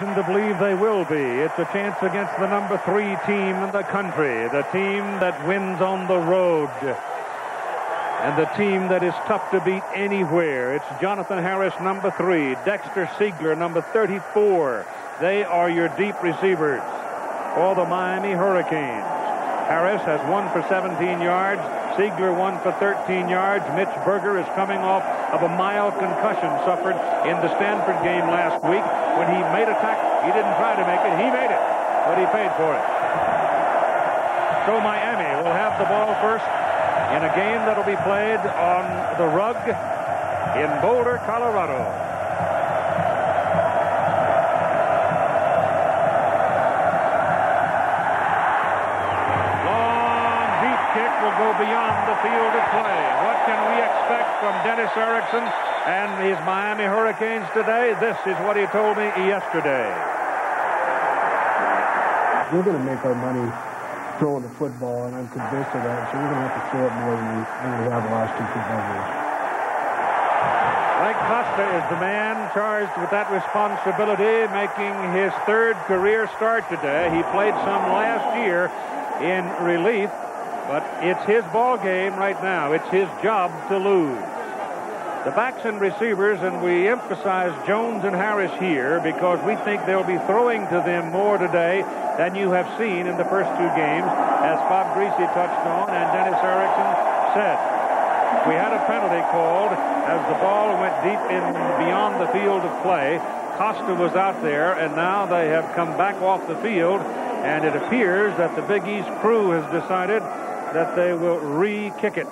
to believe they will be. It's a chance against the number three team in the country, the team that wins on the road, and the team that is tough to beat anywhere. It's Jonathan Harris, number three, Dexter Seigler, number 34. They are your deep receivers for the Miami Hurricanes. Harris has one for 17 yards. Seigler one for 13 yards. Mitch Berger is coming off of a mild concussion suffered in the Stanford game last week when he made a tackle. He didn't try to make it. He made it, but he paid for it. So Miami will have the ball first in a game that'll be played on the rug in Boulder, Colorado. Go beyond the field of play. What can we expect from Dennis Erickson and his Miami Hurricanes today? This is what he told me yesterday. We're going to make our money throwing the football, and I'm convinced of that. So we're going to have to throw it more than we, than we have the last two football games. Frank Costa is the man charged with that responsibility, making his third career start today. He played some last year in relief but it's his ball game right now. It's his job to lose. The backs and receivers, and we emphasize Jones and Harris here because we think they'll be throwing to them more today than you have seen in the first two games, as Bob Griese touched on and Dennis Erickson said. We had a penalty called as the ball went deep in beyond the field of play. Costa was out there, and now they have come back off the field, and it appears that the Big East crew has decided that they will re-kick it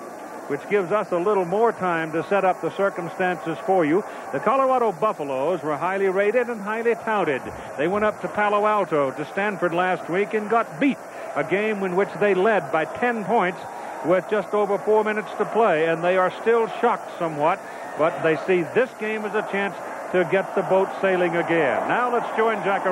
which gives us a little more time to set up the circumstances for you. The Colorado Buffaloes were highly rated and highly touted. They went up to Palo Alto to Stanford last week and got beat, a game in which they led by 10 points with just over four minutes to play, and they are still shocked somewhat, but they see this game as a chance to get the boat sailing again. Now let's join Jack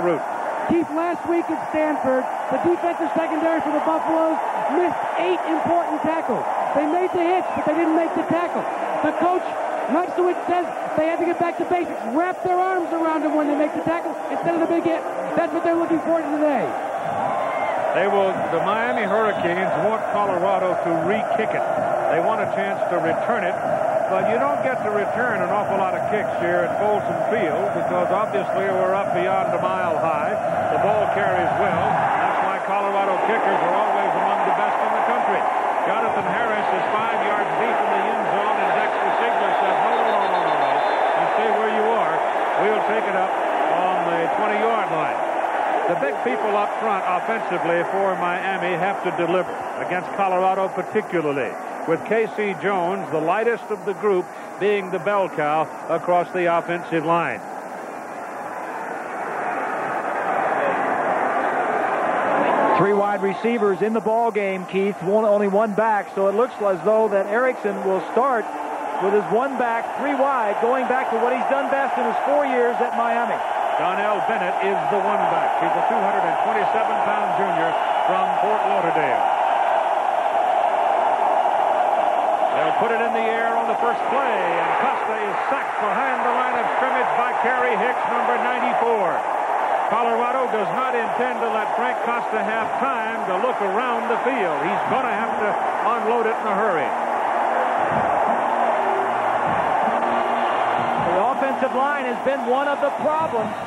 Keith, last week at Stanford, the defensive secondary for the Buffaloes missed eight important tackles. They made the hits, but they didn't make the tackle. The coach, Nutsuit, says they had to get back to basics, wrap their arms around them when they make the tackle instead of the big hit. That's what they're looking for today. They will, the Miami Hurricanes want Colorado to re-kick it. They want a chance to return it but you don't get to return an awful lot of kicks here at Folsom Field because obviously we're up beyond a mile high. The ball carries well. That's why Colorado kickers are always among the best in the country. Jonathan Harris is five yards deep in the end zone, and Dexter Seigler says, no, no, no, no, no, no. You stay where you are. We'll take it up on the 20-yard line. The big people up front offensively for Miami have to deliver against Colorado particularly with K.C. Jones, the lightest of the group, being the bell cow across the offensive line. Three wide receivers in the ball game, Keith. One, only one back, so it looks as though that Erickson will start with his one back, three wide, going back to what he's done best in his four years at Miami. Donnell Bennett is the one back. He's a 227-pound junior from Fort Lauderdale. They'll put it in the air on the first play, and Costa is sacked behind the line of scrimmage by Kerry Hicks, number 94. Colorado does not intend to let Frank Costa have time to look around the field. He's going to have to unload it in a hurry. The offensive line has been one of the problems.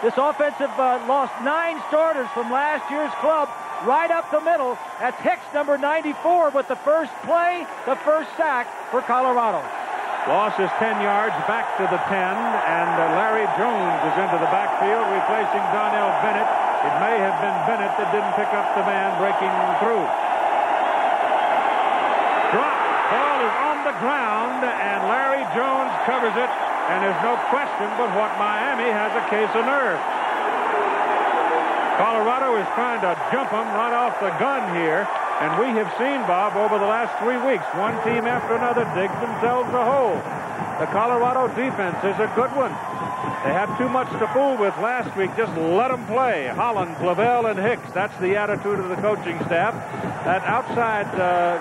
This offensive uh, lost nine starters from last year's club right up the middle. That's Hicks, number 94, with the first play, the first sack for Colorado. Loss is 10 yards back to the 10, and uh, Larry Jones is into the backfield, replacing Donnell Bennett. It may have been Bennett that didn't pick up the man breaking through. Drop. Ball is on the ground, and Larry Jones covers it, and there's no question but what Miami has a case of nerve. Colorado is trying to jump them right off the gun here. And we have seen, Bob, over the last three weeks, one team after another dig themselves a hole. The Colorado defense is a good one. They had too much to fool with last week. Just let them play. Holland, Clavelle, and Hicks. That's the attitude of the coaching staff. That outside uh,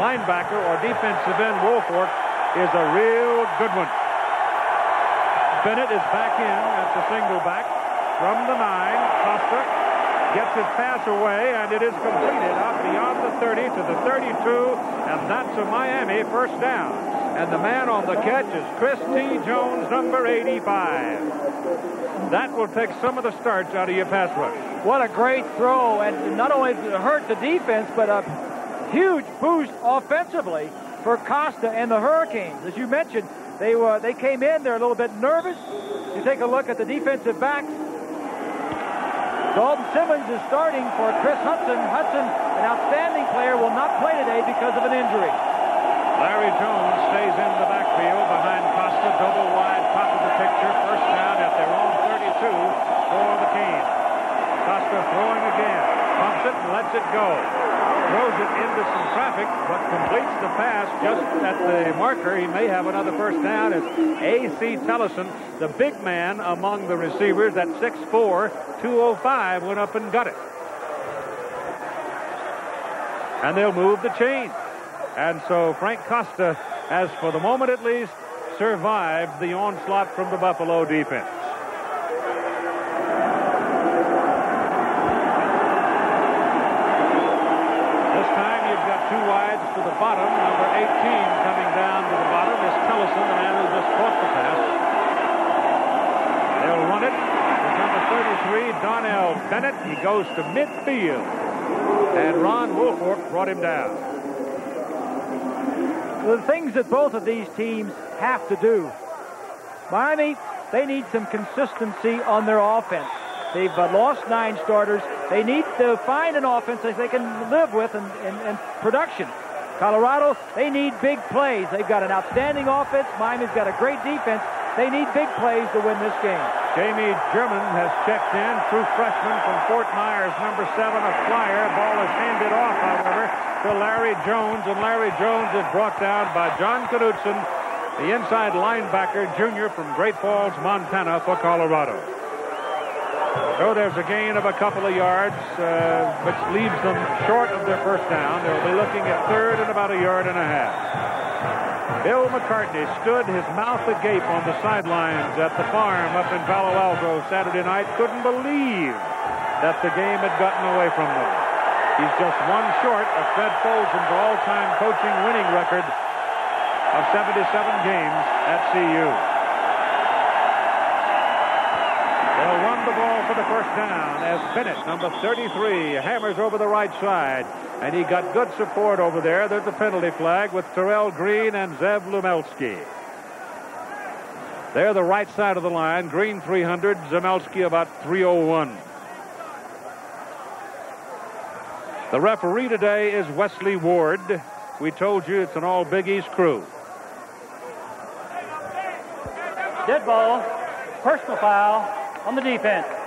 linebacker or defensive end, Woolfolk, is a real good one. Bennett is back in at the single back. from the nine. Costa gets his pass away, and it is completed out beyond the 30 to the 32, and that's a Miami first down. And the man on the catch is Chris T. Jones, number 85. That will take some of the starch out of your pass rush. What a great throw, and not only did it hurt the defense, but a huge boost offensively for Costa and the Hurricanes. As you mentioned, they were they came in, they're a little bit nervous. You take a look at the defensive backs. Dalton Simmons is starting for Chris Hudson. Hudson, an outstanding player, will not play today because of an injury. Larry Jones stays in the backfield behind Costa, double wide, top of the picture, first down at their own 32 for the Canes. Costa throwing again, pumps it and lets it go throws it into some traffic, but completes the pass just at the marker. He may have another first down as A.C. Tellison, the big man among the receivers at 6'4", 205, went up and got it. And they'll move the chain. And so Frank Costa has, for the moment at least, survived the onslaught from the Buffalo defense. Bottom. Number 18 coming down to the bottom is Tellison, the man who just caught the pass. They'll run it number 33, Donnell Bennett. He goes to midfield. And Ron Woolfolk brought him down. The things that both of these teams have to do. Miami, they need some consistency on their offense. They've uh, lost nine starters. They need to find an offense that they can live with and, and, and production. Colorado, they need big plays. They've got an outstanding offense. Miami's got a great defense. They need big plays to win this game. Jammi German has checked in, true freshman from Fort Myers, number seven, a flyer. Ball is handed off, however, to Larry Jones, and Larry Jones is brought down by John Knutson, the inside linebacker, junior from Great Falls, Montana, for Colorado. So there's a gain of a couple of yards, uh, which leaves them short of their first down. They'll be looking at third and about a yard and a half. Bill McCartney stood his mouth agape on the sidelines at the farm up in Palo Alto Saturday night. Couldn't believe that the game had gotten away from them. He's just one short of Fred Folsom's all-time coaching winning record of 77 games at CU. They'll run the ball for the first down as Bennett, number 33, hammers over the right side. And he got good support over there. There's a penalty flag with Terrell Green and Zev Lumelski. They're the right side of the line. Green 300, Lumelski about 301. The referee today is Wesley Ward. We told you it's an all Big East crew. Dead ball, personal foul, on the defense.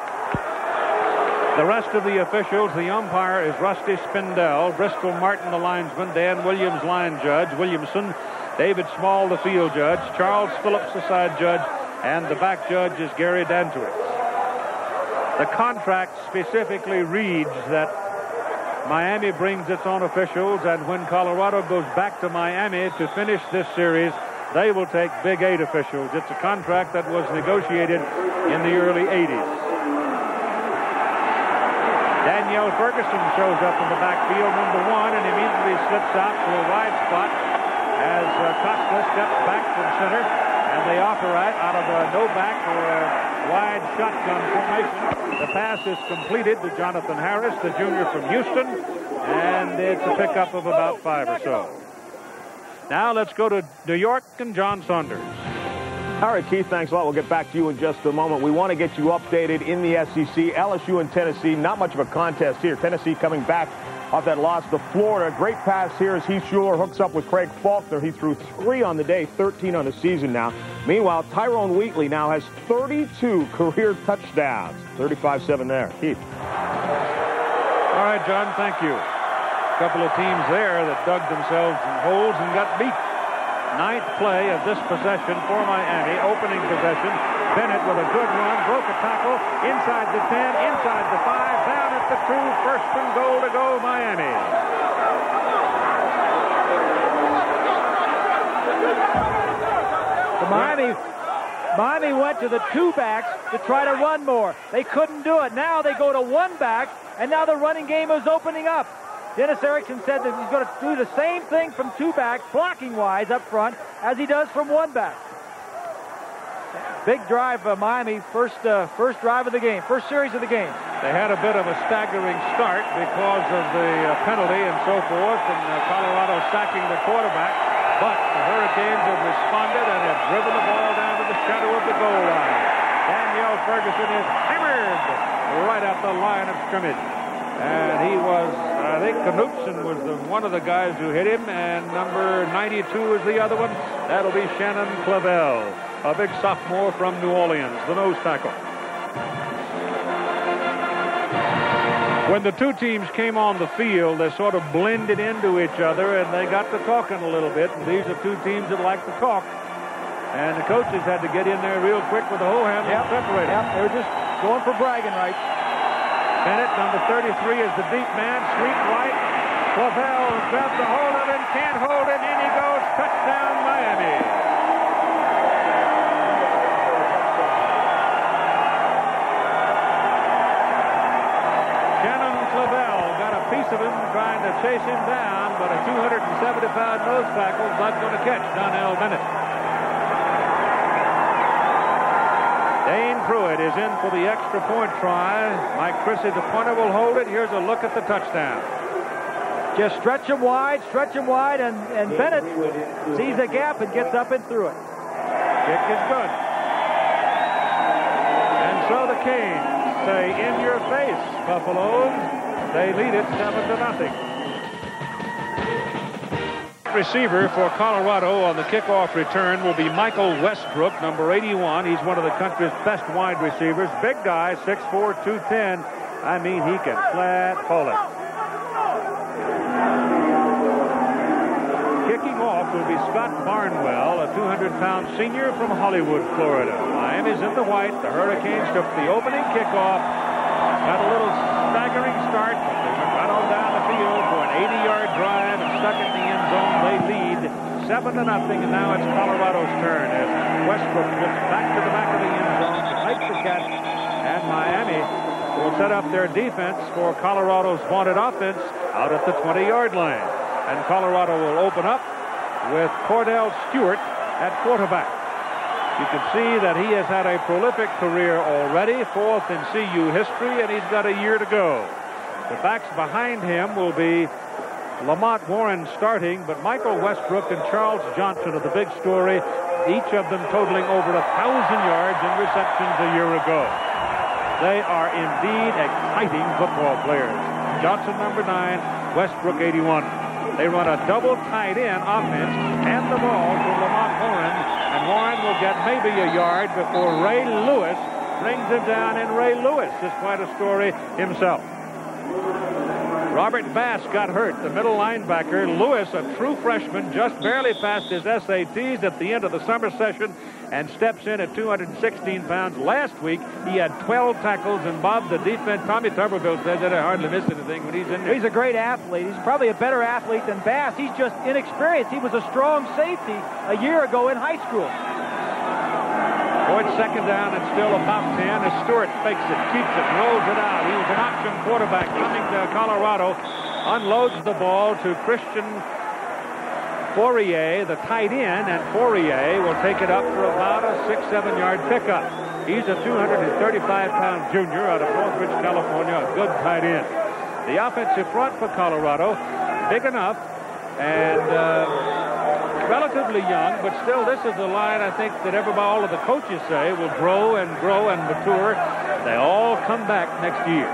The rest of the officials, the umpire is Rusty Spindell, Bristol Martin, the linesman, Dan Williams, line judge, Williamson, David Small, the field judge, Charles Phillips, the side judge, and the back judge is Gary Dantowitz. The contract specifically reads that Miami brings its own officials, and when Colorado goes back to Miami to finish this series, they will take Big Eight officials. It's a contract that was negotiated in the early 80s. Danielle Ferguson shows up in the backfield, number one, and immediately slips out to a wide spot as uh, Costa steps back from center, and they operate out of a no back or a wide shotgun formation. The pass is completed to Jonathan Harris, the junior from Houston, and it's a pickup of about five or so. Now let's go to New York and John Saunders. All right, Keith, thanks a lot. We'll get back to you in just a moment. We want to get you updated in the SEC. LSU and Tennessee, not much of a contest here. Tennessee coming back off that loss to Florida. Great pass here as Heath Shuler hooks up with Craig Faulkner. He threw three on the day, 13 on the season now. Meanwhile, Tyrone Wheatley now has 32 career touchdowns. 35-7 there. Keith. All right, John, thank you A couple of teams there that dug themselves in holes and got beat. Ninth play of this possession for Miami, opening possession. Bennett with a good run, broke a tackle, inside the 10, inside the 5, down at the 2, first and goal to go Miami. The Miami Miami went to the two backs to try to run more. They couldn't do it. Now they go to one back, and now the running game is opening up. Dennis Erickson said that he's going to do the same thing from two back, blocking wise up front, as he does from one back. Big drive for Miami, first uh, first drive of the game, first series of the game. They had a bit of a staggering start because of the uh, penalty and so forth, and uh, Colorado sacking the quarterback. But the Hurricanes have responded and have driven the ball down to the shadow of the goal line. Danielle Ferguson is hammered right at the line of scrimmage. And he was, I think Knutson was the, one of the guys who hit him, and number 92 is the other one. That'll be Shannon Clavelle a big sophomore from New Orleans, the nose tackle. When the two teams came on the field, they sort of blended into each other and they got to talking a little bit. And these are two teams that like to talk. And the coaches had to get in there real quick with the whole handle yep. separated. Yep, they were just going for bragging rights. Bennett, number 33, is the deep man. Sweet right. Clavelle grabs a hold of it, can't hold it, in he goes. Touchdown, Miami. Shannon Clavelle got a piece of him trying to chase him down, but a 270-pound nose tackle is not going to catch Donnell Bennett. Dane Prewitt is in for the extra point try. Mike Chrissy, the punter, will hold it. Here's a look at the touchdown. Just stretch him wide, stretch him wide, and, and Bennett sees a gap and gets up and through it. Kick is good. And so the Canes say, in your face, Buffaloes. They lead it 7 to nothing. Receiver for Colorado on the kickoff return will be Michael Westbrook, number 81. He's one of the country's best wide receivers. Big guy, 6'4", 210. I mean, he can flat pull it. Kicking off will be Scott Barnwell, a 200-pound senior from Hollywood, Florida. Miami's in the white. The Hurricanes took the opening kickoff. Got a little staggering start. They went right on down field for an 80-yard drive and stuck in the end zone. They lead 7 to nothing, and now it's Colorado's turn as Westbrook gets back to the back of the end zone to make the catch, and Miami will set up their defense for Colorado's vaunted offense out at the 20-yard line. And Colorado will open up with Kordell Stewart at quarterback. You can see that he has had a prolific career already, fourth in CU history, and he's got a year to go. The backs behind him will be Lamont Warren starting, but Michael Westbrook and Charles Johnson are the big story, each of them totaling over a thousand yards in receptions a year ago. They are indeed exciting football players. Johnson number nine, Westbrook 81. They run a double tight end offense and the ball to Lamont Warren, and Warren will get maybe a yard before Ray Lewis brings him down, and Ray Lewis is quite a story himself. Robert Bass got hurt, the middle linebacker. Lewis, a true freshman, just barely passed his SATs at the end of the summer session and steps in at 216 pounds. Last week, he had 12 tackles, and Bob, the defense, Tommy Tuberville said that I hardly missed anything when he's in there. He's a great athlete. He's probably a better athlete than Bass. He's just inexperienced. He was a strong safety a year ago in high school. Boyd second down and still about 10 as Stewart fakes it, keeps it, rolls it out. He was an option quarterback coming to Colorado, unloads the ball to Christian Fauria, the tight end, and Fauria will take it up for about a six, seven yard pickup. He's a 235-pound junior out of Northridge, California, a good tight end. The offensive front for Colorado, big enough, and uh, relatively young, but still this is a line I think that everybody, all of the coaches say will grow and grow and mature. They all come back next year.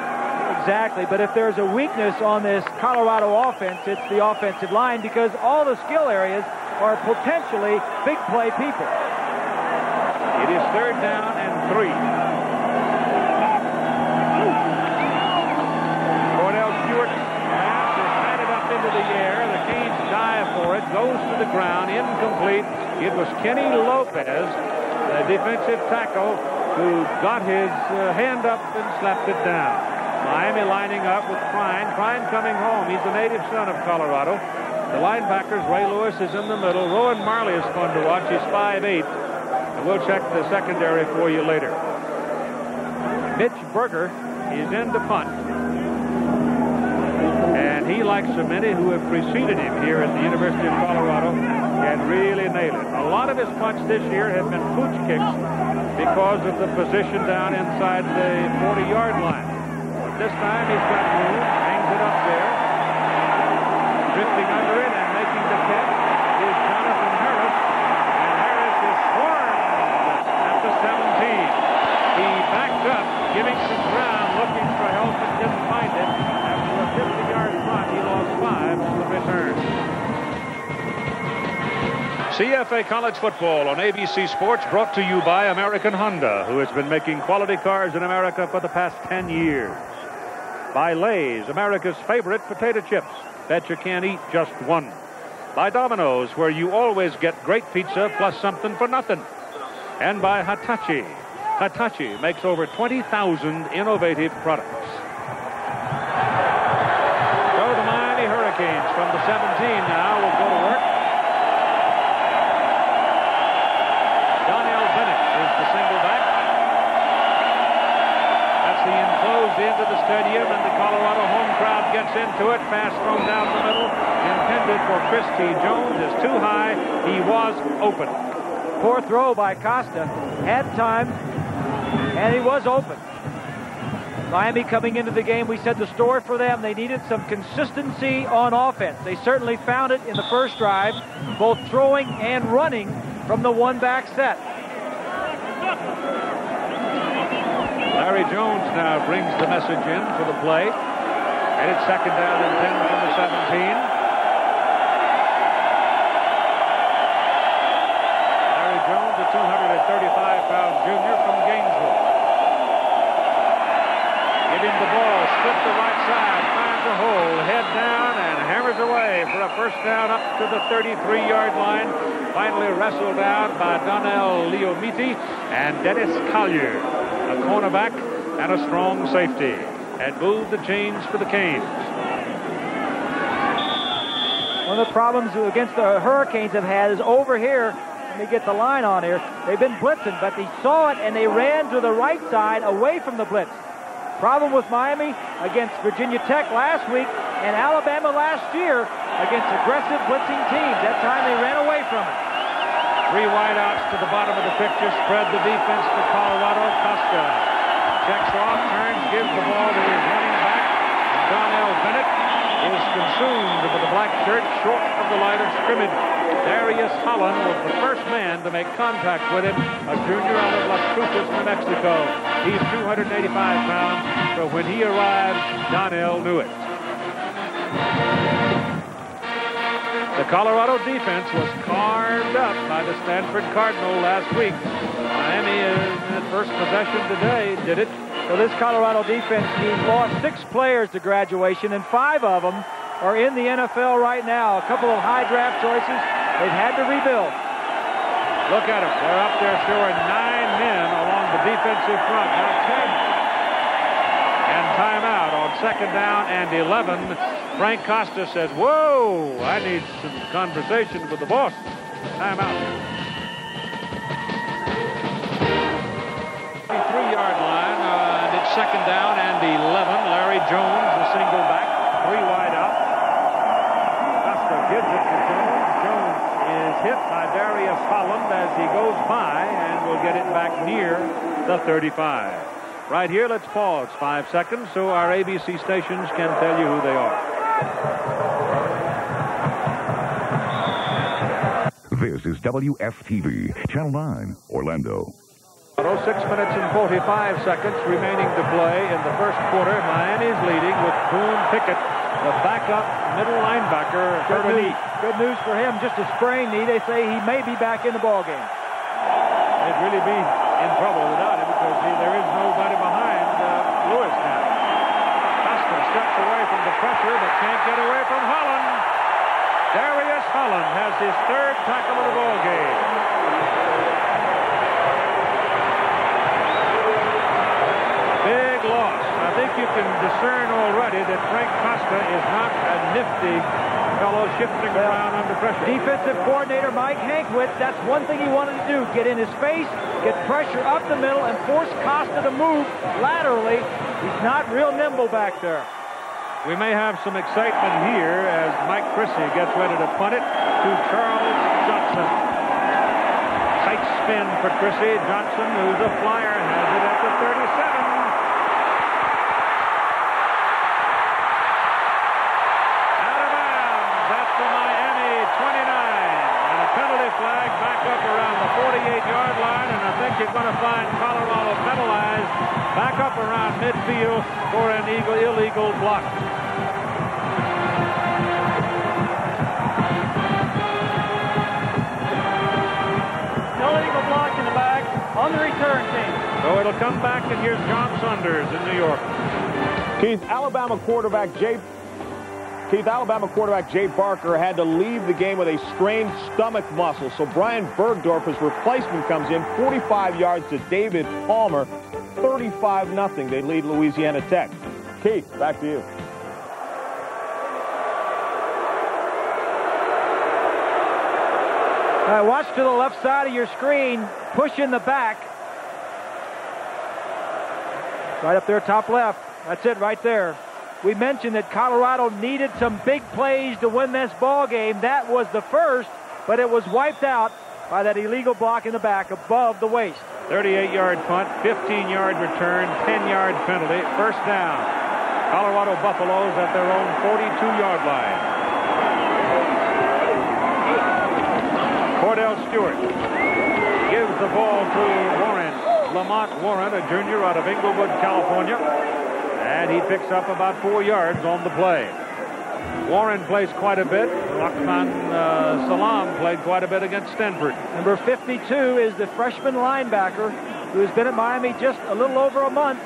Exactly, but if there's a weakness on this Colorado offense, it's the offensive line because all the skill areas are potentially big play people. It is third down and three. Kordell Stewart pass is handed up into the air for it, goes to ground, incomplete. It was Kenny Lopez, the defensive tackle, who got his uh, hand up and slapped it down. Miami lining up with Krein. Krein coming home. He's a native son of Colorado. The linebackers, Ray Lewis is in the middle. Rohan Marley is fun to watch. He's 5'8". And we'll check the secondary for you later. Mitch Berger is in to punt. He, like so many who have preceded him here at the University of Colorado, can really nail it. A lot of his punts this year have been pooch kicks because of the position down inside the 40-yard line. But this time he's got room, hangs it up there, drifting under it and making the catch CFA College Football on ABC Sports brought to you by American Honda, who has been making quality cars in America for the past 10 years. By Lay's, America's favorite potato chips. Bet you can't eat just one. By Domino's, where you always get great pizza plus something for nothing. And by Hitachi. Hitachi makes over 20,000 innovative products. So the Miami Hurricanes from the 17 now will go to work. Donnell Bennett is the single back. That's the enclosed into the stadium, and the Colorado home crowd gets into it. Pass thrown down the middle, intended for Christy Jones, is too high. He was open. Poor throw by Costa. Had time, and he was open. Miami coming into the game, we said the story for them, they needed some consistency on offense. They certainly found it in the first drive, both throwing and running from the one-back set. Larry Jones now brings the message in for the play. And it's second down and 10 from the 17. Larry Jones, a 235-pound junior from Gainesville. Him the ball, split the right side, finds a hole, head down, and hammers away for a first down up to the 33-yard line. Finally wrestled down by Donnell Leomiti and Dennis Collier, cornerback and a strong safety, and moved the chains for the Canes. One of the problems against the Hurricanes have had is over here. Let me get the line on here. They've been blitzing, but they saw it and they ran to the right side away from the blitz. Problem with Miami against Virginia Tech last week and Alabama last year against aggressive blitzing teams. That time they ran away from it. Three wideouts to the bottom of the picture, spread the defense to Colorado. Costa checks off, turns, gives the ball to his running back. Donnell Bennett is consumed with the black shirt short of the line of scrimmage. Darius Holland was the first man to make contact with him, a junior out of Las Cruces, New Mexico. He's 285 pounds, so when he arrived, Donnell knew it. The Colorado defense was carved up by the Stanford Cardinal last week. Miami is in first possession today. Did it? So this Colorado defense team lost six players to graduation, and five of them are in the NFL right now. A couple of high draft choices. They've had to rebuild. Look at them. They're up there showing nine men along the defensive front. Now 10 timeout on second down and 11. Frank Costa says, whoa, I need some conversation with the boss. Timeout. 33-yard line, uh, and it's second down and 11. Larry Jones, the single back, three wide out. Costa gives it to Jones. Jones is hit by Darius Holland as he goes by and will get it back near the 35. Right here, let's pause five seconds so our ABC stations can tell you who they are. This is WFTV, Channel 9, Orlando. Six minutes and 45 seconds remaining to play in the first quarter. Miami's leading with Boone Pickett, the backup middle linebacker, Good news, good news for him. Just a sprained knee. They say he may be back in the ball game. They'd really be in trouble without him because he, there is nobody behind uh, Lewis now. Costa steps away from the pressure but can't get away from Holland. Darius Holland has his third tackle of the ball game. Big loss. I think you can discern already that Frank Costa is not a nifty fellow shifting around under pressure. Defensive coordinator Mike Hankwitz, that's one thing he wanted to do, get in his face, get pressure up the middle, and force Costa to move laterally. He's not real nimble back there. We may have some excitement here as Mike Chrissy gets ready to punt it to Charles Johnson. Tight spin for Chrissy. Johnson, who's a flyer, has it at the 37. You're going to find Colorado penalized back up around midfield for an illegal illegal block. in the back on the return team. So it'll come back, and here's John Saunders in New York. Keith, Alabama quarterback Jay Keith, Alabama quarterback Jay Barker had to leave the game with a strained stomach muscle. So Brian Burgdorf, his replacement, comes in 45 yards to David Palmer, 35 0 They lead Louisiana Tech. Keith, back to you. Uh, watch to the left side of your screen. Push in the back. Right up there, top left. That's it right there. We mentioned that Colorado needed some big plays to win this ball game. That was the first, but it was wiped out by that illegal block in the back above the waist. 38-yard punt, 15-yard return, 10-yard penalty, first down. Colorado Buffaloes at their own 42-yard line. Kordell Stewart gives the ball to Warren. Lamont Warren, a junior out of Inglewood, California. And he picks up about four yards on the play. Warren plays quite a bit. Rahman uh, Salaam played quite a bit against Stanford. Number 52 is the freshman linebacker who has been at Miami just a little over a month.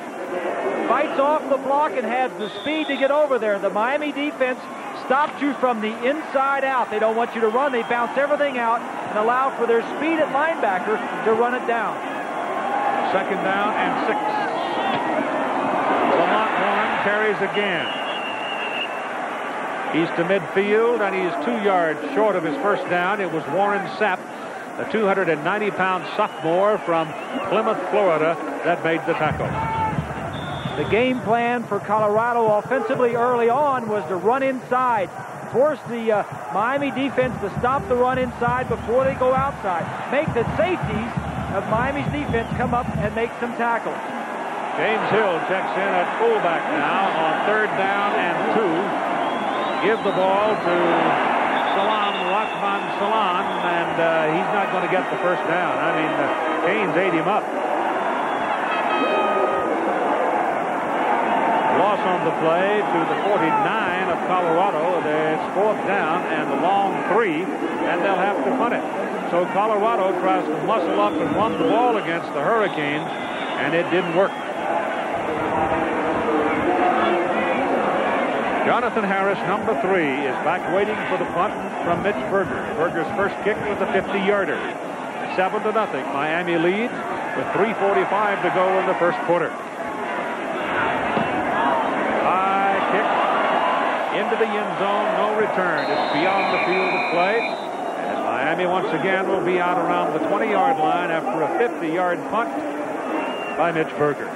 Fights off the block and has the speed to get over there. The Miami defense stopped you from the inside out. They don't want you to run. They bounce everything out and allow for their speed at linebacker to run it down. Second down and six. Again. He's to midfield, and he's two yards short of his first down. It was Warren Sapp, a 290-pound sophomore from Plymouth, Florida, that made the tackle. The game plan for Colorado offensively early on was to run inside, force the uh, Miami defense to stop the run inside before they go outside, make the safeties of Miami's defense come up and make some tackles. James Hill checks in at fullback now on third down and two. Give the ball to Salaam Rahman Salaam, and uh, he's not going to get the first down. I mean, uh, Canes ate him up. Loss on the play to the 49 of Colorado. It's fourth down and the long three, and they'll have to punt it. So Colorado tries to muscle up and run the ball against the Hurricanes, and it didn't work. Jonathan Harris, number three, is back waiting for the punt from Mitch Berger. Berger's first kick was a 50-yarder. Seven to nothing. Miami leads with 3.45 to go in the first quarter. High kick into the end zone. No return. It's beyond the field of play. And Miami once again will be out around the 20-yard line after a 50-yard punt by Mitch Berger.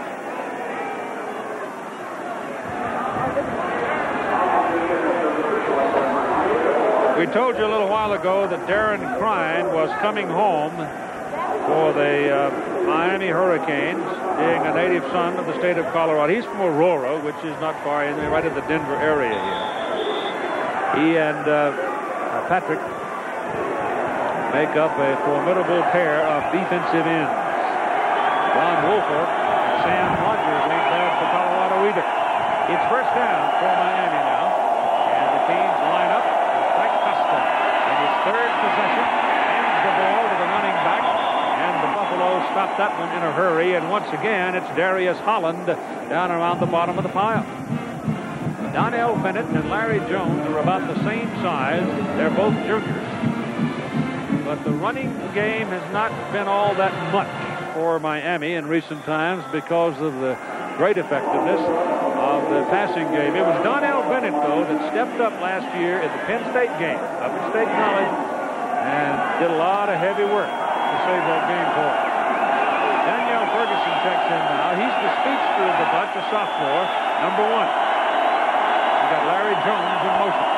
We told you a little while ago that Darren Krein was coming home for the uh, Miami Hurricanes, being a native son of the state of Colorado. He's from Aurora, which is not far in, right in the Denver area here. He and uh, Patrick make up a formidable pair of defensive ends. Ron Woolfolk and Sam Rogers ain't bad for Colorado either. It's first down for Miami now. And the Canes line up in his third possession. Hands the ball to the running back. And the Buffalo stop that one in a hurry. And once again, it's Darius Holland down around the bottom of the pile. Donnell Bennett and Larry Jones are about the same size. They're both juniors. But the running game has not been all that much for Miami in recent times because of the great effectiveness the passing game. It was Donnell Bennett, though, that stepped up last year at the Penn State game up at State College and did a lot of heavy work to save that game for him. Danielle Ferguson checks in now. He's the speedster of the bunch, a sophomore, number one. We got Larry Jones in motion.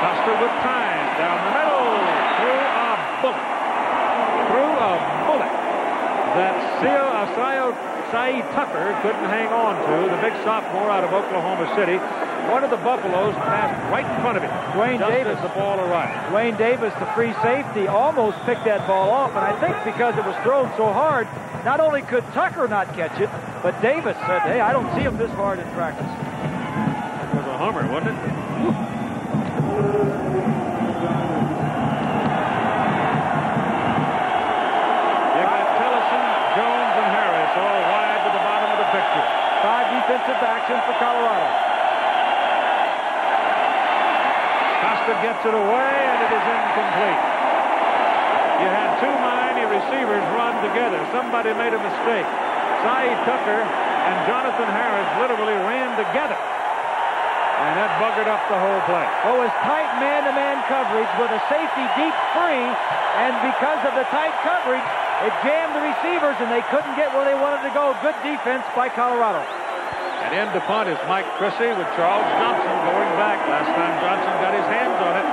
Costa with time down the middle. Through a bullet. Through a bullet. That Sio Asayo Sai Tucker couldn't hang on to, the big sophomore out of Oklahoma City. One of the Buffaloes passed right in front of him. Dwayne just Davis. the ball arrived. Dwayne Davis, the free safety, almost picked that ball off, and I think because it was thrown so hard, not only could Tucker not catch it, but Davis said, hey, I don't see him this hard in practice. It was a hummer, wasn't it? Actions for Colorado. Costa gets it away, and it is incomplete. You had two Miami receivers run together. Somebody made a mistake. Saeed Tucker and Jonathan Harris literally ran together. And that buggered up the whole play. Oh, well, it was tight man-to-man coverage with a safety deep free, and because of the tight coverage, it jammed the receivers, and they couldn't get where they wanted to go. Good defense by Colorado. And in to punt is Mike Chrissy with Charles Johnson going back. Last time Johnson got his hands on it.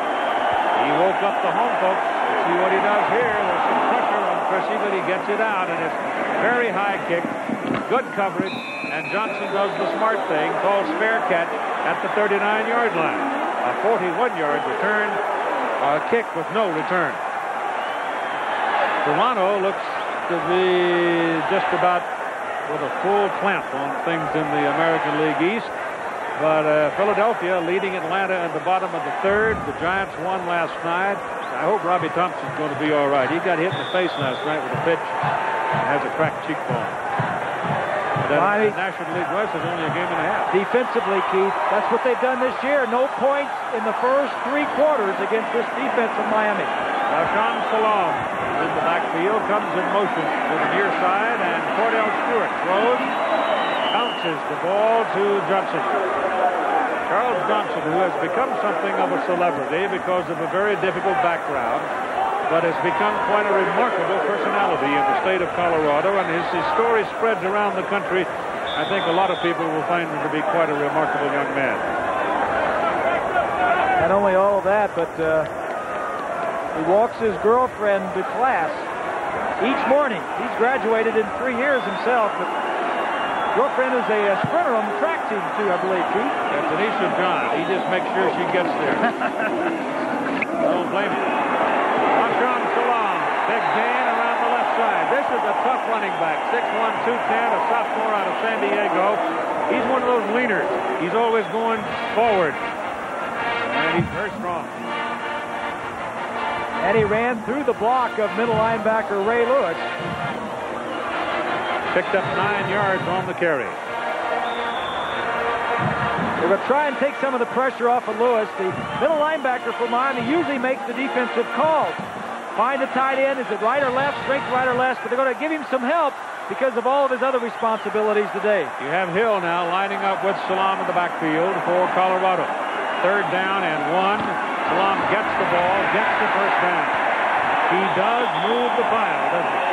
He woke up the home folks. Let's see what he does here. There's some pressure on Chrissy, but he gets it out, and it's very high kick. Good coverage, and Johnson does the smart thing, calls fair catch at the 39-yard line. A 41-yard return, a kick with no return. Toronto looks to be just about with a full clamp on things in the American League East. But uh, Philadelphia leading Atlanta in the bottom of the third. The Giants won last night. I hope Robby Thompson's going to be all right. He got hit in the face last night with a pitch and has a cracked cheekbone. That the National League West is only a game and a half. Defensively, Keith, that's what they've done this year. No points in the first three quarters against this defense of Miami. Rashaan Salaam in the backfield comes in motion to the near side, and Kordell Stewart throws, bounces the ball to Johnson. Charles Johnson, who has become something of a celebrity because of a very difficult background, but has become quite a remarkable personality in the state of Colorado, and his, his story spreads around the country. I think a lot of people will find him to be quite a remarkable young man. Not only all that, but uh, he walks his girlfriend to class each morning. He's graduated in three years himself, but girlfriend is a, sprinter on the track team too, I believe. And Tanisha John, he just makes sure she gets there. Don't blame him. Rashaan Salaam, big gain around the left side. This is a tough running back, 6'1", 210, a sophomore out of San Diego. He's one of those leaners. He's always going forward. And he's very strong. And he ran through the block of middle linebacker Ray Lewis. Picked up nine yards on the carry. They're going to try and take some of the pressure off of Lewis. The middle linebacker for Miami usually makes the defensive calls. Find the tight end. Is it right or left? Straight right or left? But they're going to give him some help because of all of his other responsibilities today. You have Hill now lining up with Salaam in the backfield for Colorado. Third down and one. Salaam gets the ball, gets the first down. He does move the pile, doesn't he?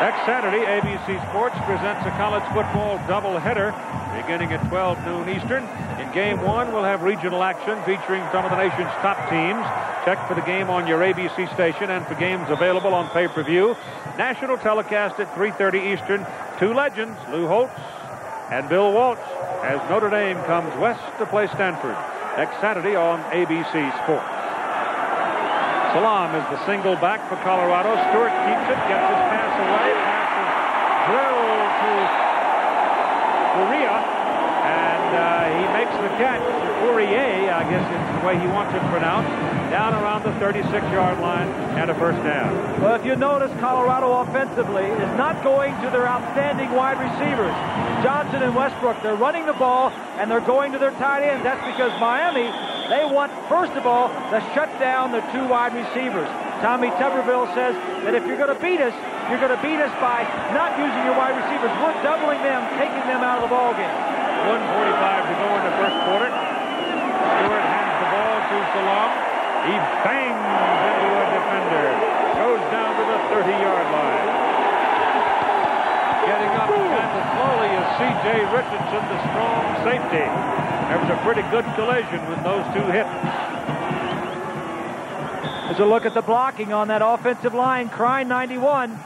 Next Saturday, ABC Sports presents a college football doubleheader beginning at 12 noon Eastern. In game one, we'll have regional action featuring some of the nation's top teams. Check for the game on your ABC station and for games available on pay-per-view. National telecast at 3.30 Eastern. Two legends, Lou Holtz and Bill Walsh, as Notre Dame comes west to play Stanford. Next Saturday on ABC Sports. Salaam is the single back for Colorado. Stewart keeps it, gets his pass away. Pass is drilled to and uh, he makes the catch. Fauria, I guess is the way he wants it pronounced, down around the 36-yard line and a first down. Well, if you notice, Colorado offensively is not going to their outstanding wide receivers. Johnson and Westbrook, they're running the ball and they're going to their tight ends. That's because Miami They want, first of all, to shut down the two wide receivers. Tommy Tuberville says that if you're going to beat us, you're going to beat us by not using your wide receivers. We're doubling them, taking them out of the ball game. 145 to go in the first quarter. Stewart hands the ball to Salaam. He bangs into a defender. Goes down to the 30-yard line. Getting up kind of slowly is C.J. Richardson, the strong safety. There was a pretty good collision when those two hit. There's a look at the blocking on that offensive line. Krein 91.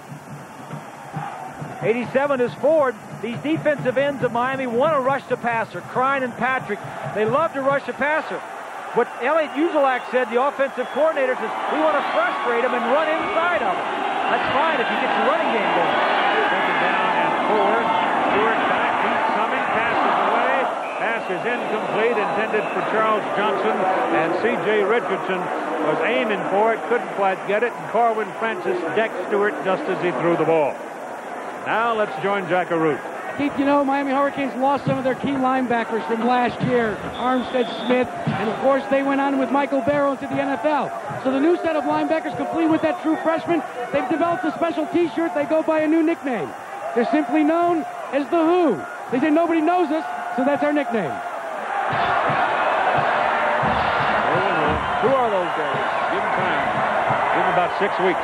87 is Ford. These defensive ends of Miami want to rush the passer. Krein and Patrick, they love to rush the passer. What Elliot Uzelac said, the offensive coordinator says, we want to frustrate them and run inside of them. That's fine if you get your running game going. Taken down and Ford. Stewart back, he's coming, passes away. Pass is incomplete, intended for Charles Johnson, and C.J. Richardson was aiming for it, couldn't quite get it, and Corwin Francis decked Stewart just as he threw the ball. Now let's join Jack Arute. Keith, you know, Miami Hurricanes lost some of their key linebackers from last year, Armstead Smith, and of course they went on with Michael Barrow into the NFL. So the new set of linebackers, complete with that true freshman, they've developed a special T-shirt. They go by a new nickname. They're simply known as the Who. They say nobody knows us, so that's our nickname. Who are those guys? Give him time. Give him about six weeks.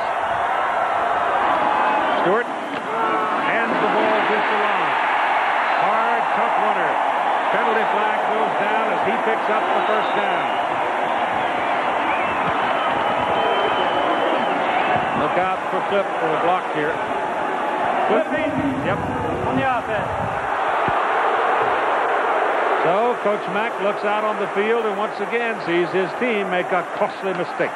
Stewart hands the ball to Salaam. Hard, tough runner. Penalty flag goes down as he picks up the first down. Look out for Clip for the block here. Clip. Yep. On the offense. So Coach Mack looks out on the field and once again sees his team make a costly mistake.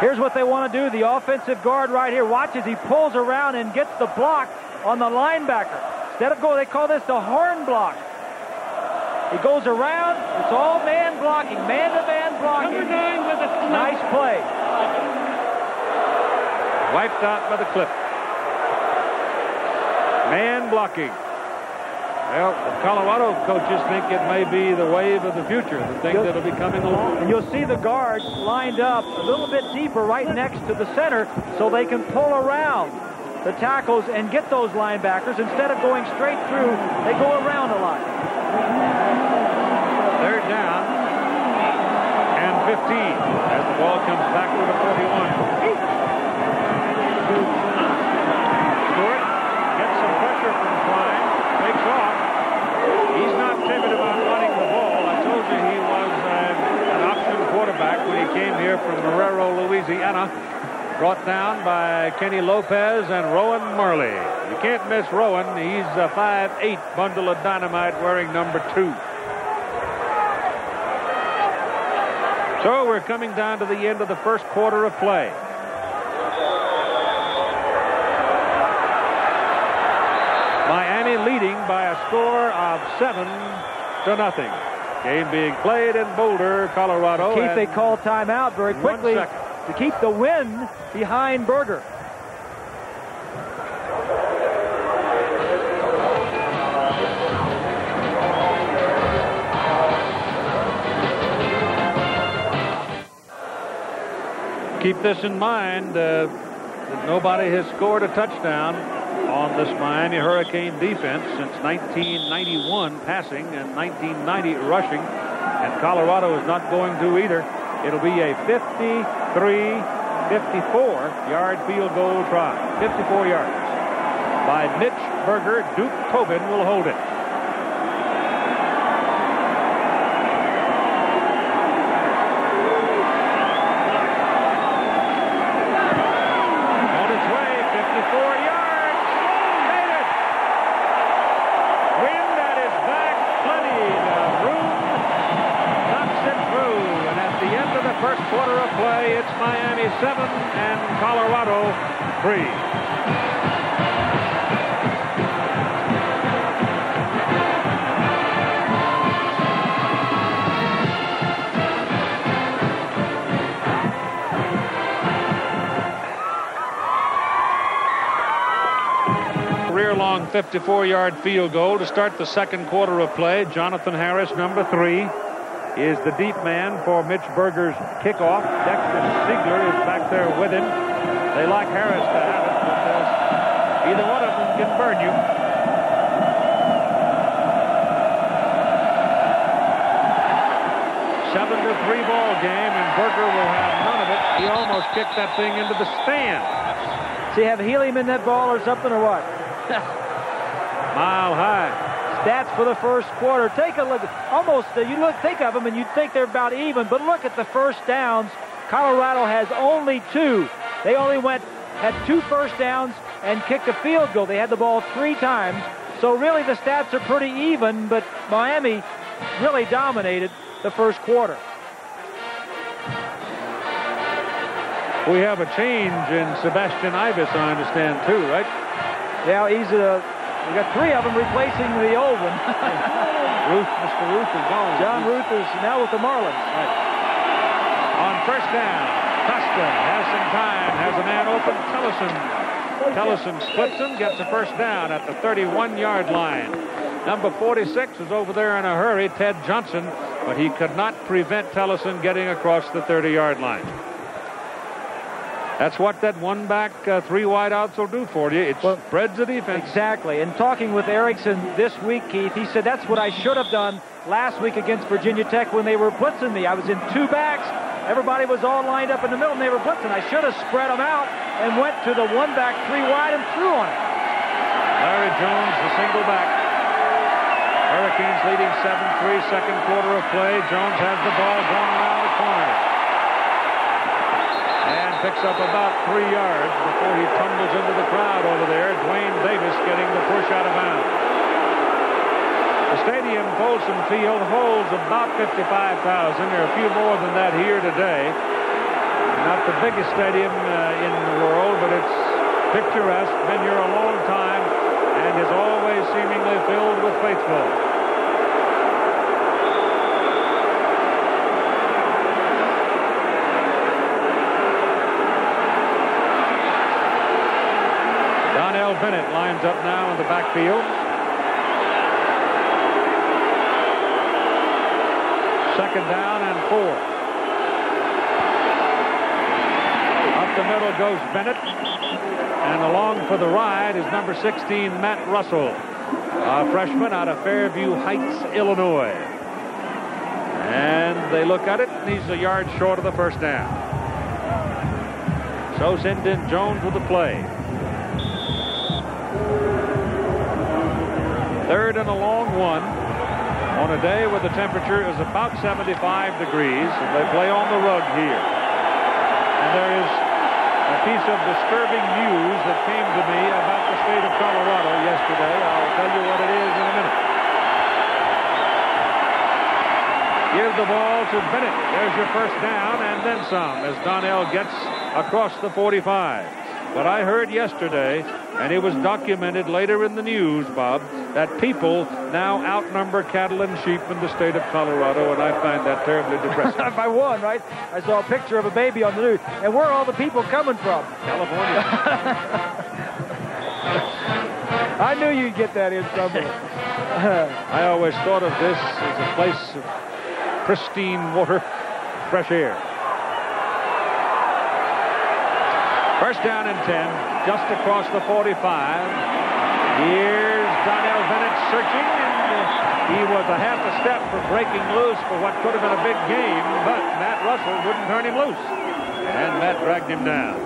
Here's what they want to do. The offensive guard right here. watches. he pulls around and gets the block on the linebacker. Instead of going, they call this the horn block. He goes around. It's all man blocking, man-to-man blocking. Number nine with a Nice play. Wiped out by the clip. Man blocking. Well, the Colorado coaches think it may be the wave of the future, the thing that'll be coming along. And you'll see the guards lined up a little bit deeper right next to the center so they can pull around the tackles and get those linebackers. Instead of going straight through, they go around a lot. Down and 15 as the ball comes back to the 41. Stewart gets some pressure from Krein, takes off. He's not timid about running the ball. I told you he was uh, an option quarterback when he came here from Marrero, Louisiana. Brought down by Kenny Lopez and Rohan Marley. You can't miss Rohan. He's a 5'8 bundle of dynamite wearing number two. So we're coming down to the end of the first quarter of play. Miami leading by a score of seven to nothing. Game being played in Boulder, Colorado. Keith, they call timeout very quickly to keep the win behind Berger. Keep this in mind uh, nobody has scored a touchdown on this Miami Hurricane defense since 1991 passing and 1990 rushing. And Colorado is not going to either. It'll be a 53 54 yard field goal try. 54 yards. By Mitch Berger, Duke Tobin will hold it. On its way, 54 yards. Made it. Wind at his back, plenty of room. Knocks it through. And at the end of the first quarter of play, it's Miami 7 and 3. Career long 54 yard field goal to start the second quarter of play. Jonathan Harris, number three. is the deep man for Mitch Berger's kickoff. Dexter Seigler is back there with him. They like Harris to have it because either one of them can burn you. Seven to three ball game, and Berger will have none of it. He almost kicked that thing into the stand. Does he have helium in that ball or something or what? Mile high. Stats for the first quarter. Take a look. Almost, uh, you look, think of them, and you'd think they're about even. But look at the first downs. Colorado has only two. They only went had two first downs and kicked a field goal. They had the ball three times. So really, the stats are pretty even. But Miami really dominated the first quarter. We have a change in Sebastian Ibis, I understand, too, right? Yeah, he's a. We got three of them replacing the old one. Ruth, Mr. Ruth is gone. John Ruth is now with the Marlins. Right. On first down, Costa has some time, has a man open, Tellison. Tellison splits him, gets a first down at the 31-yard line. Number 46 is over there in a hurry, Ted Johnson, but he could not prevent Tellison getting across the 30-yard line. That's what that one back, uh, three wide outs will do for you. It well, spreads the defense. Exactly. And talking with Erickson this week, Keith, he said that's what I should have done last week against Virginia Tech when they were blitzing me. I was in two backs. Everybody was all lined up in the middle and they were blitzing. I should have spread them out and went to the one back, three wide, and threw on it. Larry Jones, the single back. Hurricanes leading 7-3, second quarter of play. Jones has the ball going around the corner And picks up about three yards before he tumbles into the crowd over there. Dwayne Davis getting the push out of bounds. The stadium, Folsom Field, holds about 55,000. There are a few more than that here today. Not the biggest stadium uh, in the world, but it's picturesque. Been here a long time and is always seemingly filled with faithful. Bennett lines up now in the backfield. Second down and four. Up the middle goes Bennett. And along for the ride is number 16, Matt Russell, a freshman out of Fairview Heights, Illinois. And they look at it, and he's a yard short of the first down. So send in Jones with the play. Third and a long one on a day where the temperature is about 75 degrees. And they play on the rug here. And there is a piece of disturbing news that came to me about the state of Colorado yesterday. I'll tell you what it is in a minute. Give the ball to Bennett. There's your first down and then some as Donnell gets across the 45. But I heard yesterday, and it was documented later in the news, Bob, that people now outnumber cattle and sheep in the state of Colorado, and I find that terribly depressing. By one, right? I saw a picture of a baby on the news. And where are all the people coming from? California. I knew you'd get that in somewhere. I always thought of this as a place of pristine water, fresh air. First down and 10, just across the 45. Here's Donnell Bennett searching, and uh, he was a half a step from breaking loose for what could have been a big game, but Matt Russell wouldn't turn him loose, and Matt dragged him down.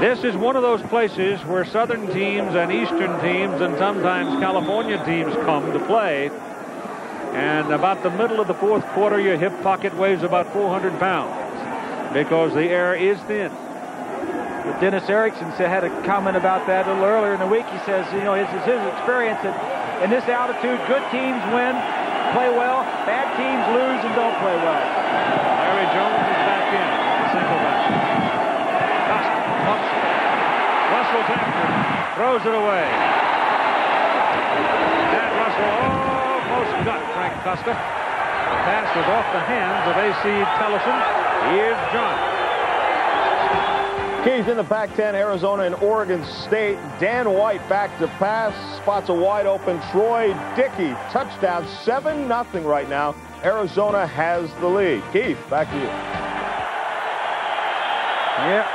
This is one of those places where southern teams and eastern teams and sometimes California teams come to play. And about the middle of the fourth quarter, your hip pocket weighs about 400 pounds because the air is thin. But Dennis Erickson said, had a comment about that a little earlier in the week. He says, you know, his, his experience that in this altitude, good teams win, play well, bad teams lose and don't play well. Larry Jones is back in, single back. Costa it. Russell's after throws it away. That Russell almost got Frank Costa. The pass was off the hands of A.C. Tellison. Here's John. Keys in the Pac-10, Arizona and Oregon State. Dan White back to pass, spots a wide open Troy Dickey. Touchdown, 7-0 right now. Arizona has the lead. Keith, back to you. Yeah.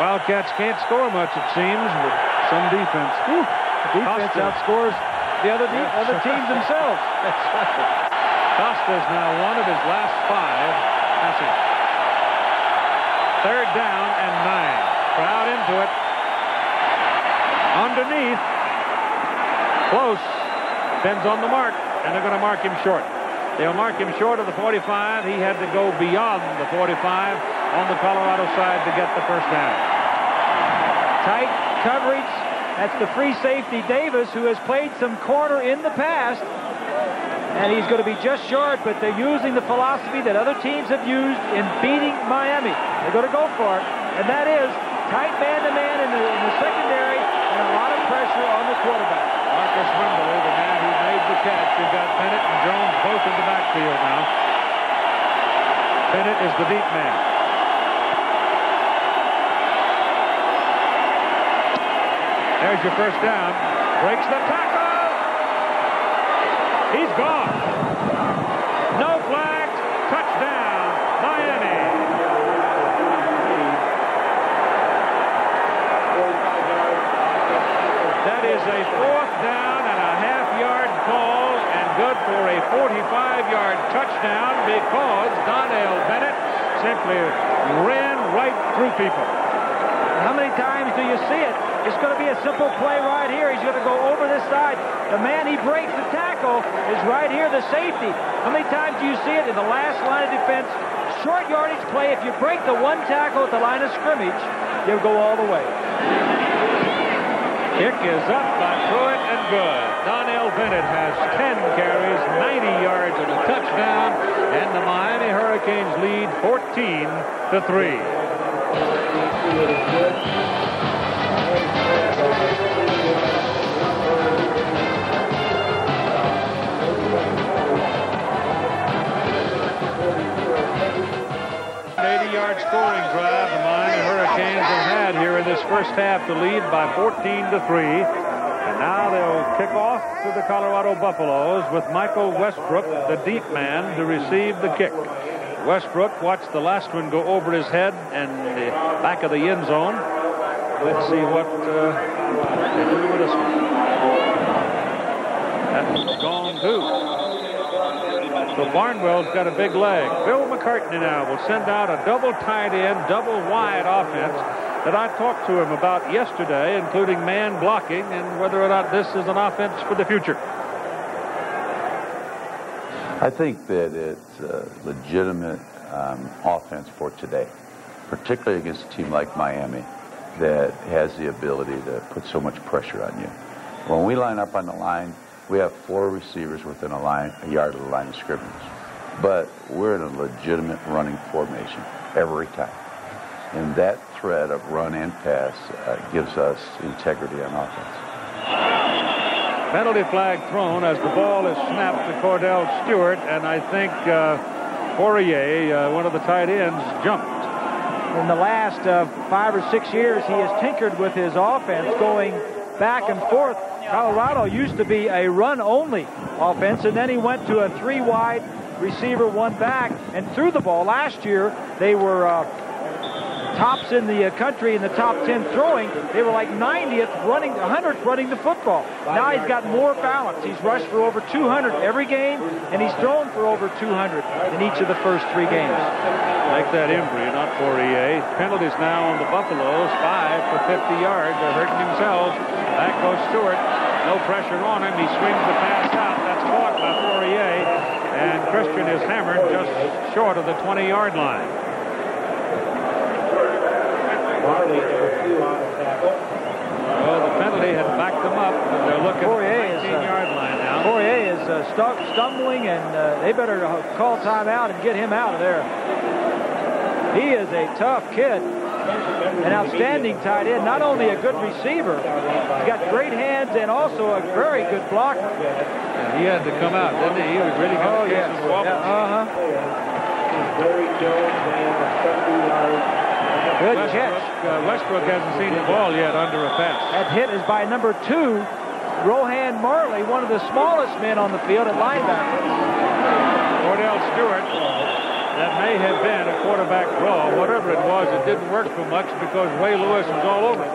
Wildcats can't score much, it seems, with some defense. Whew. The defense Costa. outscores the other, de- other teams themselves. That's right. Costa's now one of his last five passing. Third down and nine. Crowd into it. Underneath. Close. Depends on the mark, and they're going to mark him short. They'll mark him short of the 45. He had to go beyond the 45 on the Colorado side to get the first down. Tight coverage. That's the free safety Davis, who has played some corner in the past. And he's going to be just short, but they're using the philosophy that other teams have used in beating Miami. They're going to go for it, and that is tight man-to-man in the, in the secondary and a lot of pressure on the quarterback. Marcus Wimberly, the man who made the catch. You've got Bennett and Jones both in the backfield now. Bennett is the deep man. There's your first down. Breaks the tackle. He's gone. No flags. Touchdown, Miami. That is a fourth down and a half yard call and good for a 45 yard touchdown because Donnell Bennett simply ran right through people. How many times do you see it? It's going to be a simple play right here. He's going to go over this side. The man he breaks the tackle is right here, the safety. How many times do you see it in the last line of defense? Short yardage play. If you break the one tackle at the line of scrimmage, you'll go all the way. Kick is up by Prewitt and good. Donnell Bennett has 10 carries, 90 yards and a touchdown, and the Miami Hurricanes lead 14 to 3. An 80-yard scoring drive the Miami Hurricanes have had here in this first half to lead by 14 to 3. They'll kick off to the Colorado Buffaloes with Michael Westbrook, the deep man, to receive the kick. Westbrook watched the last one go over his head and the back of the end zone. Let's see what uh, they do with this one. That's gone too. So Barnwell's got a big leg. Bill McCartney now will send out a double tight end, double wide offense that I talked to him about yesterday, including man blocking and whether or not this is an offense for the future. I think that it's a legitimate um, offense for today, particularly against a team like Miami that has the ability to put so much pressure on you. When we line up on the line, we have four receivers within a line, a yard of the line of scrimmage. But we're in a legitimate running formation every time. And that threat of run and pass uh, gives us integrity on offense. Penalty flag thrown as the ball is snapped to Kordell Stewart, and I think uh, Fauria, uh, one of the tight ends, jumped. In the last uh, five or six years, he has tinkered with his offense, going back and forth. Colorado used to be a run-only offense, and then he went to a three-wide receiver, one back, and threw the ball. Last year, they were uh, tops in the uh, country in the top 10 throwing. They were like 90th running, 100th running the football. Now he's got more balance. He's rushed for over 200 every game, and he's thrown for over 200 in each of the first three games. Like that Embry, not Fauria. Penalties now on the Buffaloes, five for 50 yards. They're hurting themselves. Back goes Stewart. No pressure on him. He swings the pass out. That's caught by Fauria. And Christian is hammered just short of the 20-yard line. Well, the penalty had backed them up, and they're looking Fauria at is, the uh, 19-yard line now. Fauria is uh, stu- stumbling, and uh, they better uh, call timeout and get him out of there. He is a tough kid, an outstanding tight end, not only a good receiver, he's got great hands and also a very good blocker. Yeah, he had to come out, didn't he? He was really got Oh, yes. Yeah, uh-huh. Barry Jones and a 70 yard Good Westbrook, catch. Uh, Westbrook hasn't seen the ball yet under a pass. That hit is by number two, Rohan Marley, one of the smallest men on the field at linebacker. Kordell Stewart, that may have been a quarterback draw. Whatever it was, it didn't work for much because Ray Lewis was all over it.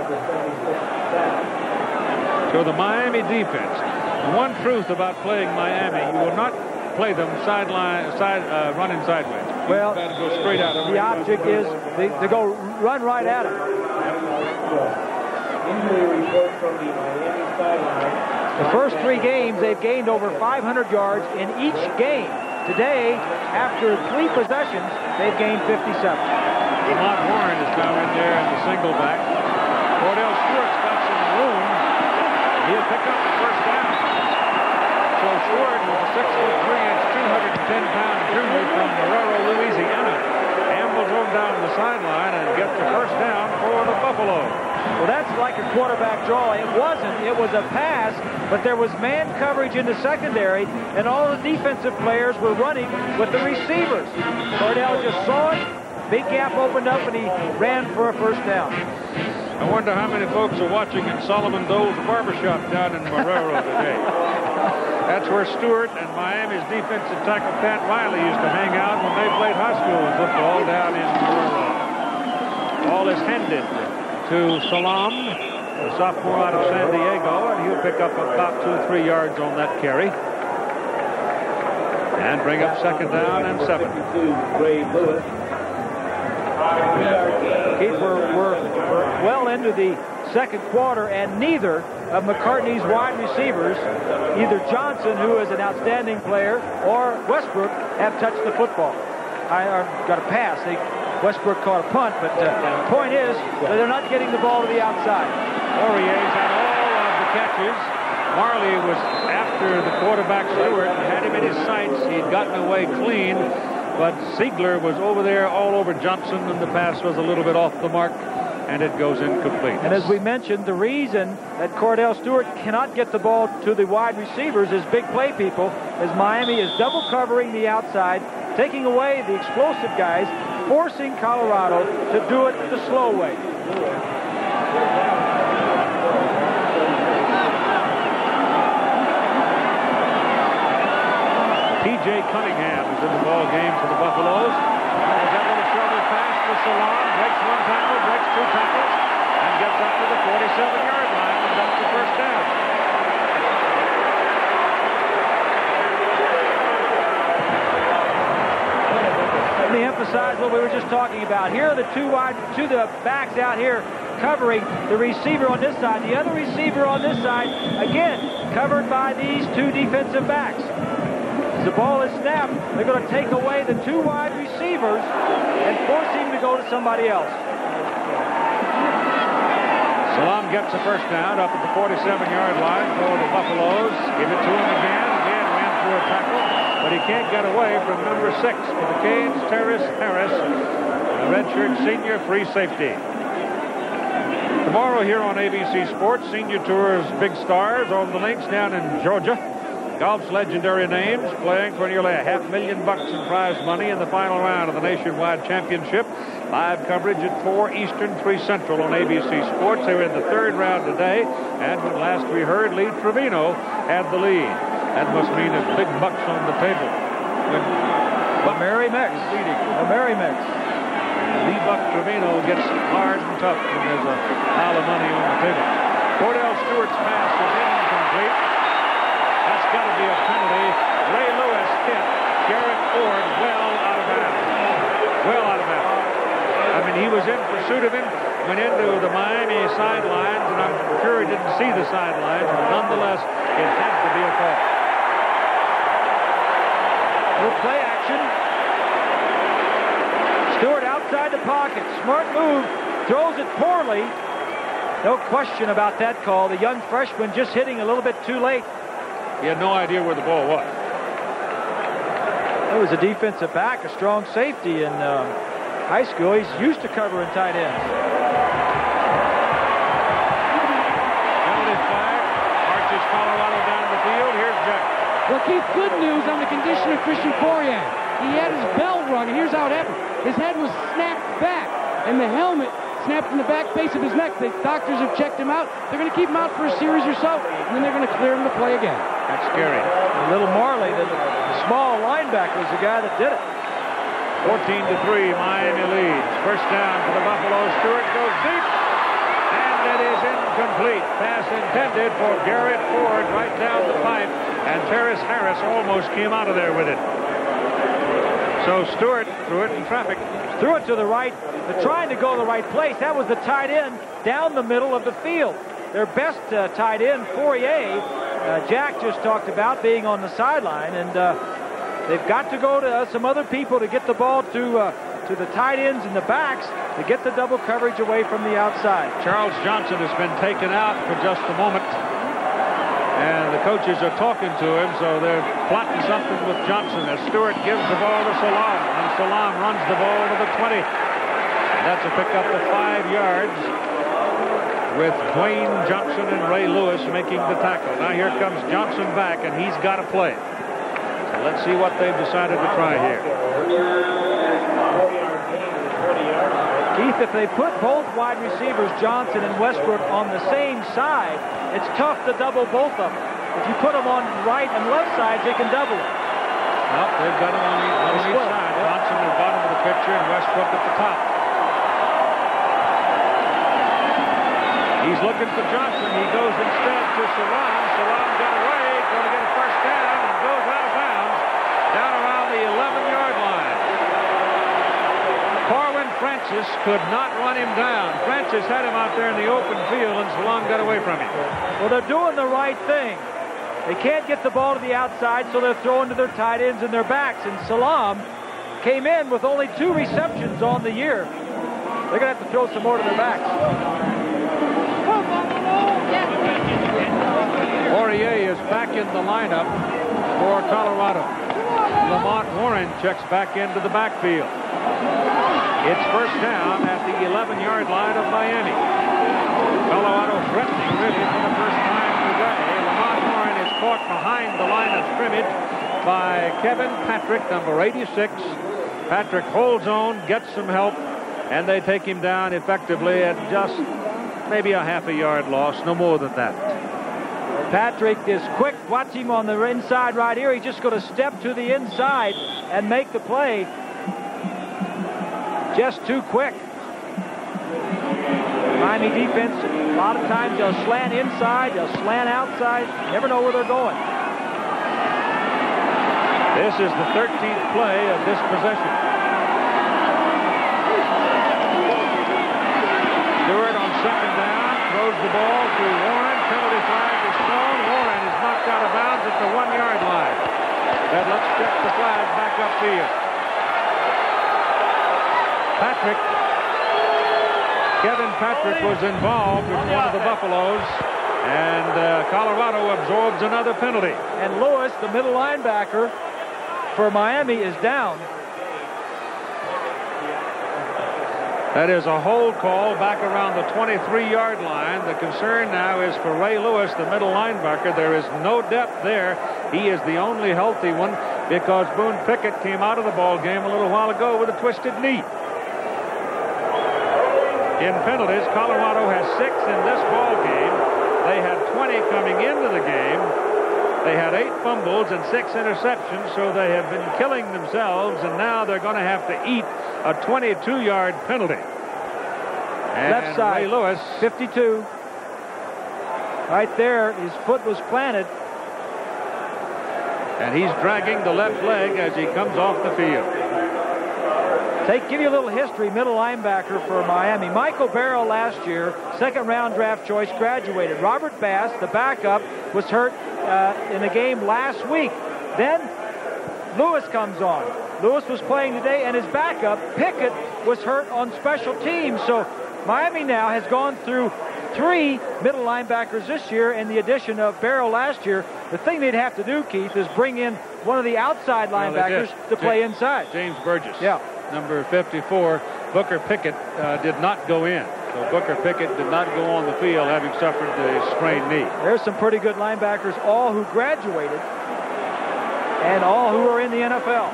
So the Miami defense, one truth about playing Miami, you will not play them sideline, side, uh, running sideways. Well, You've got to go straight out. The object is they, to go run right at him. The first three games, they've gained over 500 yards in each game. Today, after three possessions, they've gained 57. Lamont Warren is now in there in the single back. Kordell Stewart's got some room. He'll pick up the first down. So Stewart was a six foot three inch, 210 pound junior from Marrero, Louisiana. Ambles him down the sideline and gets the first down for the Buffalo. Well, that's like a quarterback draw. It wasn't. It was a pass, but there was man coverage in the secondary, and all the defensive players were running with the receivers. Kordell just saw it. Big gap opened up, and he ran for a first down. I wonder how many folks are watching in Solomon Dole's barbershop down in Marrero today. That's where Stewart and Miami's defensive tackle Pat Riley used to hang out when they played high school football down in Marrero. Ball is handed to Salaam, the sophomore out of San Diego, and he'll pick up about two or three yards on that carry. And bring up second down and seven. We're, well into the second quarter, and neither of McCartney's wide receivers, either Johnson, who is an outstanding player, or Westbrook, have touched the football. I uh, got a pass. They, Westbrook caught a punt, but uh, the point is that they're not getting the ball to the outside. Fauria's had all of the catches. Marley was after the quarterback Stewart and had him in his sights. He'd gotten away clean, but Seigler was over there all over Johnson, and the pass was a little bit off the mark, and it goes incomplete. And as we mentioned, the reason that Cordell Stewart cannot get the ball to the wide receivers is big play people as Miami is double covering the outside, taking away the explosive guys, forcing Colorado to do it the slow way. P.J. Cunningham in the ball game for the Buffaloes. Has that little shovel pass to Salaam, breaks one tackle, breaks two tackles, and gets up to the 47-yard line, and that's the first down. Let me emphasize what we were just talking about. Here are the two wide, two the backs out here covering the receiver on this side. The other receiver on this side, again, covered by these two defensive backs. The ball is snapped, they're going to take away the two wide receivers and force him to go to somebody else. Salaam gets the first down up at the 47-yard line for the Buffaloes. Give it to him again. Again, ran through a tackle, but he can't get away from number six for the Canes, Terrace Harris, a redshirt senior free safety. Tomorrow here on ABC Sports, Senior Tour's big stars on the links down in Georgia. Golf's legendary names playing for nearly a half million bucks in prize money in the final round of the nationwide championship. Live coverage at 4 Eastern, 3 Central on ABC Sports. They were in the third round today, and when last we heard, Lee Trevino had the lead. That must mean there's big bucks on the table. A merry mix. A merry mix. Lee Buck Trevino gets hard and tough when there's a pile of money on the table. Kordell Stewart's pass. Be a penalty. Ray Lewis hit Garrett Ford well out of bounds. Well out of bounds. I mean, he was in pursuit of him, went into the Miami sidelines, and I'm sure he didn't see the sidelines, but nonetheless, it had to be a call. Little play action. Stewart outside the pocket. Smart move. Throws it poorly. No question about that call. The young freshman just hitting a little bit too late. He had no idea where the ball was. It was a defensive back, a strong safety in uh, high school. He's used to covering tight ends. Penalty flag. Marches Colorado down the field. Here's Jack. Well, Keith, good news on the condition of Christian Fauria. He had his bell rung, and here's how it happened. His head was snapped back. and the helmet snapped in the back face of his neck. The doctors have checked him out. They're going to keep him out for a series or so, and then they're going to clear him to play again. Scary. And little Marley, the, the small linebacker, was the guy that did it. 14 to 3, Miami leads. First down for the Buffalo. Stewart goes deep. And it is incomplete. Pass intended for Garrett Ford right down the pipe. And Terrace Harris almost came out of there with it. So Stewart threw it in traffic. Threw it to the right. They're trying to go the right place. That was the tight end down the middle of the field. Their best uh, tight end, Fauria, uh, Jack just talked about being on the sideline, and uh, they've got to go to uh, some other people to get the ball to uh, to the tight ends and the backs to get the double coverage away from the outside. Charles Johnson has been taken out for just a moment. And the coaches are talking to him, so they're plotting something with Johnson as Stewart gives the ball to Salaam. And Salaam runs the ball to the 20. That's a pickup of five yards with Dwayne Johnson and Ray Lewis making the tackle. Now here comes Johnson back, and he's got to play. So let's see what they've decided to try here. Keith, if they put both wide receivers, Johnson and Westbrook, on the same side, it's tough to double both of them. If you put them on right and left sides, they can double it. Well, they've got him on, the, on each side. Johnson at the bottom of the picture and Westbrook at the top. He's looking for Johnson. He goes instead to Salaam. Salaam got away, going to get a first down, and goes out of bounds down around the 11-yard line. Corwin Francis could not run him down. Francis had him out there in the open field, and Salaam got away from him. Well, they're doing the right thing. They can't get the ball to the outside, so they're throwing to their tight ends and their backs. And Salam came in with only two receptions on the year. They're going to have to throw some more to their backs. Fauria is back in the lineup for Colorado. Lamont Warren checks back into the backfield. It's first down at the 11-yard line of Miami. Colorado threatening really for the first time today. Lamont Warren is caught behind the line of scrimmage by Kevin Patrick, number 86. Patrick holds on, gets some help, and they take him down effectively at just maybe a half a yard loss, no more than that. Patrick is quick. Watch him on the inside right here. He's just going to step to the inside and make the play. Just too quick. Miami defense, a lot of times they'll slant inside, they'll slant outside. Never know where they're going. This is the 13th play of this possession. Stewart on second down, throws the ball to Warren. Penalty flag is thrown. Warren is knocked out of bounds at the one-yard line. Then let's the flag back upfield. Patrick, Kevin Patrick was involved with one of the Buffaloes, and uh, Colorado absorbs another penalty. And Lewis, the middle linebacker for Miami, is down. That is a hold call back around the 23-yard line. The concern now is for Ray Lewis, the middle linebacker. There is no depth there. He is the only healthy one because Booker Pickett came out of the ball game a little while ago with a twisted knee. In penalties, Colorado has six in this ball game. They had 20 coming into the game. They had eight fumbles and six interceptions, so they have been killing themselves, and now they're going to have to eat a 22-yard penalty. And Left side, Ray Lewis, 52. Right there, his foot was planted. and he's dragging the left leg as he comes off the field. Take, give you a little history, middle linebacker for Miami. Michael Barrow last year, second round draft choice, graduated. Robert Bass, the backup, was hurt uh, in a game last week. Then Lewis comes on. Lewis was playing today, and his backup, Pickett, was hurt on special teams. So Miami now has gone through three middle linebackers this year and the addition of Barrow last year. The thing they'd have to do, Keith, is bring in one of the outside linebackers to play James- inside. James Burgess. Yeah. Number 54, Booker Pickett uh, did not go in. So Booker Pickett did not go on the field having suffered the sprained knee. There's some pretty good linebackers, all who graduated and all who are in the NFL.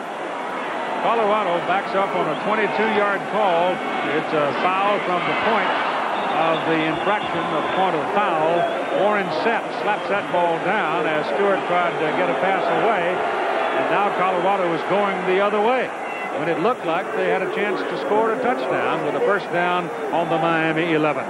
Colorado backs up on a 22-yard call. It's a foul from the point of the infraction of point of foul. Warren Sapp slaps that ball down as Stewart tried to get a pass away. And now Colorado is going the other way when it looked like they had a chance to score a touchdown with a first down on the Miami 11.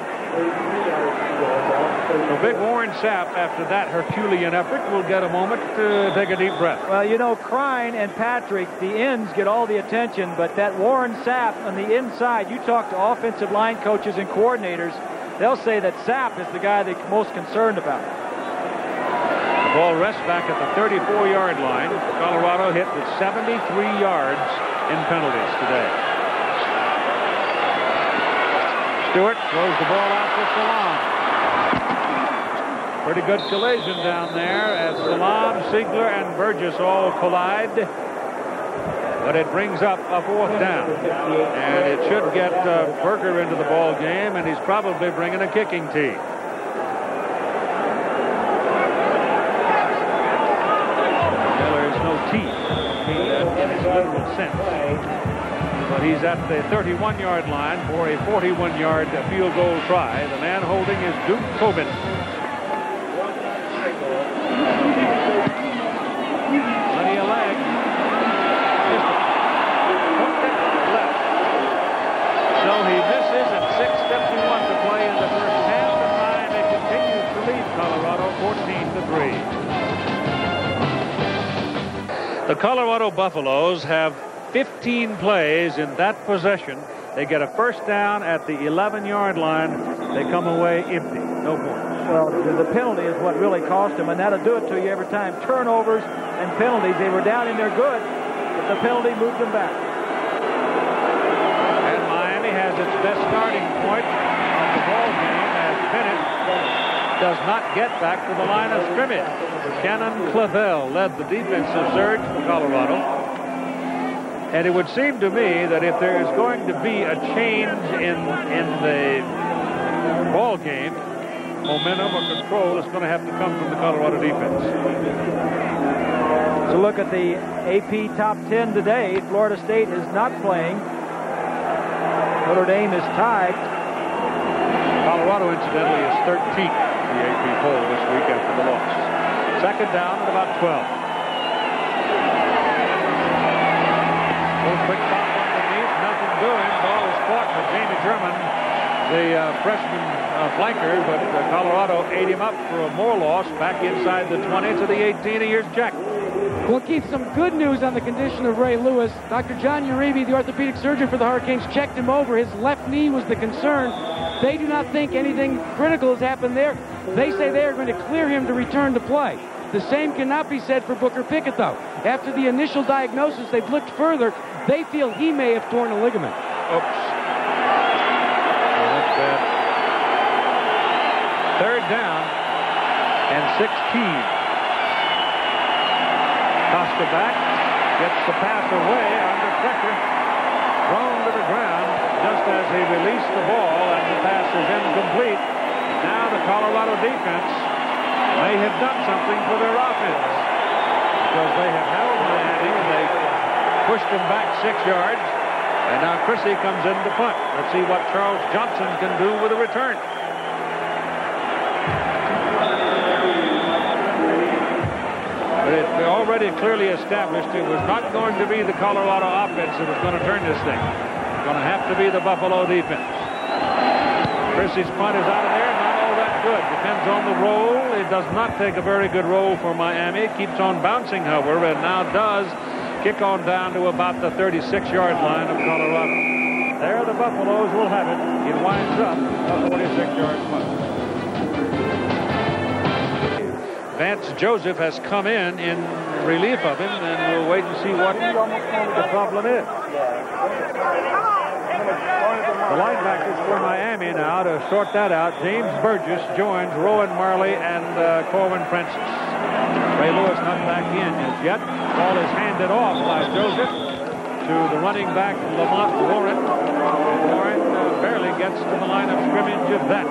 So big Warren Sapp, after that Herculean effort, will get a moment to take a deep breath. Well, you know, Krein and Patrick, the ends get all the attention, but that Warren Sapp on the inside, you talk to offensive line coaches and coordinators, they'll say that Sapp is the guy they're most concerned about. The ball rests back at the 34-yard line. Colorado hit with 73 yards in penalties today. Stewart throws the ball out to Salaam. Pretty good collision down there as Salaam, Seigler, and Burgess all collide. But it brings up a fourth down. And it should get uh, Berger into the ball game, and he's probably bringing a kicking tee. There's no teeth in its literal sense. But he's at the 31-yard line for a 41-yard field goal try. The man holding is Duke Tobin. Colorado Buffaloes have 15 plays in that possession. They get a first down at the 11-yard line. They come away empty. No points. Well, the penalty is what really cost them, and that'll do it to you every time. Turnovers and penalties. They were down in their good, but the penalty moved them back. And Miami has its best starting point of the ball game as Bennett does not get back to the line of scrimmage. Shannon Clavelle led the defensive surge for Colorado. And it would seem to me that if there is going to be a change in in the ball game, momentum or control is going to have to come from the Colorado defense. To look at the AP top 10 today. Florida State is not playing. Notre Dame is tied. Colorado, incidentally, is 13th in AP poll this week after the loss. Second down at about 12. Little quick pop underneath, nothing doing. Ball is caught by Jammi German, the uh, freshman uh, flanker, but uh, Colorado ate him up for a more loss back inside the 20 to the 18. Here's Jack. Well, Keith, some good news on the condition of Ray Lewis. Dr. John Uribe, the orthopedic surgeon for the Hurricanes, checked him over. His left knee was the concern. They do not think anything critical has happened there. They say they are going to clear him to return to play. The same cannot be said for Booker Pickett, though. After the initial diagnosis, they've looked further. They feel he may have torn a ligament. Oops. Third down and 16. Costa back, gets the pass away under pressure, thrown to the ground just as he released the ball and the pass is incomplete. Now the Colorado defense may have done something for their offense because they have held Miami. They pushed them back six yards. And now Chrissy comes in to punt. Let's see what Charles Johnson can do with a return. But it already clearly established it was not going to be the Colorado offense that was going to turn this thing. It's going to have to be the Buffalo defense. Chrissy's punt is out of there. Good. Depends on the roll. It does not take a very good roll for Miami. It keeps on bouncing, however, and now does kick on down to about the 36-yard line of Colorado. There the Buffaloes will have it. It winds up a 46-yard punt. Vance Joseph has come in in relief of him, and we'll wait and see what the problem is. The linebackers for Miami now to sort that out. James Burgess joins Rowan Marley and uh, Corwin Francis. Ray Lewis not back in as yet. Ball is handed off by Joseph to the running back Lamont Warren. Warren uh, barely gets to the line of scrimmage of that.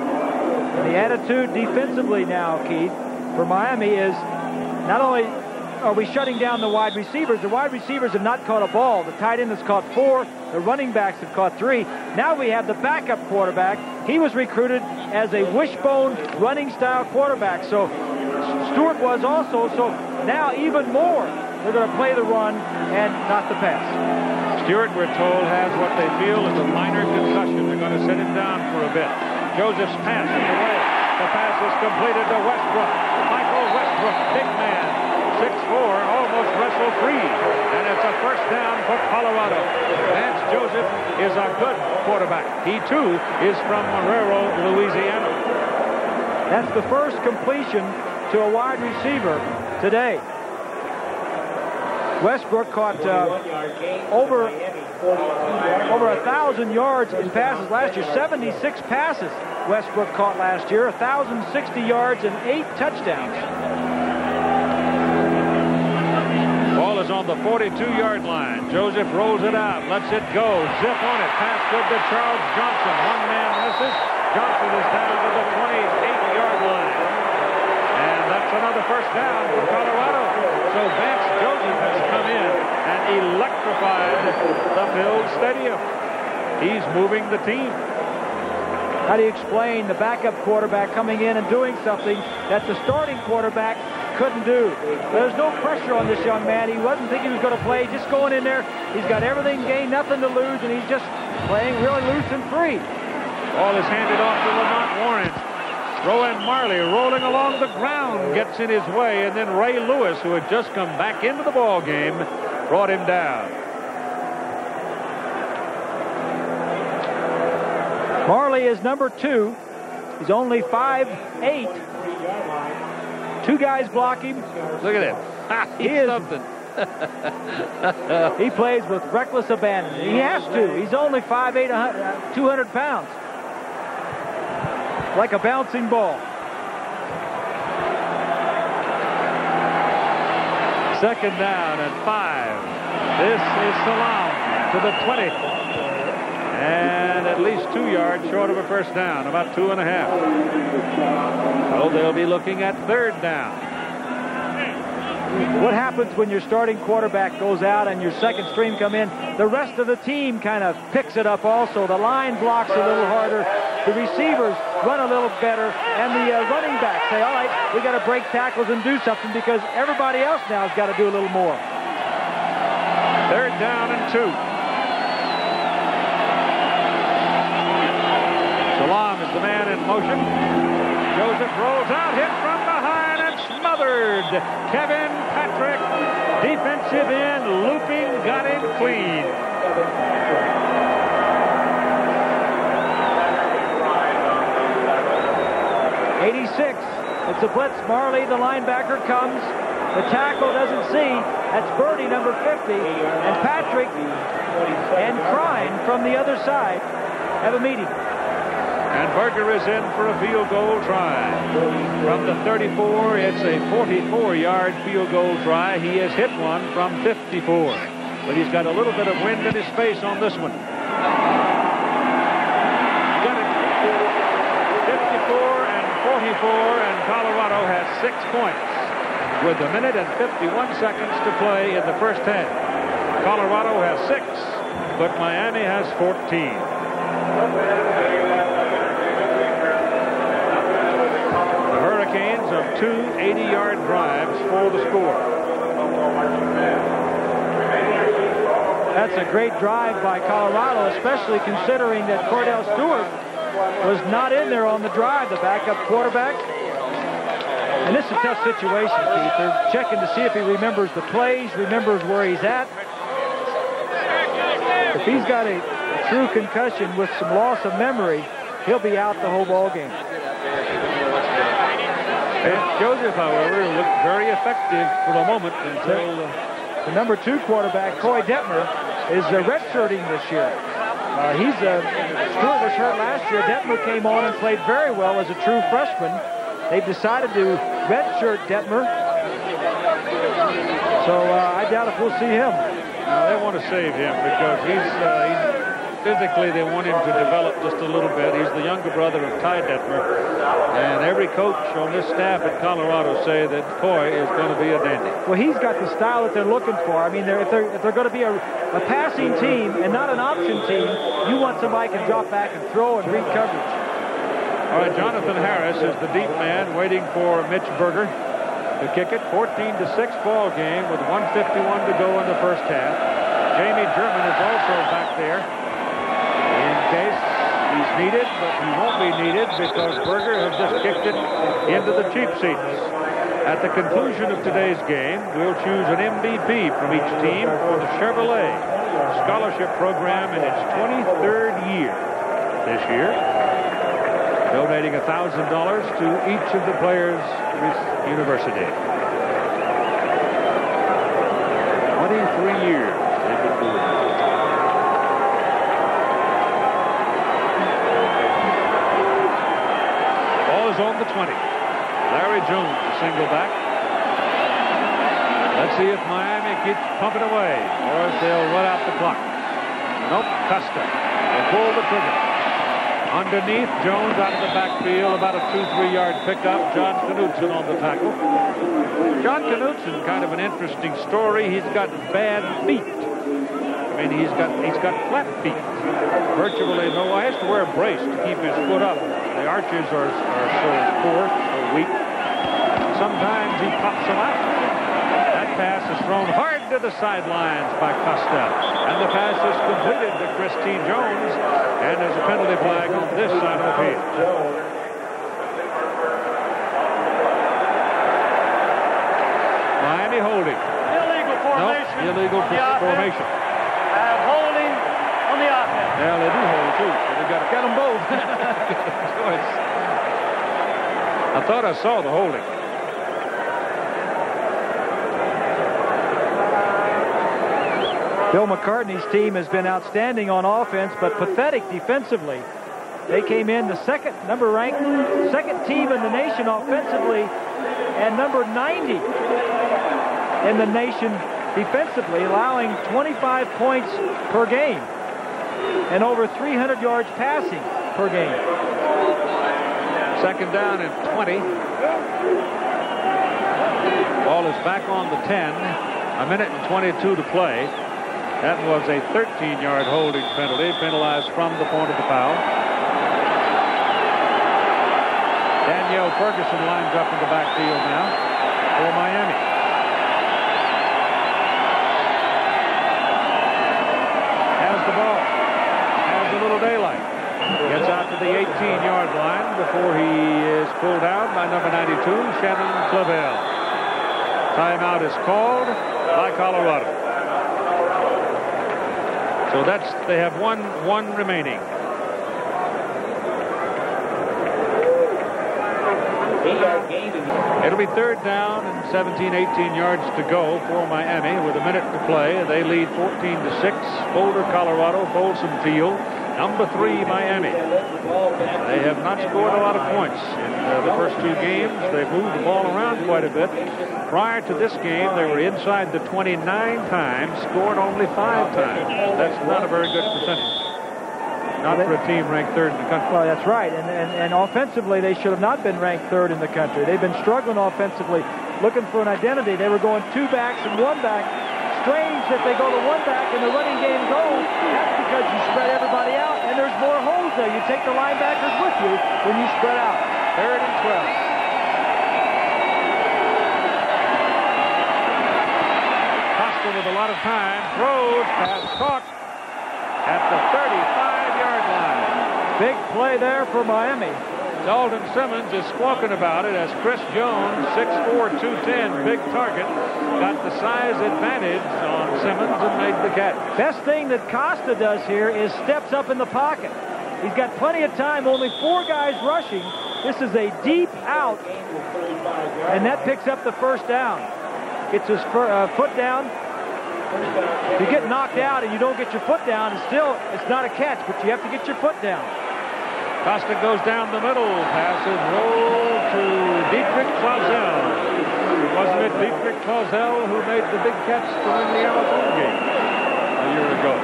The attitude defensively now, Keith, for Miami is not only are we shutting down the wide receivers? The wide receivers have not caught a ball. The tight end has caught four. The running backs have caught three. Now we have the backup quarterback. He was recruited as a wishbone running style quarterback. So Stewart was also. So now even more, they're going to play the run and not the pass. Stewart, we're told, has what they feel is a minor concussion. They're going to sit him down for a bit. Joseph's pass is away. The pass is completed to Westbrook. Michael Westbrook, big man, 6'4", almost wrestle free. It's a first down for Colorado. Vance Joseph is a good quarterback. He, too, is from Marrero, Louisiana. That's the first completion to a wide receiver today. Westbrook caught uh, over over a thousand yards in passes last year. 76 passes Westbrook caught last year. 1,060 yards and eight touchdowns. Is on the 42-yard line. Joseph rolls it out, lets it go, zip on it. Pass good to Charles Johnson. One man misses. Johnson is down to the 28-yard line. And that's another first down for Colorado. So Vance Joseph has come in and electrified the Phil Stadium. He's moving the team. How do you explain the backup quarterback coming in and doing something that the starting quarterback couldn't do? There's no pressure on this young man. He wasn't thinking he was going to play, just going in there. He's got everything gained, nothing to lose, and he's just playing really loose and free. Ball is handed off to Lamont Warren. Rohan Marley rolling along the ground gets in his way, and then Ray Lewis, who had just come back into the ball game, brought him down. Marley is number two. He's only five eight. Two guys block him. Look at him. he is something. he plays with reckless abandon. He has to. He's only 5'8", uh, 200 pounds like a bouncing ball. Second down and five. This is Salaam to the 20. And at least two yards short of a first down, about two and a half. So they'll be looking at third down. What happens when your starting quarterback goes out and your second stream come in? The rest of the team kind of picks it up also. The line blocks a little harder. The receivers run a little better. And the uh, running backs say, all right, we got to break tackles and do something because everybody else now has got to do a little more. Third down and two. The man in motion. Joseph rolls out, hit from behind and smothered. Kevin Patrick, defensive end, looping, got him clean. 86. It's a blitz. Marley, the linebacker, comes. The tackle doesn't see. That's Birdie, number 50. And Patrick and Krein from the other side have a meeting. And Berger is in for a field goal try. From the 34, it's a 44-yard field goal try. He has hit one from 54. But he's got a little bit of wind in his face on this one. Got it. 54 and 44, and Colorado has six points with a minute and 51 seconds to play in the first half. Colorado has six, but Miami has 14. The Hurricanes of two 80-yard drives for the score. That's a great drive by Colorado, especially considering that Kordell Stewart was not in there on the drive, the backup quarterback. And this is a tough situation, Keith. They're checking to see if he remembers the plays, remembers where he's at. If he's got a, a true concussion with some loss of memory, he'll be out the whole ball game. Joseph, however, looked very effective for the moment until uh, the number two quarterback, Coy Detmer, is uh, redshirting this year. Uh, he's uh, Stewart was hurt last year. Detmer came on and played very well as a true freshman. They've decided to redshirt Detmer. So uh, I doubt if we'll see him. No, they want to save him because he's, uh, he's physically they want him to develop just a little bit. He's the younger brother of Ty Detmer. And every coach on this staff at Colorado say that Coy is going to be a dandy. Well, he's got the style that they're looking for. I mean, they're, if they're, if they're going to be a, a passing team and not an option team, you want somebody can drop back and throw and read coverage. All right, Jonathan Harris is the deep man waiting for Mitch Berger to kick it. 14 to 6 ball game with 151 to go in the first half. Jammi German is also back there in case he's needed, but he won't be needed because Berger has just kicked it into the cheap seats. At the conclusion of today's game, we'll choose an MVP from each team for the Chevrolet Scholarship Program in its 23rd year this year donating $1,000 to each of the players' university. 23 years 20. Larry Jones, the single back. Let's see if Miami keeps pumping away or if they'll run out the clock. Nope, Costa will pull the trigger. Underneath, Jones out of the backfield, about a two, three yard pickup. John Knutson on the tackle. John Knutson, kind of an interesting story. He's got bad feet. Mean, he's got he's got flat feet. Virtually no. He has to wear a brace to keep his foot up. The arches are, are so poor, so weak. Sometimes he pops them out. That pass is thrown hard to the sidelines by Costa. And the pass is completed to Chris T. Jones. And there's a penalty flag on this side of the field. Miami holding. Illegal formation. No, illegal formation. And holding on the offense. Yeah, they do hold too. So they got, got them both. I thought I saw the holding. Bill McCartney's team has been outstanding on offense, but pathetic defensively. They came in the second number ranked, second team in the nation offensively, and number 90 in the nation defensively, allowing 25 points per game and over 300 yards passing per game. Second down and 20. Ball is back on the 10. A minute and 22 to play. That was a 13-yard holding penalty, penalized from the point of the foul. Danyell Ferguson lines up in the backfield now for Miami. Has the ball. Has a little daylight. Gets out to the 18-yard line before he is pulled out by number 92, Shannon Clavelle. Timeout is called by Colorado. So that's they have one one remaining. It'll be third down and 17, 18 yards to go for Miami with a minute to play. They lead 14 to 6. Boulder, Colorado, Folsom Field. Number three, Miami. They have not scored a lot of points in uh, the first two games. They've moved the ball around quite a bit. Prior to this game, they were inside the 29 times, scored only five times. That's not a very good percentage. Not for a team ranked third in the country. Well, that's right. And, and, and offensively, they should have not been ranked third in the country. They've been struggling offensively, looking for an identity. They were going two backs and one back. Strange that they go to one back and the running game goes. That's because you spread everybody out, and there's more holes there. You take the linebackers with you when you spread out. Third and 12. Costa with a lot of time. Throws. Pass caught at the 35-yard line. Big play there for Miami. Dalton Simmons is squawking about it as Chris Jones, 6'4", 210, big target, got the size advantage on Simmons and made the catch. Best thing that Costa does here is steps up in the pocket. He's got plenty of time, only four guys rushing. This is a deep out, and that picks up the first down. Gets his uh, foot down. If you get knocked out and you don't get your foot down, it's still it's not a catch, but you have to get your foot down. Costa goes down the middle, passes roll to Dietrich Clausel. Wasn't it Dietrich Clausel who made the big catch to win the Arizona game a year ago?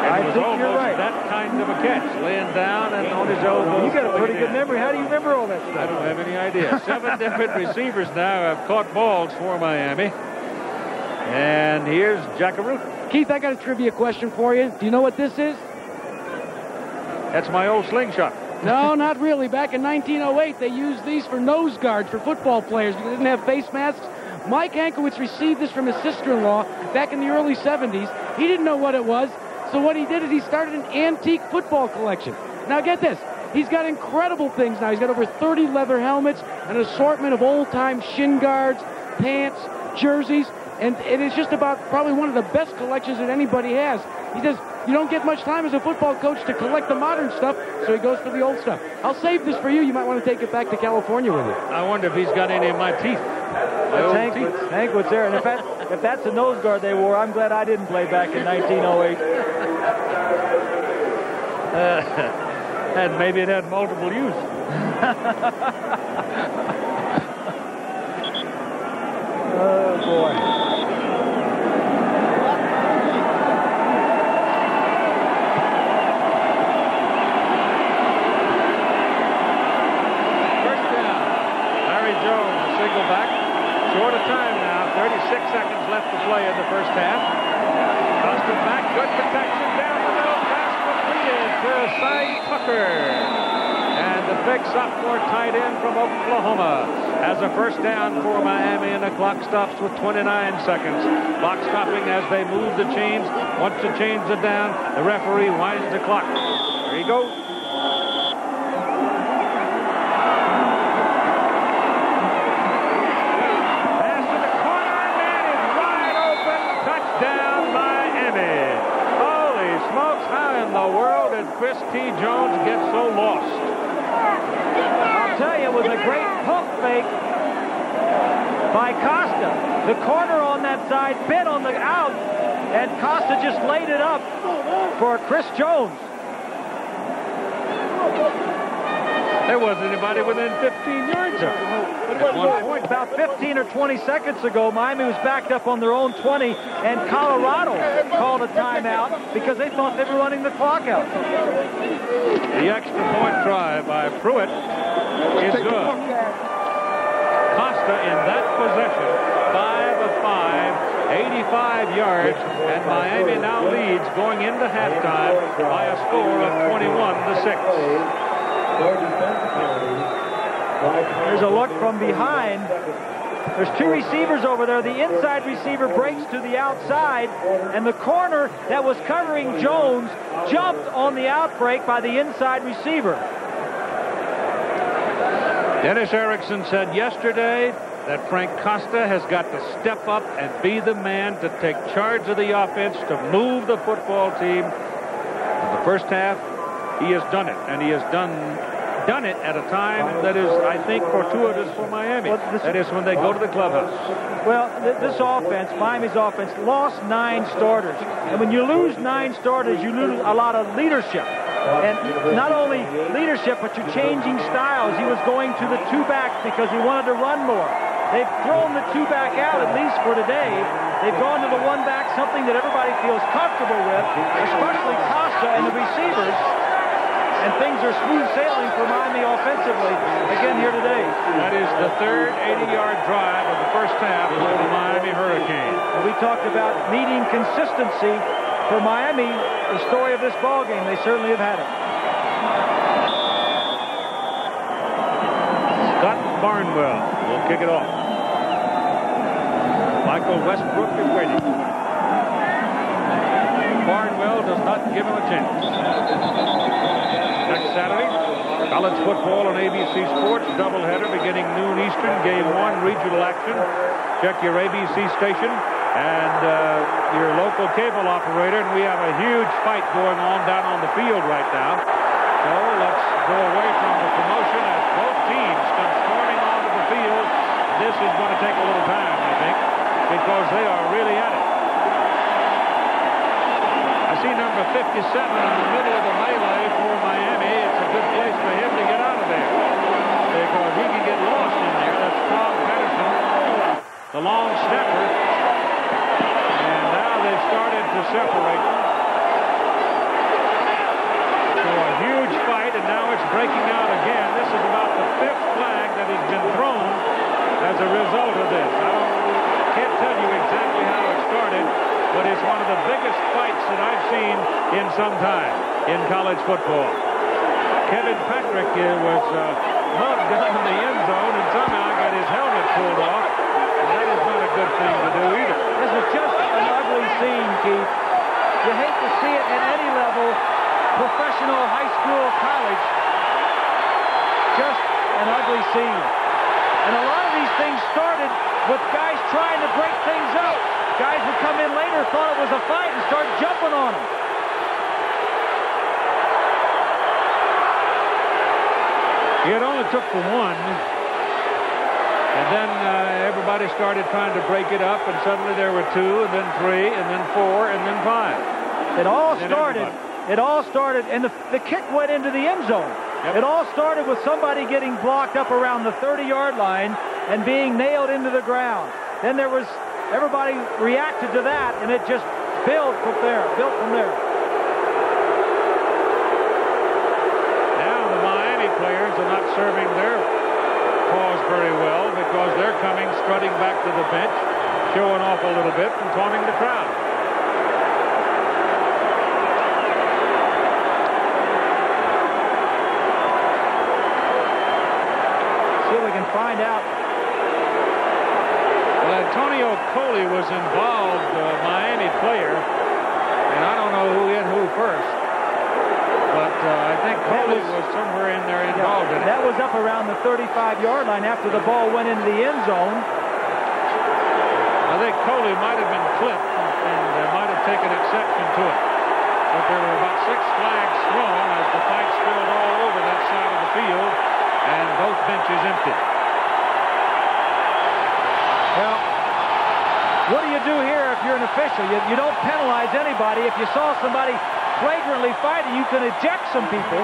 I it was think almost you're right. that kind of a catch, laying down and on his elbow. You got a pretty good memory. How do you remember all that stuff? I don't have any idea. Seven different receivers now have caught balls for Miami. And here's Jack Arute. Keith, I got a trivia question for you. Do you know what this is? That's my old slingshot. No, not really. Back in 1908, they used these for nose guards for football players because they didn't have face masks. Mike Hankwitz received this from his sister-in-law back in the early 70s. He didn't know what it was, so what he did is he started an antique football collection. Now get this. He's got incredible things now. He's got over 30 leather helmets, an assortment of old-time shin guards, pants, jerseys, and it is just about probably one of the best collections that anybody has. He says, you don't get much time as a football coach to collect the modern stuff, so he goes for the old stuff. I'll save this for you. You might want to take it back to California with you. I wonder if he's got any of my teeth. My That's Hank, teeth. Hank was there. And if, that, if that's the nose guard they wore, I'm glad I didn't play back in 1908. And maybe it had multiple use. Oh, boy. First down. Larry Jones, a single back. Short of time now. 36 seconds left to play in the first half. Costa back. Good protection. Down the middle. Pass completed to Cy Tucker. The big sophomore tight end from Oklahoma has a first down for Miami, and the clock stops with 29 seconds. Clock stopping as they move the chains. Once the chains are down, the referee winds the clock. There world did Chris T. Jones get so lost? It was a great pump fake by Costa. The corner on that side bit on the out, and Costa just laid it up for Chris Jones. There wasn't anybody within 15 yards of him. At one point, About 15 or 20 seconds ago, Miami was backed up on their own 20, and Colorado called a timeout because they thought they were running the clock out. the extra point try by Prewitt is good. Costa in that possession, 5 of 5, 85 yards, and Miami now leads going into halftime by a score of 21 to 6. There's a look from behind. There's two receivers over there. The inside receiver breaks to the outside, and the corner that was covering Jones jumped on the outbreak by the inside receiver. Dennis Erickson said yesterday that Frank Costa has got to step up and be the man to take charge of the offense, to move the football team. In the first half, he has done it, and he has done done it at a time that is, I think, fortuitous for Miami. Well, this- that is when they go to the clubhouse. Well, th- this offense, Miami's offense, lost nine starters. And when you lose nine starters, you lose a lot of leadership. And not only leadership, but you're changing styles. He was going to the two back because he wanted to run more. They've thrown the two back out, at least for today. They've gone to the one back, something that everybody feels comfortable with, especially Costa and the receivers. And things are smooth sailing for Miami offensively again here today. That is the third 80-yard drive of the first half for the Miami Hurricane. And we talked about needing consistency for Miami. The story of this ball game, they certainly have had it. Scott Barnwell will kick it off. Michael Westbrook is waiting. Barnwell does not give him a chance. Next Saturday, college football on ABC Sports, doubleheader beginning noon Eastern, game one, regional action. Check your ABC station and uh, your local cable operator, and we have a huge fight going on down on the field right now. So let's go away from the promotion as both teams come storming onto the field. This is going to take a little time, I think, because they are really at it. See number 57 in the middle of the melee for Miami. It's a good place for him to get out of there because he can get lost in there. That's Tom Patterson, the long snapper. And now they've started to separate. So a huge fight, and now it's breaking out again. This is about the fifth flag that has been thrown as a result of this. I don't, can't tell you exactly how it started, but it's one of the biggest fights that I've seen in some time in college football. Kevin Patrick was uh, mugged down in the end zone and somehow got his helmet pulled off. And that is not a good thing to do either. This is just an ugly scene, Keith. You hate to see it at any level, professional, high school, college. Just an ugly scene. And a lot of these things started with guys trying to break things up. Guys would come in later, thought it was a fight, and start jumping on them. It only took for one. And then uh, everybody started trying to break it up, and suddenly there were two, and then three, and then four, and then five. It all started. everybody. It all started, and the, the kick went into the end zone. Yep. It all started with somebody getting blocked up around the 30-yard line and being nailed into the ground. Then there was everybody reacted to that, and it just built from there. Built from there. Now the Miami players are not serving their cause very well because they're coming strutting back to the bench, showing off a little bit and taunting the crowd. See if we can find out. Well, Antonio Coley was involved, uh, Miami player, and I don't know who hit who first, but uh, I think Coley was, somewhere in there involved in it. That was up around the 35-yard line after the ball went into the end zone. I think Coley might have been clipped and, and uh, might have taken exception to it. But there were about six flags thrown as the fight spilled all over that side of the field, and both benches empty. Well, what do you do here if you're an official? You, you don't penalize anybody. If you saw somebody flagrantly fighting, you can eject some people.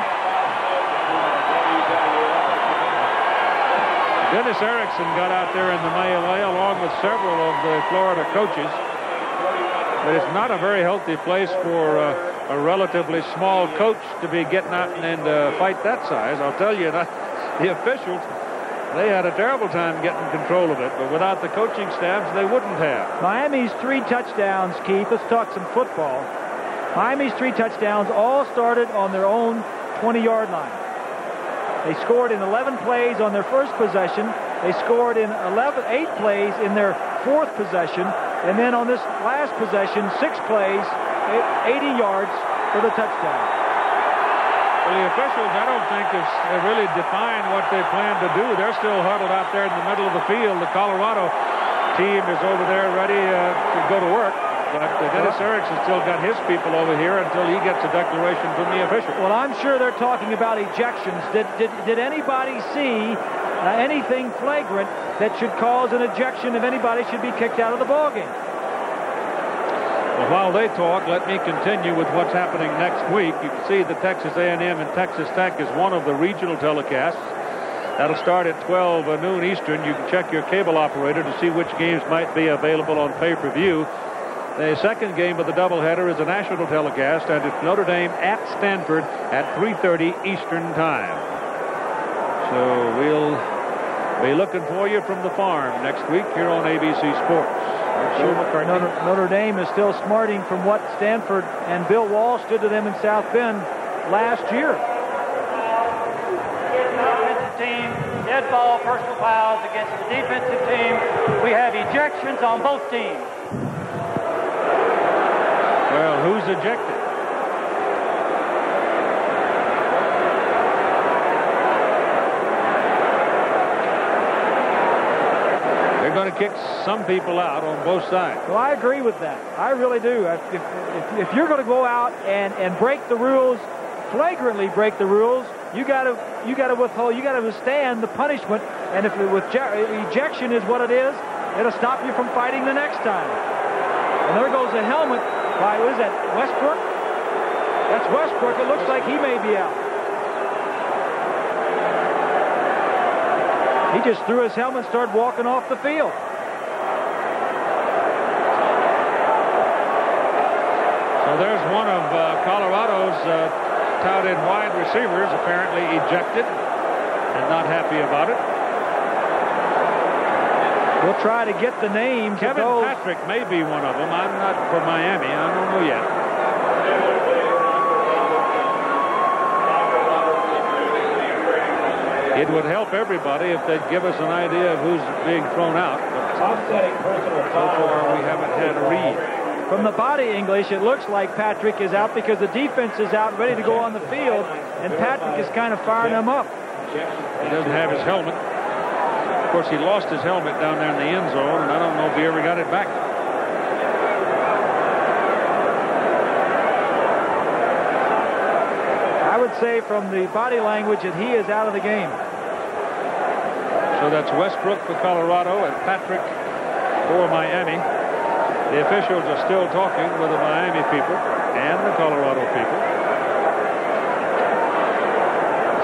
Dennis Erickson got out there in the melee along with several of the Florida coaches. But it's not a very healthy place for uh, a relatively small coach to be getting out and, uh, fight that size. I'll tell you, that the officials, they had a terrible time getting control of it. But without the coaching staffs, they wouldn't have. Miami's three touchdowns, Keith. Let's talk some football. Miami's three touchdowns all started on their own 20-yard line. They scored in 11 plays on their first possession. They scored in 11, eight plays in their fourth possession. And then on this last possession, six plays, 80 yards for the touchdown. Well, the officials, I don't think, have have really defined what they plan to do. They're still huddled out there in the middle of the field. The Colorado team is over there ready uh, to go to work. But uh, Dennis Erickson still got his people over here until he gets a declaration from the official. Well, I'm sure they're talking about ejections. Did, did, did anybody see uh, anything flagrant that should cause an ejection if anybody should be kicked out of the ballgame? While they talk, let me continue with what's happening next week. You can see the Texas A&M and Texas Tech is one of the regional telecasts. That'll start at 12 uh, noon Eastern. You can check your cable operator to see which games might be available on pay-per-view. The second game of the doubleheader is a national telecast, and it's Notre Dame at Stanford at 3.30 Eastern Time. So we'll be looking for you from the farm next week here on ABC Sports. Notre, Notre Dame is still smarting from what Stanford and Bill Walsh did to them in South Bend last year. Offensive team, dead ball, personal fouls against the defensive team. We have ejections on both teams. Well, who's ejected? They're going to kick some people out on both sides. Well, I agree with that. I really do. If, if, if, you're going to go out and, and break the rules, flagrantly break the rules, you got to you got to withhold, you got to withstand the punishment. And if it, with ejection is what it is, it'll stop you from fighting the next time. And there goes the helmet by what is that Westbrook? That's Westbrook. It looks like he may be out. He just threw his helmet and started walking off the field. So there's one of uh, Colorado's uh, touted wide receivers apparently ejected and not happy about it. We'll try to get the names. Kevin Patrick may be one of them. I'm not for Miami. I don't know yet. It would help everybody if they'd give us an idea of who's being thrown out. But so far, we haven't had a read. From the body English, it looks like Patrick is out because the defense is out ready to go on the field, and Patrick is kind of firing them up. He doesn't have his helmet. Of course, he lost his helmet down there in the end zone, and I don't know if he ever got it back. I would say from the body language that he is out of the game. So that's Westbrook for Colorado and Patrick for Miami. The officials are still talking with the Miami people and the Colorado people.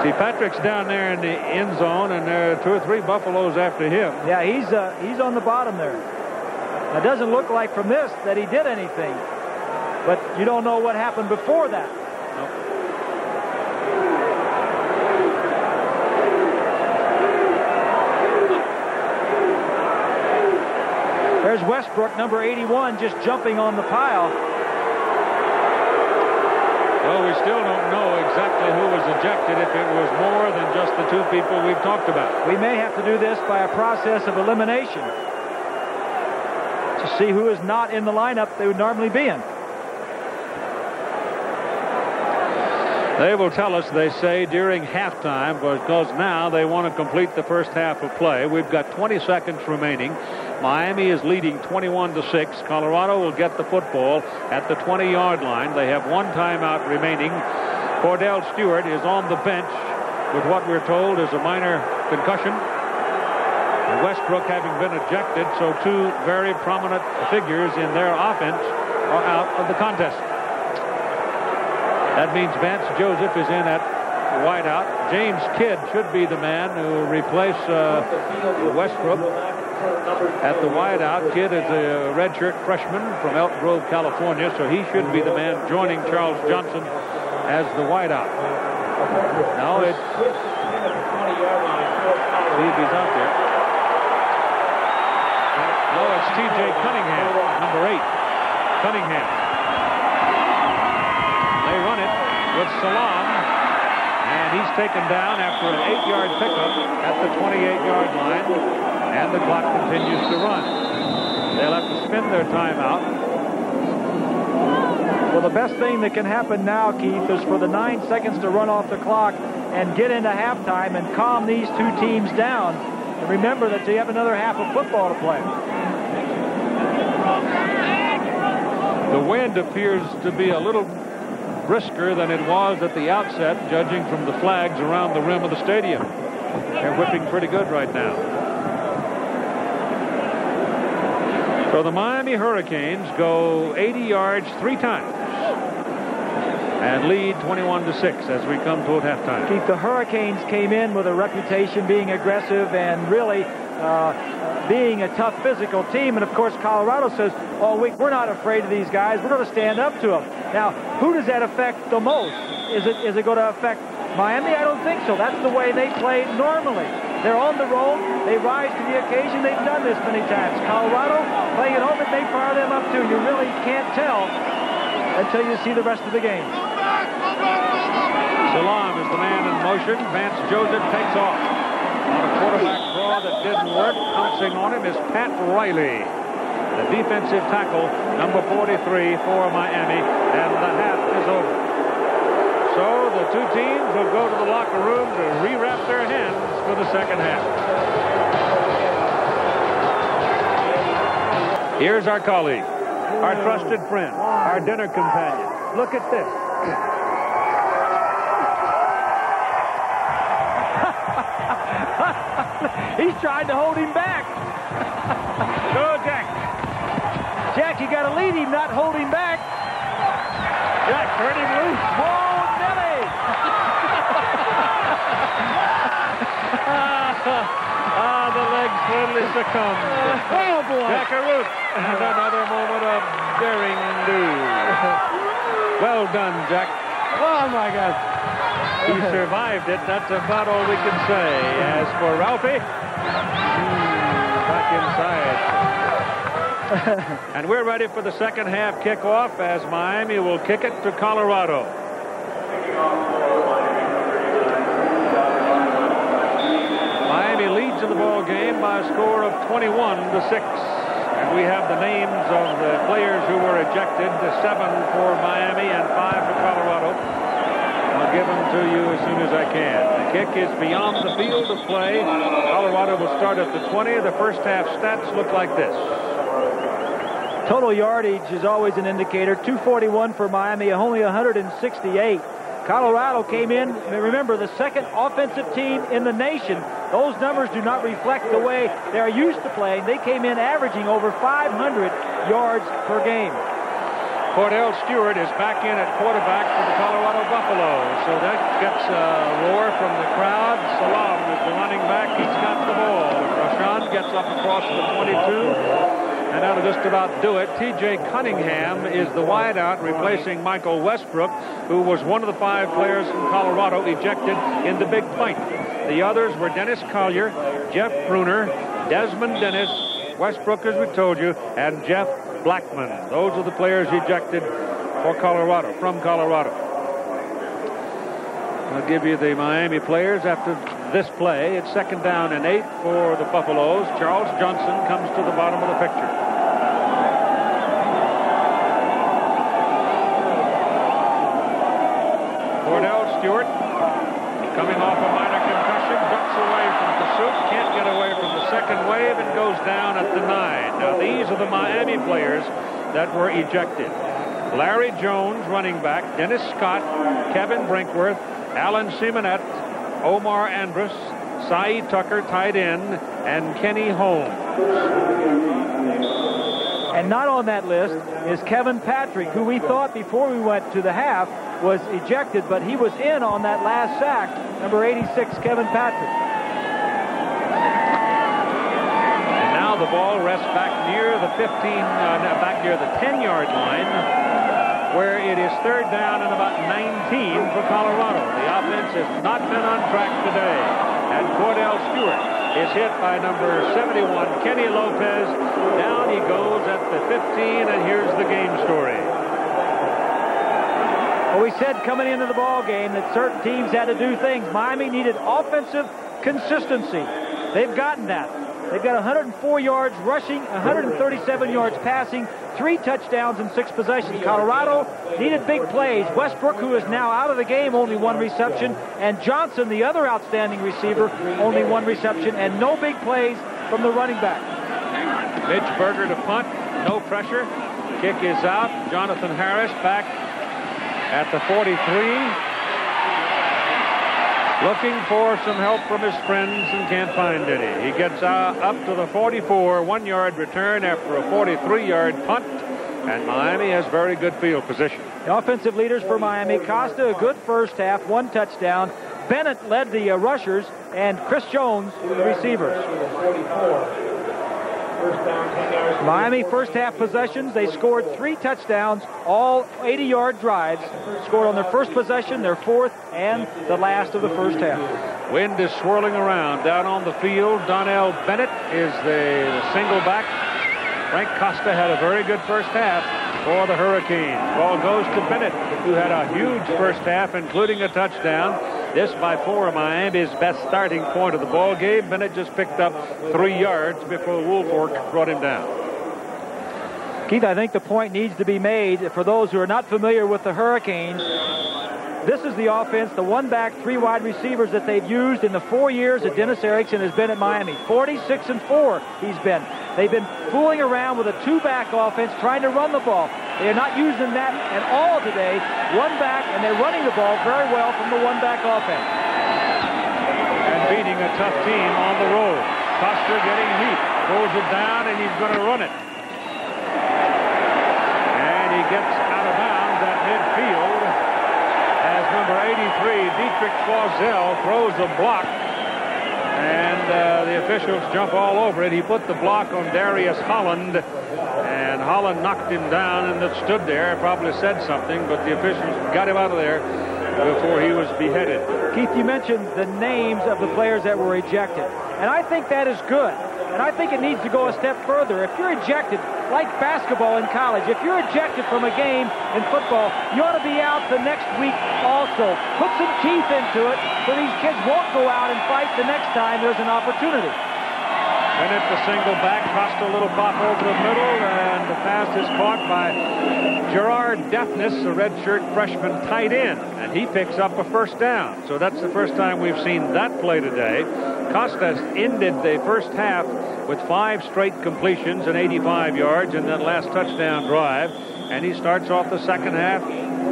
See, Patrick's down there in the end zone, and there are two or three Buffaloes after him. Yeah, he's uh, he's on the bottom there. It doesn't look like from this that he did anything, but you don't know what happened before that. There's Westbrook, number 81, just jumping on the pile. Well, we still don't know exactly who was ejected if it was more than just the two people we've talked about. We may have to do this by a process of elimination to see who is not in the lineup they would normally be in. They will tell us, they say, during halftime, because now they want to complete the first half of play. We've got 20 seconds remaining. Miami is leading 21 to 6. Colorado will get the football at the 20 yard line. They have one timeout remaining. Kordell Stewart is on the bench with what we're told is a minor concussion. Westbrook having been ejected, so two very prominent figures in their offense are out of the contest. That means Vance Joseph is in at wideout. James Kidd should be the man who will replace uh, Westbrook at the wideout. Kidd is a redshirt freshman from Elk Grove, California, so he should be the man joining Charles Johnson as the wideout. Now it's he's out there. No, it's T.J. Cunningham, number eight. Cunningham. They run it with Salaam, and he's taken down after an eight-yard pickup at the 28-yard line, and the clock continues to run. They'll have to spend their timeout. Well, the best thing that can happen now, Keith, is for the nine seconds to run off the clock and get into halftime and calm these two teams down. And remember that you have another half of football to play. The wind appears to be a little brisker than it was at the outset, judging from the flags around the rim of the stadium. They're whipping pretty good right now. So the Miami Hurricanes go 80 yards three times and lead 21 to 6 as we come toward halftime. Keith, the Hurricanes came in with a reputation being aggressive and really uh, being a tough physical team. And of course, Colorado says all week, we're not afraid of these guys. We're going to stand up to them. Now, who does that affect the most? Is it is it going to affect Miami? I don't think so. That's the way they play normally. They're on the road. They rise to the occasion. They've done this many times. Colorado playing at home, it may fire them up too. You really can't tell until you see the rest of the game. Salaam is the man in motion. Vance Joseph takes off. On a quarterback draw that didn't work, pouncing on him is Pat Riley, the defensive tackle, number 43 for Miami, and the half is over. So the two teams will go to the locker room to rewrap their hands for the second half. Here's our colleague, our trusted friend, our dinner companion. Look at this. He's trying to hold him back. Go, Jack. Jack, you got to lead him, not hold him back. Jack, turn him loose. Oh, Nelly! ah, the legs finally succumbed. oh, boy. Jackaroo. And another moment of daring do. well done, Jack. Oh, my God. He survived it. That's about all we can say. As for Ralphie, hmm, back inside. and we're ready for the second half kickoff as Miami will kick it to Colorado. Miami leads in the ball game by a score of 21 to 6. And we have the names of the players who were ejected, seven for Miami and five for Colorado. Give them to you as soon as I can. The kick is beyond the field of play. Colorado will start at the 20. The first half stats look like this. Total yardage is always an indicator. 241 for Miami, only 168. Colorado came in, remember, the second offensive team in the nation. Those numbers do not reflect the way they're used to playing. They came in averaging over 500 yards per game. Kordell Stewart is back in at quarterback for the Colorado Buffaloes. So that gets a roar from the crowd. Salaam is the running back. He's got the ball. Rashaan gets up across the 22. And that'll just about do it. T.J. Cunningham is the wideout replacing Michael Westbrook, who was one of the five players from Colorado ejected in the big fight. The others were Dennis Collier, Jeff Bruner, Desmond Dennis, Westbrook, as we told you, and Jeff Blackman. Those are the players ejected for Colorado, from Colorado. I'll give you the Miami players after this play. It's second down and eight for the Buffaloes. Charles Johnson comes to the bottom of the picture. Kordell Stewart coming off a minor concussion, ducks away from pursuit, can't get away from the second wave and goes down at the nine. Now these are the Miami players that were ejected. Larry Jones, running back, Dennis Scott, Kevin Brinkworth, Alan Semonette, Omar Andrus, Saeed Tucker, tight end, and Kenny Holmes. And not on that list is Kevin Patrick, who we thought before we went to the half was ejected, but he was in on that last sack. Number 86, Kevin Patrick. And now the ball rests back near the 15, uh, back near the 10-yard line, where it is third down and about 19 for Colorado. The offense has not been on track today. And Kordell Stewart is hit by number 71, Kenny Lopez. Down he goes at the 15, and here's the game story. Well, we said coming into the ball game that certain teams had to do things. Miami needed offensive consistency. They've gotten that. They've got 104 yards rushing, 137 yards passing, three touchdowns and six possessions. Colorado needed big plays. Westbrook, who is now out of the game, only one reception, and Johnson, the other outstanding receiver, only one reception, and no big plays from the running back. Mitch Berger to punt, no pressure. Kick is out. Jonathan Harris back at the 43 looking for some help from his friends and can't find any. He gets uh, up to the 44, one-yard return after a 43-yard punt, and Miami has very good field position. The offensive leaders for Miami, Costa, a good first half, one touchdown. Bennett led the uh, rushers, and Chris Jones, the receivers. Miami first half possessions, they scored three touchdowns, all 80-yard drives, scored on their first possession, their fourth, and the last of the first half. Wind is swirling around down on the field. Donnell Bennett is the, the single back. Frank Costa had a very good first half for the Hurricanes. Ball goes to Bennett, who had a huge first half, including a touchdown. This by four Miami's best starting point of the ball game. Bennett just picked up three yards before Woolfolk brought him down. Keith, I think the point needs to be made for those who are not familiar with the Hurricanes. This is the offense, the one back, three wide receivers that they've used in the four years that Dennis Erickson has been at Miami. 46 and 4 he's been. They've been fooling around with a two back offense trying to run the ball. They are not using that at all today. One back, and they're running the ball very well from the one back offense. And beating a tough team on the road. Costa getting heat. Throws it down, and he's going to run it. Gets out of bounds at midfield as number 83, Dietrich Clauzel, throws a block. And uh, the officials jump all over it. He put the block on Darius Holland, and Holland knocked him down and it stood there. Probably said something, but the officials got him out of there. before he was beheaded. Keith, you mentioned the names of the players that were ejected, and I think that is good. And I think it needs to go a step further. If you're ejected, like basketball in college, if you're ejected from a game in football, you ought to be out the next week also. Put some teeth into it so these kids won't go out and fight the next time there's an opportunity. Bennett the single back, Costa a little pop over the middle, and the pass is caught by Gerard Deafness, a redshirt freshman tight end, and he picks up a first down. So that's the first time we've seen that play today. Costa ended the first half with five straight completions and 85 yards in that last touchdown drive, and he starts off the second half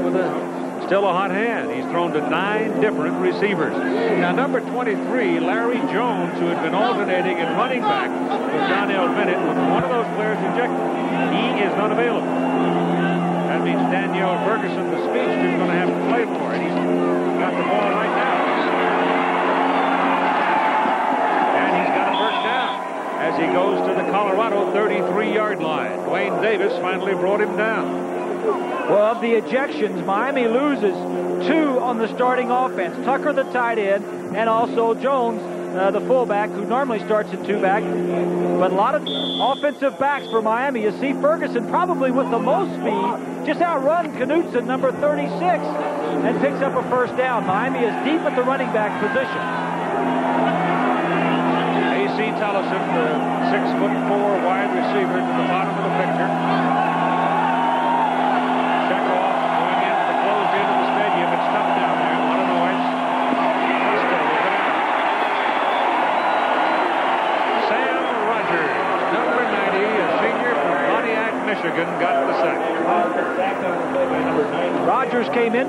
with a still a hot hand. He's thrown to nine different receivers. Now, number 23, Larry Jones, who had been alternating at running back with Donnell Bennett, was one of those players ejected. He is not available. That means Danyell Ferguson, the speedster, is going to have to play for it. He's got the ball right now. And he's got a first down as he goes to the Colorado 33-yard line. Dwayne Davis finally brought him down. Well, of the ejections, Miami loses two on the starting offense. Tucker, the tight end, and also Jones, uh, the fullback, who normally starts at two back. But a lot of offensive backs for Miami. You see Ferguson probably with the most speed, just outrun Knutson, number 36, and picks up a first down. Miami is deep at the running back position. A.C. Tellison, the six foot four wide receiver to the bottom of the picture.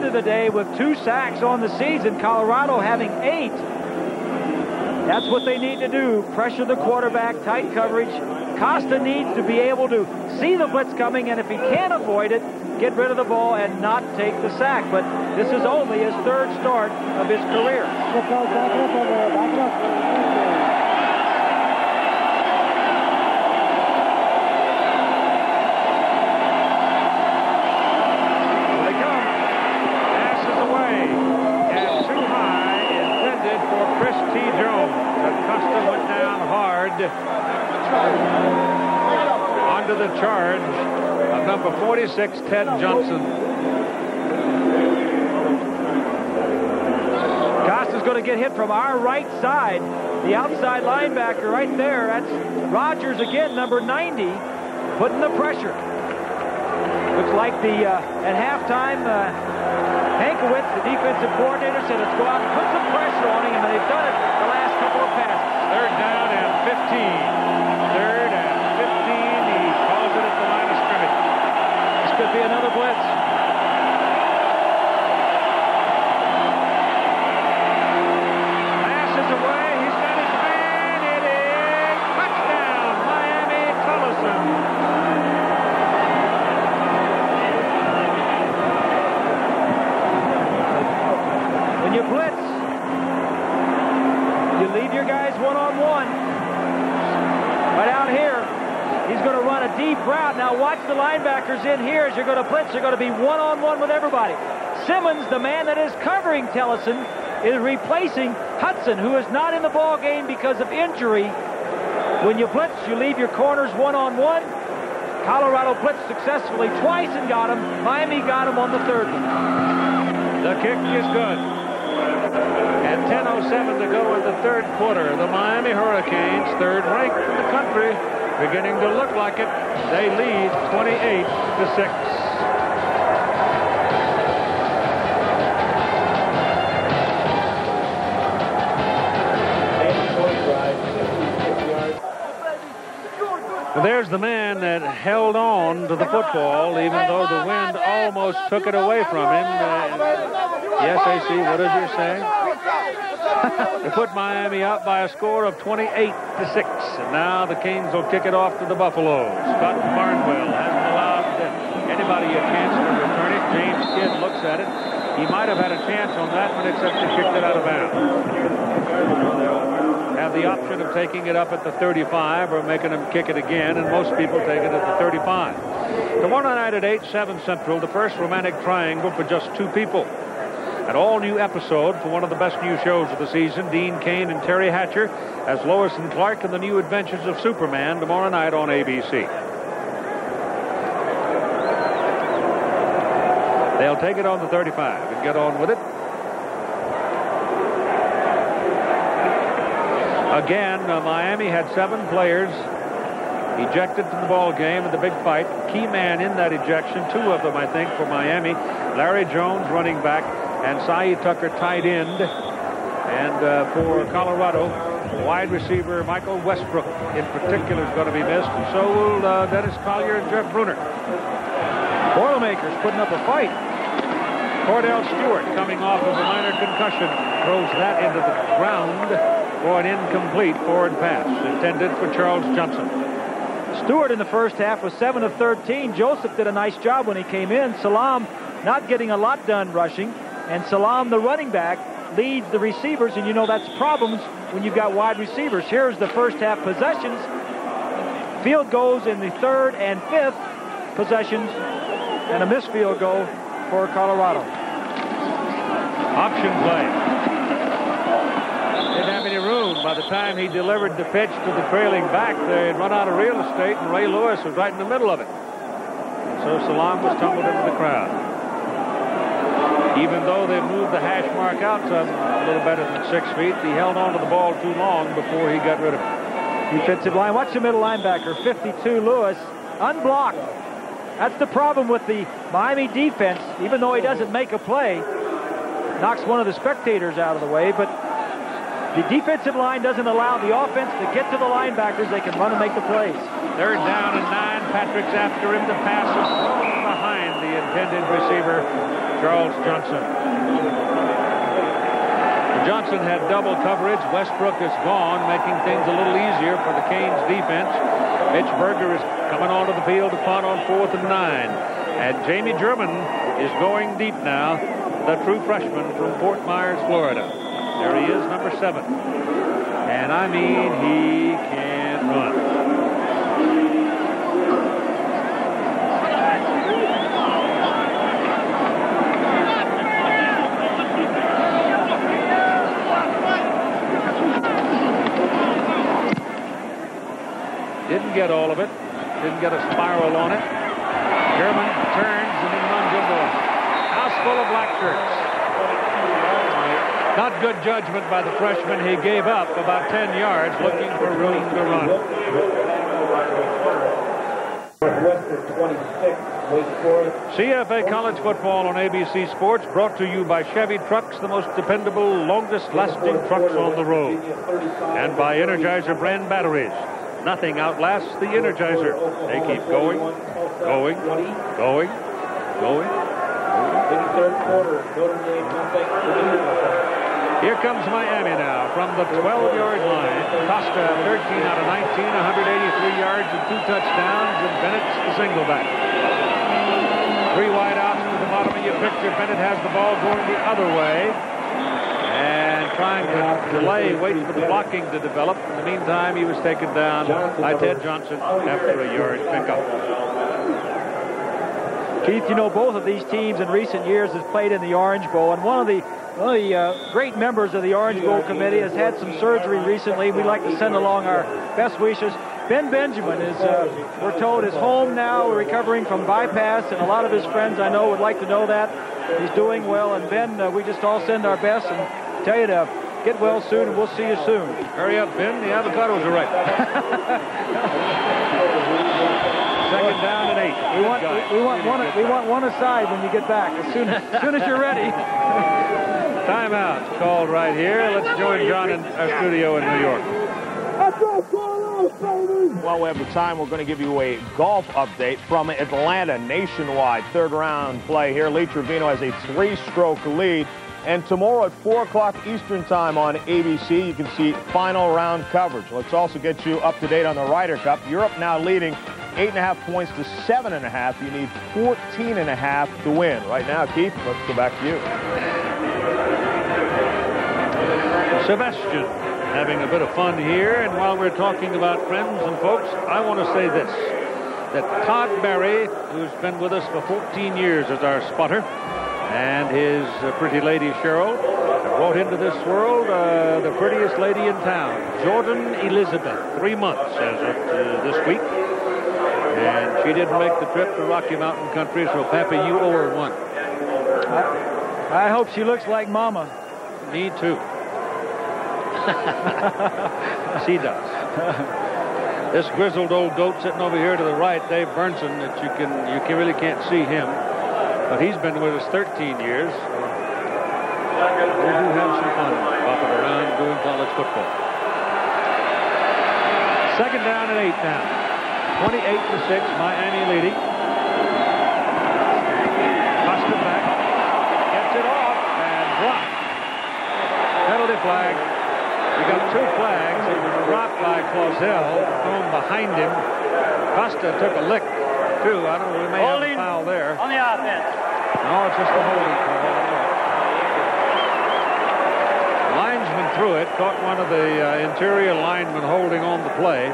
Came into the day with two sacks on the season, Colorado having eight. That's what they need to do. Pressure the quarterback, tight coverage. Costa needs to be able to see the blitz coming, and if he can't avoid it, get rid of the ball and not take the sack. But this is only his third start of his career. Under the charge of number 46, Ted Johnson. Costa's going to get hit from our right side. The outside linebacker right there. That's Rogers again, number 90, putting the pressure. Looks like the uh, at halftime, uh, Hankwitz, the defensive coordinator, said let's go out and put some pressure on him, and they've done it the last couple of passes. Third down and 15. Third and 15. He calls it at the line of scrimmage. This could be another blitz. Deep route. Now watch the linebackers in here as you're going to blitz. They're going to be one-on-one with everybody. Simmons, the man that is covering Tellison, is replacing Hudson, who is not in the ball game because of injury. When you blitz, you leave your corners one-on-one. Colorado blitzed successfully twice and got him. Miami got him on the third. The kick is good. And 10.07 to go in the third quarter. The Miami Hurricanes, third ranked in the country, beginning to look like it. They lead 28 to 6. There's the man that held on to the football, even though the wind almost took it away from him. Uh, yes, AC, what is he saying? To put Miami up by a score of 28 to 6. And now the Canes will kick it off to the Buffaloes. Scott Barnwell hasn't allowed anybody a chance to return it. James Kidd looks at it. He might have had a chance on that one, except he kicked it out of bounds have the option of taking it up at the 35 or making them kick it again, and most people take it at the 35. Tomorrow night at 8, 7 Central, the first romantic triangle for just two people. An all-new episode for one of the best new shows of the season, Dean Cain and Teri Hatcher as Lois and Clark and the New Adventures of Superman tomorrow night on ABC. They'll take it on the 35 and get on with it. Again, uh, Miami had seven players ejected from the ball game in the big fight. Key man in that ejection, two of them, I think, for Miami. Larry Jones, running back, and Cy Tucker, tight end. And uh, for Colorado, wide receiver Michael Westbrook, in particular, is going to be missed. And so will uh, Dennis Collier and Jeff Bruner. Boilermakers putting up a fight. Kordell Stewart, coming off of a minor concussion, throws that into the ground for an incomplete forward pass intended for Charles Johnson. Stewart in the first half was 7 of 13. Joseph did a nice job when he came in. Salaam not getting a lot done rushing. And Salaam, the running back, leads the receivers, and you know that's problems when you've got wide receivers. Here's the first half possessions. Field goals in the third and fifth possessions, and a missed field goal for Colorado. Option play. Didn't have any room. By the time he delivered the pitch to the trailing back, they had run out of real estate, and Ray Lewis was right in the middle of it. So Salaam was tumbled into the crowd. Even though they moved the hash mark out some uh, a little better than six feet, he held on to the ball too long before he got rid of it. Defensive line. Watch the middle linebacker, 52 Lewis, unblocked. That's the problem with the Miami defense. Even though he doesn't make a play, knocks one of the spectators out of the way, but the defensive line doesn't allow the offense to get to the linebackers. They can run and make the plays. Third down and nine. Patrick's after him. The pass is thrown behind the intended receiver, Charles Johnson. Johnson had double coverage. Westbrook is gone, making things a little easier for the Canes defense. Mitch Berger is coming onto the field to punt on fourth and nine. And Jammi German is going deep now, the true freshman from Fort Myers, Florida. There he is, number seven. And I mean, he can run. Didn't get all of it. Didn't get a spiral on it. German turns and then runs into a house full of black shirts. Not good judgment by the freshman. He gave up about 10 yards looking for room to run. CFA College Football on ABC Sports brought to you by Chevy Trucks, the most dependable, longest lasting trucks on the road. And by Energizer brand batteries. Nothing outlasts the Energizer. They keep going, going, going, going. Here comes Miami now from the 12-yard line. Costa 13 out of 19, 183 yards and two touchdowns, and Bennett's the single back. Three wide outs to the bottom of your picture. Bennett has the ball going the other way trying to delay, wait for the blocking to develop. In the meantime, he was taken down by Ted Johnson after a yard pickup. Keith, you know, both of these teams in recent years has played in the Orange Bowl, and one of the, one of the uh, great members of the Orange Bowl committee has had some surgery recently. We'd like to send along our best wishes. Ben Benjamin is, uh, we're told, is home now, recovering from bypass, and a lot of his friends I know would like to know that. He's doing well, and Ben, uh, we just all send our best and tell you to get well soon, and we'll see you soon. Hurry up, Ben. The avocados are ripe. Second down and eight. We want, we, we want one. We want one aside when you get back. As soon as, as soon as you're ready. Timeout called right here. Let's join John in our studio in New York. While we have the time, we're going to give you a golf update from Atlanta nationwide. Third round play here. Lee Trevino has a three-stroke lead. And tomorrow at 4 o'clock Eastern Time on ABC, you can see final round coverage. Let's also get you up to date on the Ryder Cup. Europe now leading 8.5 points to 7.5. You need 14.5 to win. Right now, Keith, let's go back to you. Sebastian having a bit of fun here. And while we're talking about friends and folks, I want to say this, that Todd Barry, who's been with us for 14 years as our spotter, and his uh, pretty lady Cheryl brought into this world uh, the prettiest lady in town, Jordan Elizabeth, three months as of uh, this week. And she didn't make the trip to Rocky Mountain Country, so Pappy, you owe her one. I hope she looks like Mama. Me too. she does. This grizzled old goat sitting over here to the right, Dave Burnson, that you can you can really can't see him, but he's been with us 13 years. We do have some fun bopping around doing college football. Second down and eight now. 28 to six, Miami leading. Costa back, gets it off and dropped. Penalty flag. You got two flags. It was dropped by Clausell, thrown behind him. Costa took a lick, too. I don't know, we may Holding have a foul there. on the offense. No, it's just a holding call. Linesman threw it, caught one of the uh, interior linemen holding on the play.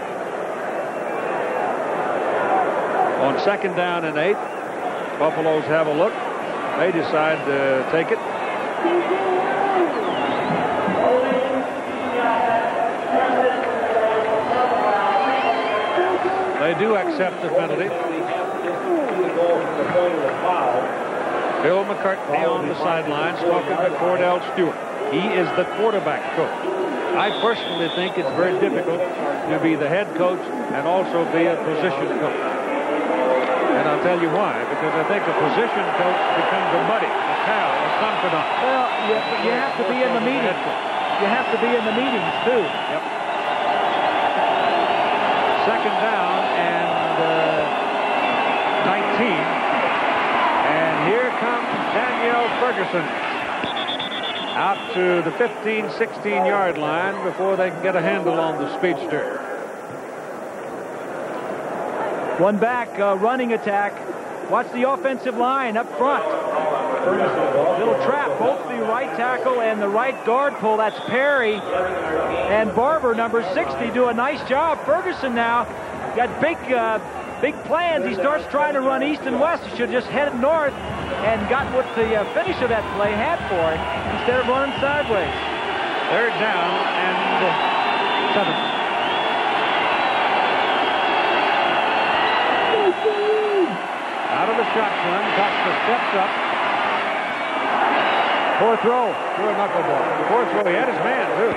On second down and eight, Buffaloes have a look. They decide to take it. They do accept the penalty. Bill McCartney on the sidelines talking to Kordell Stewart. He is the quarterback coach. I personally think it's very difficult to be the head coach and also be a position coach. And I'll tell you why. Because I think a position coach becomes a muddy, a cow, a confidant. Well, you, you have to be in the meetings. You have to be in the meetings, too. Yep. Second down and uh, 19. And here comes Danyell Ferguson out to the 15, 16 yard line before they can get a handle on the speedster. One back, uh, running attack. Watch the offensive line up front. Little trap. Both the right tackle and the right guard pull. That's Perry. And Barber, number 60, do a nice job. Ferguson now got big, uh, big plans. He starts trying to run east and west. He should have just headed north and got what the uh, finish of that play had for him instead of running sideways. Third down and seven. Out of the shotgun, Costa steps up. Poor throw. Threw a knuckleball. Poor throw. He had his man, too.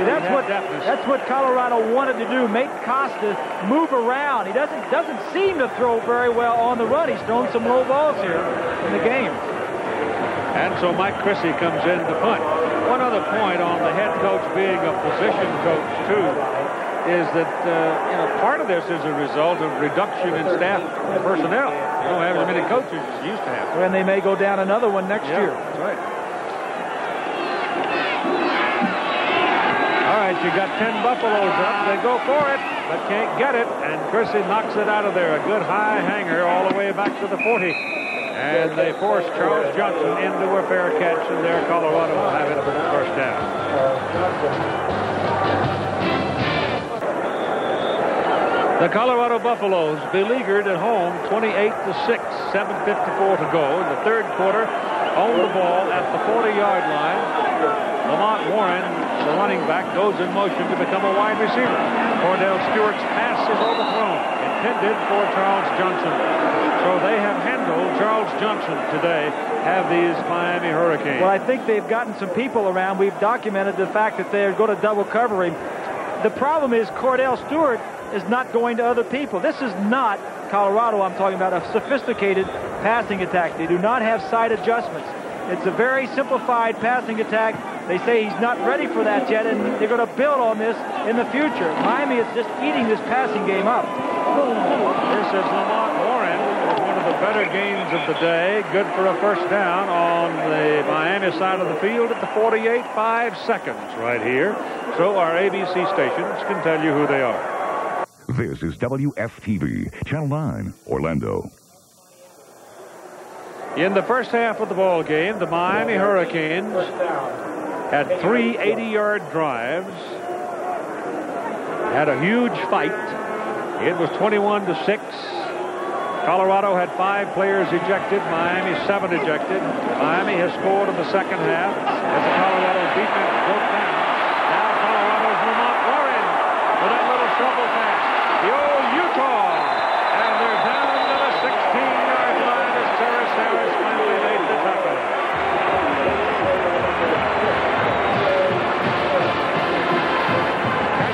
See, that's what deftness. that's what Colorado wanted to do. Make Costa move around. He doesn't doesn't seem to throw very well on the run. He's thrown some low balls here in the game. And so Mike Chrissy comes in to punt. One other point on the head coach being a position coach, too, is that, uh, you know, part of this is a result of reduction in staff personnel. You don't have as many coaches as you used to have. And they may go down another one next Yeah, year. That's right. All right, you got 10 Buffaloes up. They go for it, but can't get it. And Chrissy knocks it out of there. A good high hanger all the way back to the 40. And they force Charles Johnson into a fair catch, and there Colorado will have it for the first down. The Colorado Buffaloes beleaguered at home 28 to 6, 7.54 to go in the third quarter. Own the ball at the 40-yard line. Lamont Warren, the running back, goes in motion to become a wide receiver. Kordell Stewart's pass is overthrown, intended for Charles Johnson. So they have handled Charles Johnson today, have these Miami Hurricanes. Well, I think they've gotten some people around. We've documented the fact that they're going to double cover him. The problem is Kordell Stewart is not going to other people. This is not Colorado. I'm talking about a sophisticated passing attack. They do not have side adjustments. It's a very simplified passing attack. They say he's not ready for that yet, and they're going to build on this in the future. Miami is just eating this passing game up. This is Lamont Warren with one of the better gains of the day. Good for a first down on the Miami side of the field at the 48, five seconds right here. So our ABC stations can tell you who they are. This is WFTV, Channel 9, Orlando. In the first half of the ball game, the Miami Hurricanes had three 80-yard drives, had a huge fight. It was 21 to 6. Colorado had five players ejected. Miami seven ejected. Miami has scored in the second half as the Colorado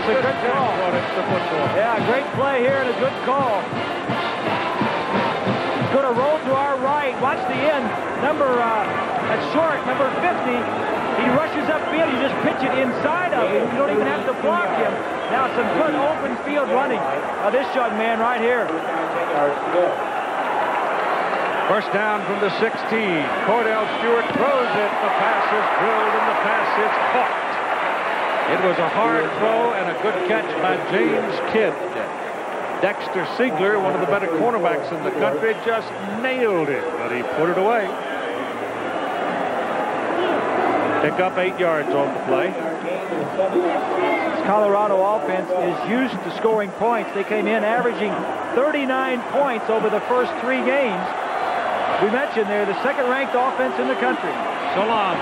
That's a good call. Yeah, great play here and a good call. Going to roll to our right. Watch the end. Number, uh, that's short, number 50. He rushes upfield. You just pitch it inside of him. You don't even have to block him. Now some good open field running of this young man right here. First down from the 16. Kordell Stewart throws it. The pass is drilled and the pass is caught. It was a hard throw and a good catch by James Kidd. Dexter Seigler, one of the better cornerbacks in the country, just nailed it, but he put it away. Pick up eight yards on the play. This Colorado offense is used to scoring points. They came in averaging 39 points over the first three games. We mentioned they're the second-ranked offense in the country. So long.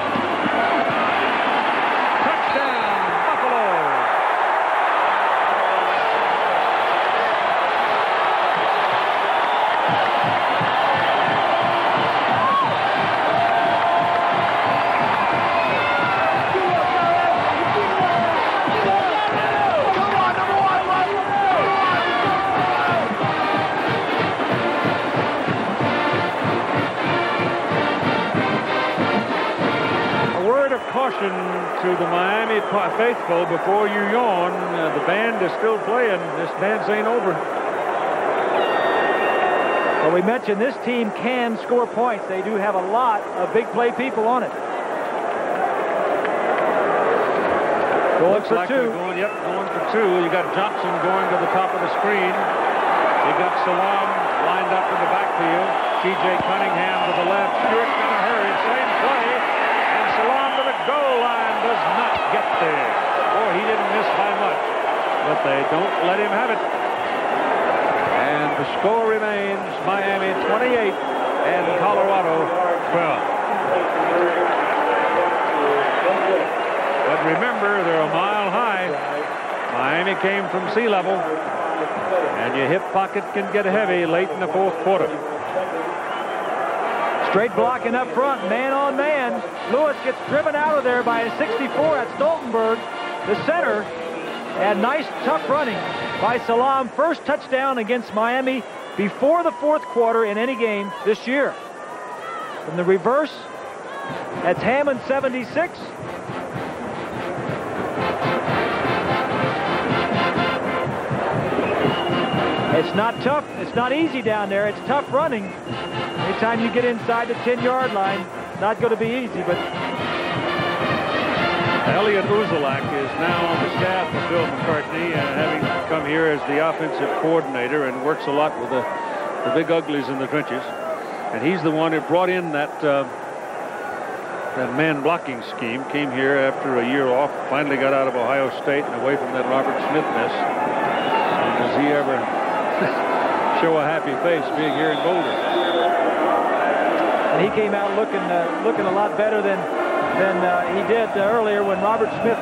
Faithful before you yawn. Uh, the band is still playing. This dance ain't over. Well, we mentioned this team can score points. They do have a lot of big play people on it. Going Looks for like two. going, yep, going for two. You got Johnson going to the top of the screen. You got Salaam lined up in the backfield. T.J. Cunningham to the left. Stewart in a hurry. Same play. And Salaam to the goal line does not get there. Boy, he didn't miss by much. But they don't let him have it. And the score remains Miami 28 and Colorado 12. But remember, they're a mile high. Miami came from sea level. And your hip pocket can get heavy late in the fourth quarter. Straight blocking up front, man on man. Lewis gets driven out of there by a 64 at Stoltenberg, the center. And nice tough running by Salaam. First touchdown against Miami before the fourth quarter in any game this year. From the reverse, that's Hammond 76. It's not tough. It's not easy down there. It's tough running. Anytime you get inside the 10-yard line, not going to be easy, but Elliot Uzelac is now on the staff of Bill McCartney, and having come here as the offensive coordinator and works a lot with the, the big uglies in the trenches. And he's the one who brought in that uh, that man blocking scheme. Came here after a year off, finally got out of Ohio State and away from that Robert Smith mess. And does he ever show a happy face being here in Boulder? And he came out looking uh, looking a lot better than than uh, he did uh, earlier when Robert Smith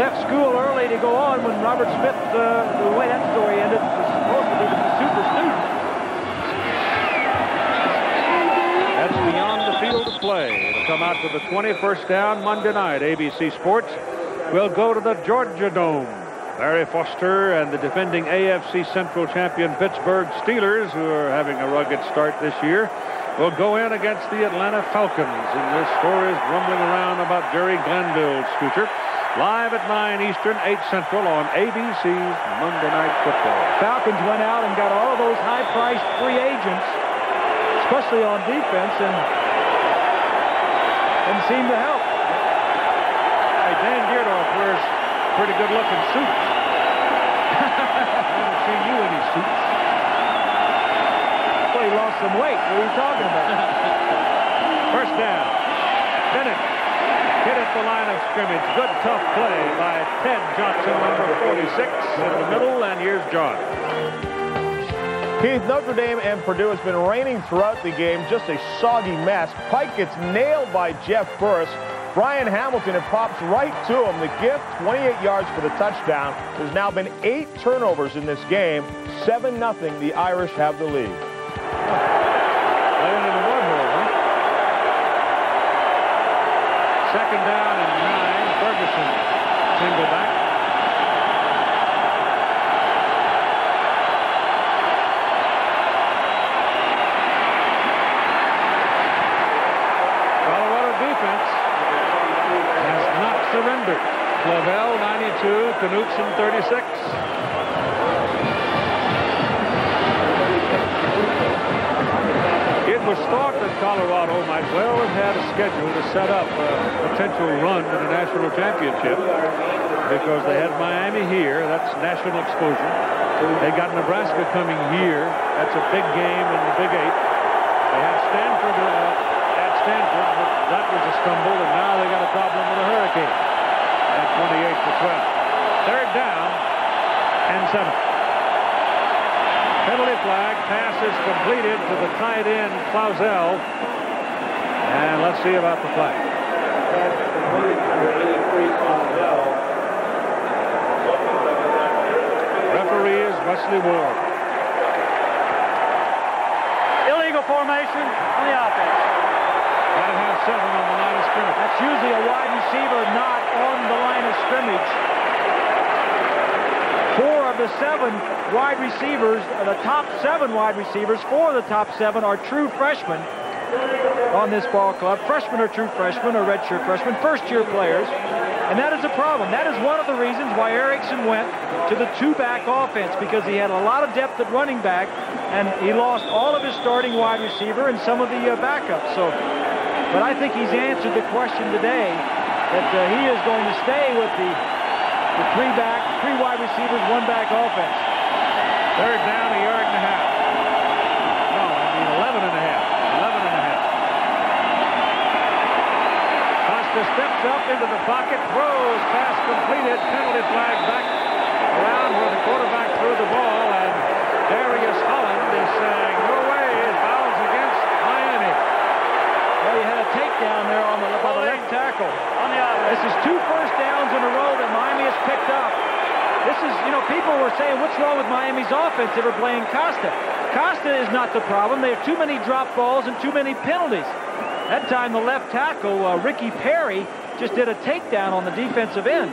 left school early to go on. When Robert Smith, uh, the way that story ended, was supposed to be the super student. That's beyond the field of play. It'll come out to the 21st down Monday night. ABC Sports will go to the Georgia Dome. Barry Foster and the defending AFC Central champion Pittsburgh Steelers, who are having a rugged start this year, will go in against the Atlanta Falcons. And this score is rumbling around about Jerry Glanville's future. Live at 9 Eastern, 8 Central on ABC's Monday Night Football. Falcons went out and got all those high-priced free agents, especially on defense, and didn't seem to help. Hey, Dan Dierdorf wears pretty good-looking suits. I haven't seen you in any suits. Well, he lost some weight. What are you talking about? First down. Bennett hit at the line of scrimmage. Good tough play by Ted Johnson, number 46, in the middle, and here's John. Keith, Notre Dame and Purdue has been raining throughout the game, just a soggy mess. Pike gets nailed by Jeff Burris. Brian Hamilton, it pops right to him. The gift, 28 yards for the touchdown. There's now been eight turnovers in this game. 7-0, the Irish have the lead. Playing in the hole, huh? Second down and nine. Ferguson single back. Defense has not surrendered. Clavelle 92, Knutson 36. Colorado might well have had a schedule to set up a potential run to the national championship because they had Miami here. That's national exposure. They got Nebraska coming here. That's a big game in the Big Eight. They had Stanford uh, at Stanford, but that was a stumble, and now they got a problem with a hurricane at 28 to 12. Third down and seven. Penalty flag. Pass is completed to the tight end, Clausel. And let's see about the flag. Referee is Wesley Ward. Illegal formation on the offense. Gotta have seven on the line of scrimmage. That's usually a wide receiver not on the line of scrimmage. Of the seven wide receivers, uh, the top seven wide receivers, four of the top seven are true freshmen on this ball club. Freshmen are true freshmen or redshirt freshmen, first-year players. And that is a problem. That is one of the reasons why Erickson went to the two-back offense because he had a lot of depth at running back and he lost all of his starting wide receiver and some of the uh, backups. So, but I think he's answered the question today that uh, he is going to stay with the, the three-back, three wide receivers, one-back offense. Third down, a yard and a half. No, I mean 11 and a half. 11 and a half. Costa steps up into the pocket, throws, pass completed, penalty flag back around where the quarterback threw the ball, and Darius Holland is saying, no way, it fouls against Miami. Well, you had a takedown there on the, by the left tackle. On the This is two first downs in a row that Miami has picked up. This is, you know, people were saying, what's wrong with Miami's offense? They were playing Costa. Costa is not the problem. They have too many drop balls and too many penalties. That time, the left tackle, uh, Ricky Perry, just did a takedown on the defensive end.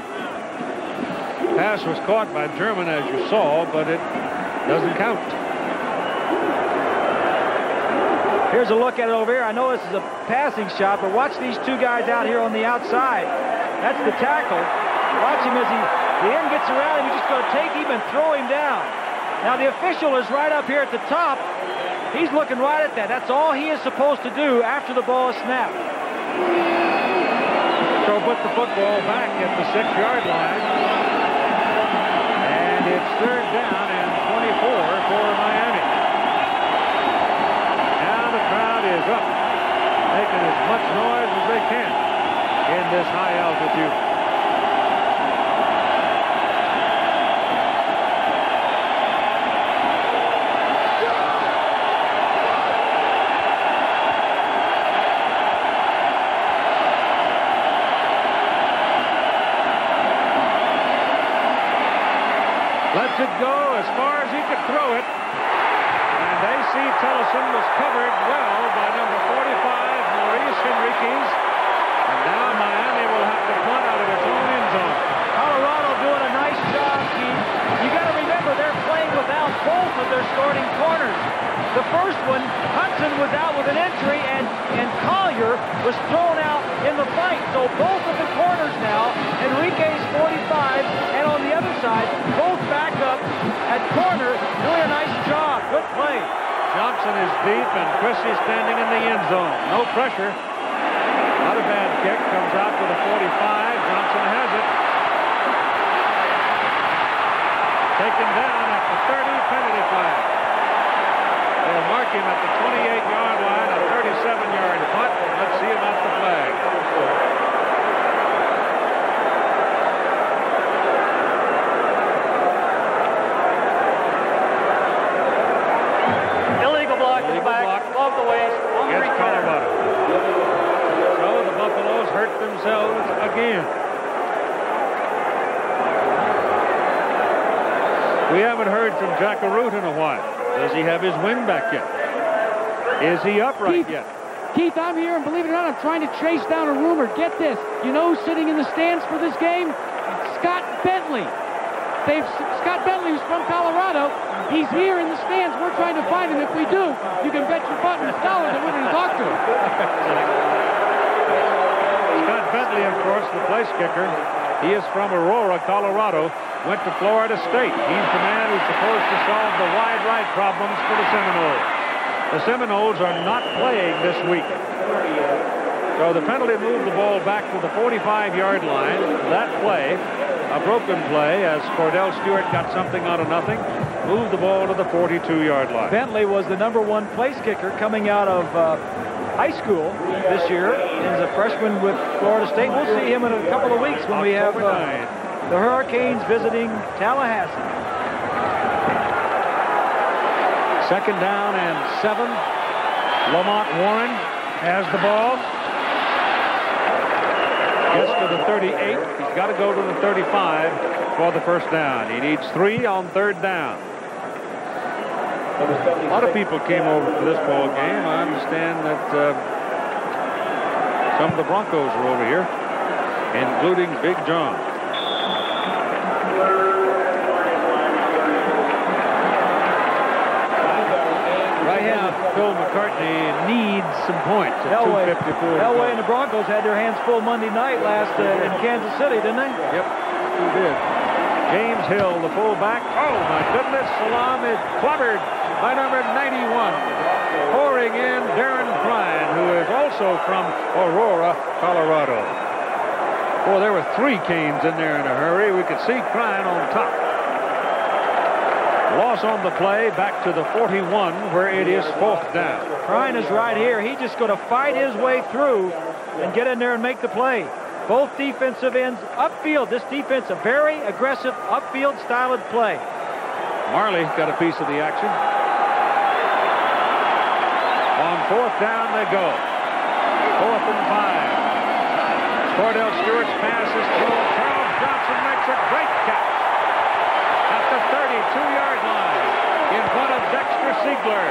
Pass was caught by German, as you saw, but it doesn't count. Here's a look at it over here. I know this is a passing shot, but watch these two guys out here on the outside. That's the tackle. Watch him as he, the end gets around him. He's just going to take him and throw him down. Now, the official is right up here at the top. He's looking right at that. That's all he is supposed to do after the ball is snapped. So put the football back at the six-yard line. And it's third down and 24 for Miami. Now the crowd is making as much noise as they can in this high altitude. Lets it go as far as he could throw it. A.C. Tellison was covered well by number 45, Maurice Henriquez. And now Miami will have to punt out of its own end zone. Colorado doing a nice job, Keith. You got to remember they're playing without both of their starting corners. The first one, Hudson was out with an injury, and, and Collier was thrown out in the fight. So both of the corners now, Enrique's 45, and on the other side, both back up at corner, doing a nice job. Good play. Johnson is deep, and Chrissy standing in the end zone. No pressure. Not a bad kick. Comes out with a 45. Johnson has it. Taken down at the 30 penalty flag. They'll mark him at the 28-yard line, a 37-yard punt. Let's see about the flag. Colorado. So the Buffaloes hurt themselves again. We haven't heard from Jack Arute in a while. Does he have his wind back yet? Is he upright Keith, yet? Keith, I'm here, and believe it or not, I'm trying to chase down a rumor. Get this. You know sitting in the stands for this game? Scott Bentley. They've, Scott Bentley, who's from Colorado, he's here in the stands. We're trying to find him. If we do, you can bet your button dollars that we're going to talk to him. Scott Bentley, of course, the place kicker. He is from Aurora, Colorado. Went to Florida State. He's the man who's supposed to solve the wide right problems for the Seminoles. The Seminoles are not playing this week. So the penalty moved the ball back to the 45-yard line. That play, a broken play, as Kordell Stewart got something out of nothing, moved the ball to the 42-yard line. Bentley was the number one place kicker coming out of uh, high school this year. As a freshman with Florida State. We'll see him in a couple of weeks when we have uh, the Hurricanes visiting Tallahassee. Second down and seven. Lamont Warren has the ball. Gets to the 38. He's got to go to the 35 for the first down. He needs three on third down. A lot of people came over for this ball game. I understand that uh, some of the Broncos are over here, including Big John. Bill McCartney needs some points at Elway, 254. to. Elway and the Broncos had their hands full Monday night last uh, in Kansas City, didn't they? Yep, he did. James Hill, the fullback. Oh, my goodness. Salaam is clobbered by number 91. Pouring in Darren Krein, who is also from Aurora, Colorado. Boy, there were three canes in there in a hurry. We could see Krein on top. Loss on the play, back to the 41, where it is fourth down. Ryan is right here. He's just going to fight his way through and get in there and make the play. Both defensive ends upfield. This defense, a very aggressive upfield style of play. Marley got a piece of the action. On fourth down they go. Fourth and five. Kordell Stewart's pass is thrown. Charles Johnson makes a great catch at the 32-yard line in front of Dexter Seigler.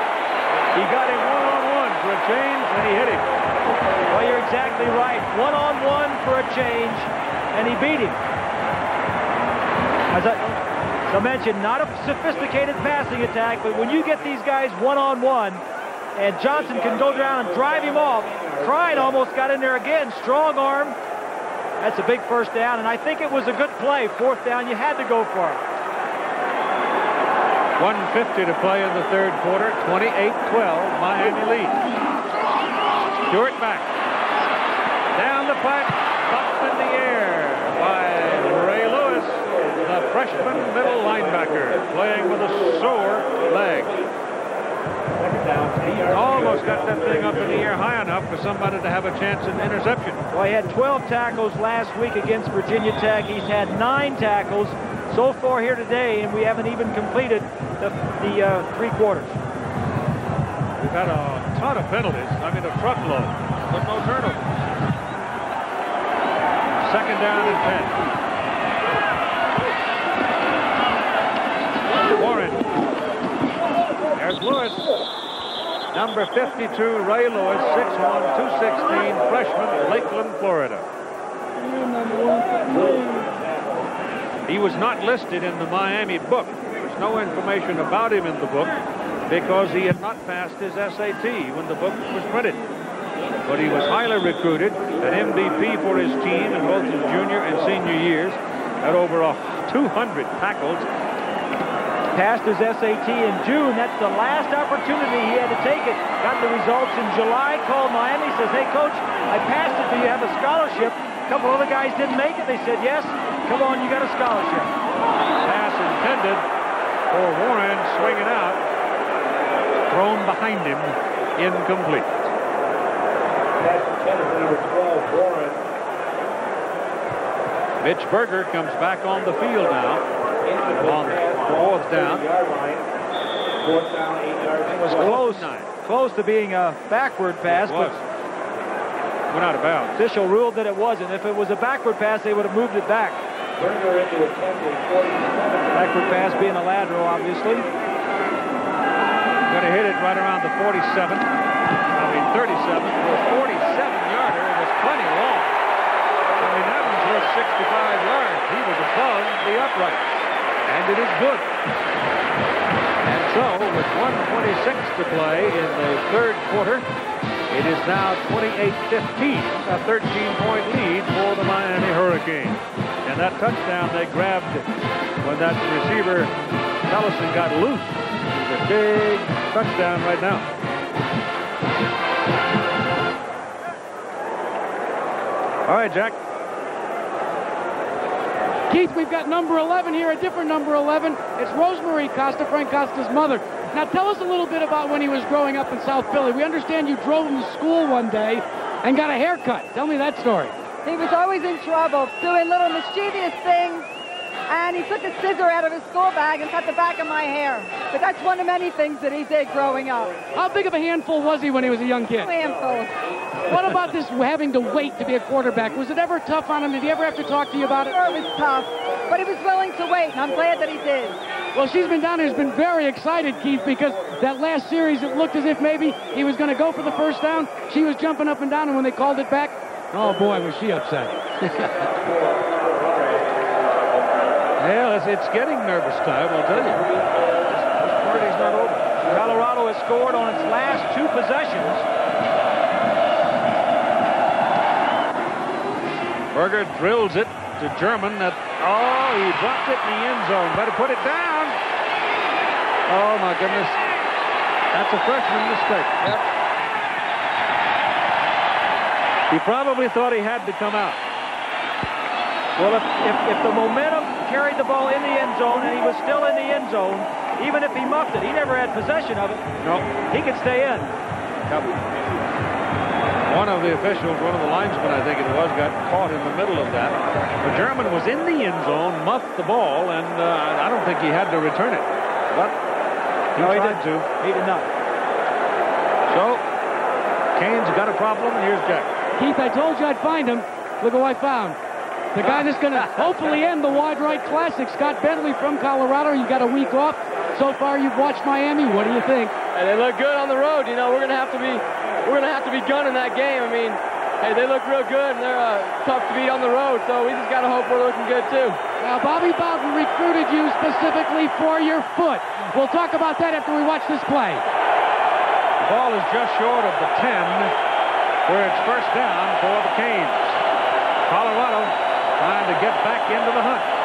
He got him one-on-one for a change, and he hit him. Well, you're exactly right. One-on-one for a change, and he beat him. As I, as I mentioned, not a sophisticated passing attack, but when you get these guys one-on-one, and Johnson can go down and drive him off, Krein almost got in there again. Strong arm. That's a big first down, and I think it was a good play. Fourth down, you had to go for it. 150 to play in the third quarter. 28-12, Miami leads. Stewart back. Down the pipe, up in the air by Ray Lewis, the freshman middle linebacker, playing with a sore leg. Almost got that thing up in the air high enough for somebody to have a chance at interception. Well, he had 12 tackles last week against Virginia Tech. He's had nine tackles so far here today, and we haven't even completed the, the uh, three quarters. We've had a ton of penalties. I mean, a truckload, but no turnovers. Second down and 10. Warren. There's Lewis. Number 52, Ray Lewis, 6'1", 216, freshman, Lakeland, Florida. He was not listed in the Miami book. There's no information about him in the book because he had not passed his SAT when the book was printed. But he was highly recruited, an MVP for his team in both his junior and senior years, had over 200 tackles. Passed his SAT in June. That's the last opportunity he had to take it. Got the results in July. Called Miami. Says, "Hey, coach, I passed it. Do you have a scholarship?" A couple other guys didn't make it. They said, "Yes." Come on, you got a scholarship. Pass intended for Warren, swinging out, thrown behind him, incomplete. Pass intended for number 12, Warren. Mitch Berger comes back on the field now. On fourth down. Fourth down, eight yards. It was close, close to being a backward pass, but Went out of bounds. official ruled that it wasn't. If it was a backward pass, they would have moved it back. Berger into a 10 to 47 Backward pass being a lateral, obviously. Going to hit it right around the 47. I mean, 37 for a 47-yarder. It was plenty long. I mean, that was worth 65 yards. He was above the upright. And it is good. And so, with 126 to play in the third quarter, it is now 28-15, a 13-point lead for the Miami Hurricanes. And that touchdown they grabbed when that receiver Tellison got loose. It's a big touchdown right now. All right, Jack. Keith, we've got number 11 here, a different number 11. It's Rosemary Costa, Frank Costa's mother. Now tell us a little bit about when he was growing up in South Philly. We understand you drove him to school one day and got a haircut. Tell me that story. He was always in trouble, doing little mischievous things, and he took a scissor out of his school bag and cut the back of my hair. But that's one of many things that he did growing up. How big of a handful was he when he was a young kid? Two handfuls. What about this having to wait to be a quarterback? Was it ever tough on him? Did he ever have to talk to you about it? Sure, it was tough, but he was willing to wait, and I'm glad that he did. Well, she's been down here, has been very excited, Keith, because that last series, it looked as if maybe he was going to go for the first down. She was jumping up and down, and when they called it back, oh boy, was she upset. yeah, it's, it's getting nervous time, I'll tell you. This party's not over. Colorado has scored on its last two possessions. Berger drills it to German. That oh, he dropped it in the end zone. Better put it down. Oh my goodness, that's a freshman mistake. Yep. He probably thought he had to come out. Well, if, if, if the momentum carried the ball in the end zone and he was still in the end zone, even if he muffed it, he never had possession of it. No, he could stay in. Yep. One of the officials, one of the linesmen, I think it was, got caught in the middle of that. The German was in the end zone, muffed the ball, and uh, I don't think he had to return it. But no, he tried did. to. He did not. So, Kane's got a problem. and Here's Jack. Keith, I told you I'd find him. Look at what I found. The guy that's going to hopefully end the Wide Right Classic, Scott Bentley from Colorado. You got a week off. So far, you've watched Miami. What do you think? And they look good on the road. You know, we're going to have to be we're going to have to be gunning that game. I mean, hey, they look real good, and they're uh, tough to beat on the road. So we just got to hope we're looking good too. Now, Bobby Bowden recruited you specifically for your foot. We'll talk about that after we watch this play. The ball is just short of the 10, where it's first down for the Canes. Colorado trying to get back into the hunt.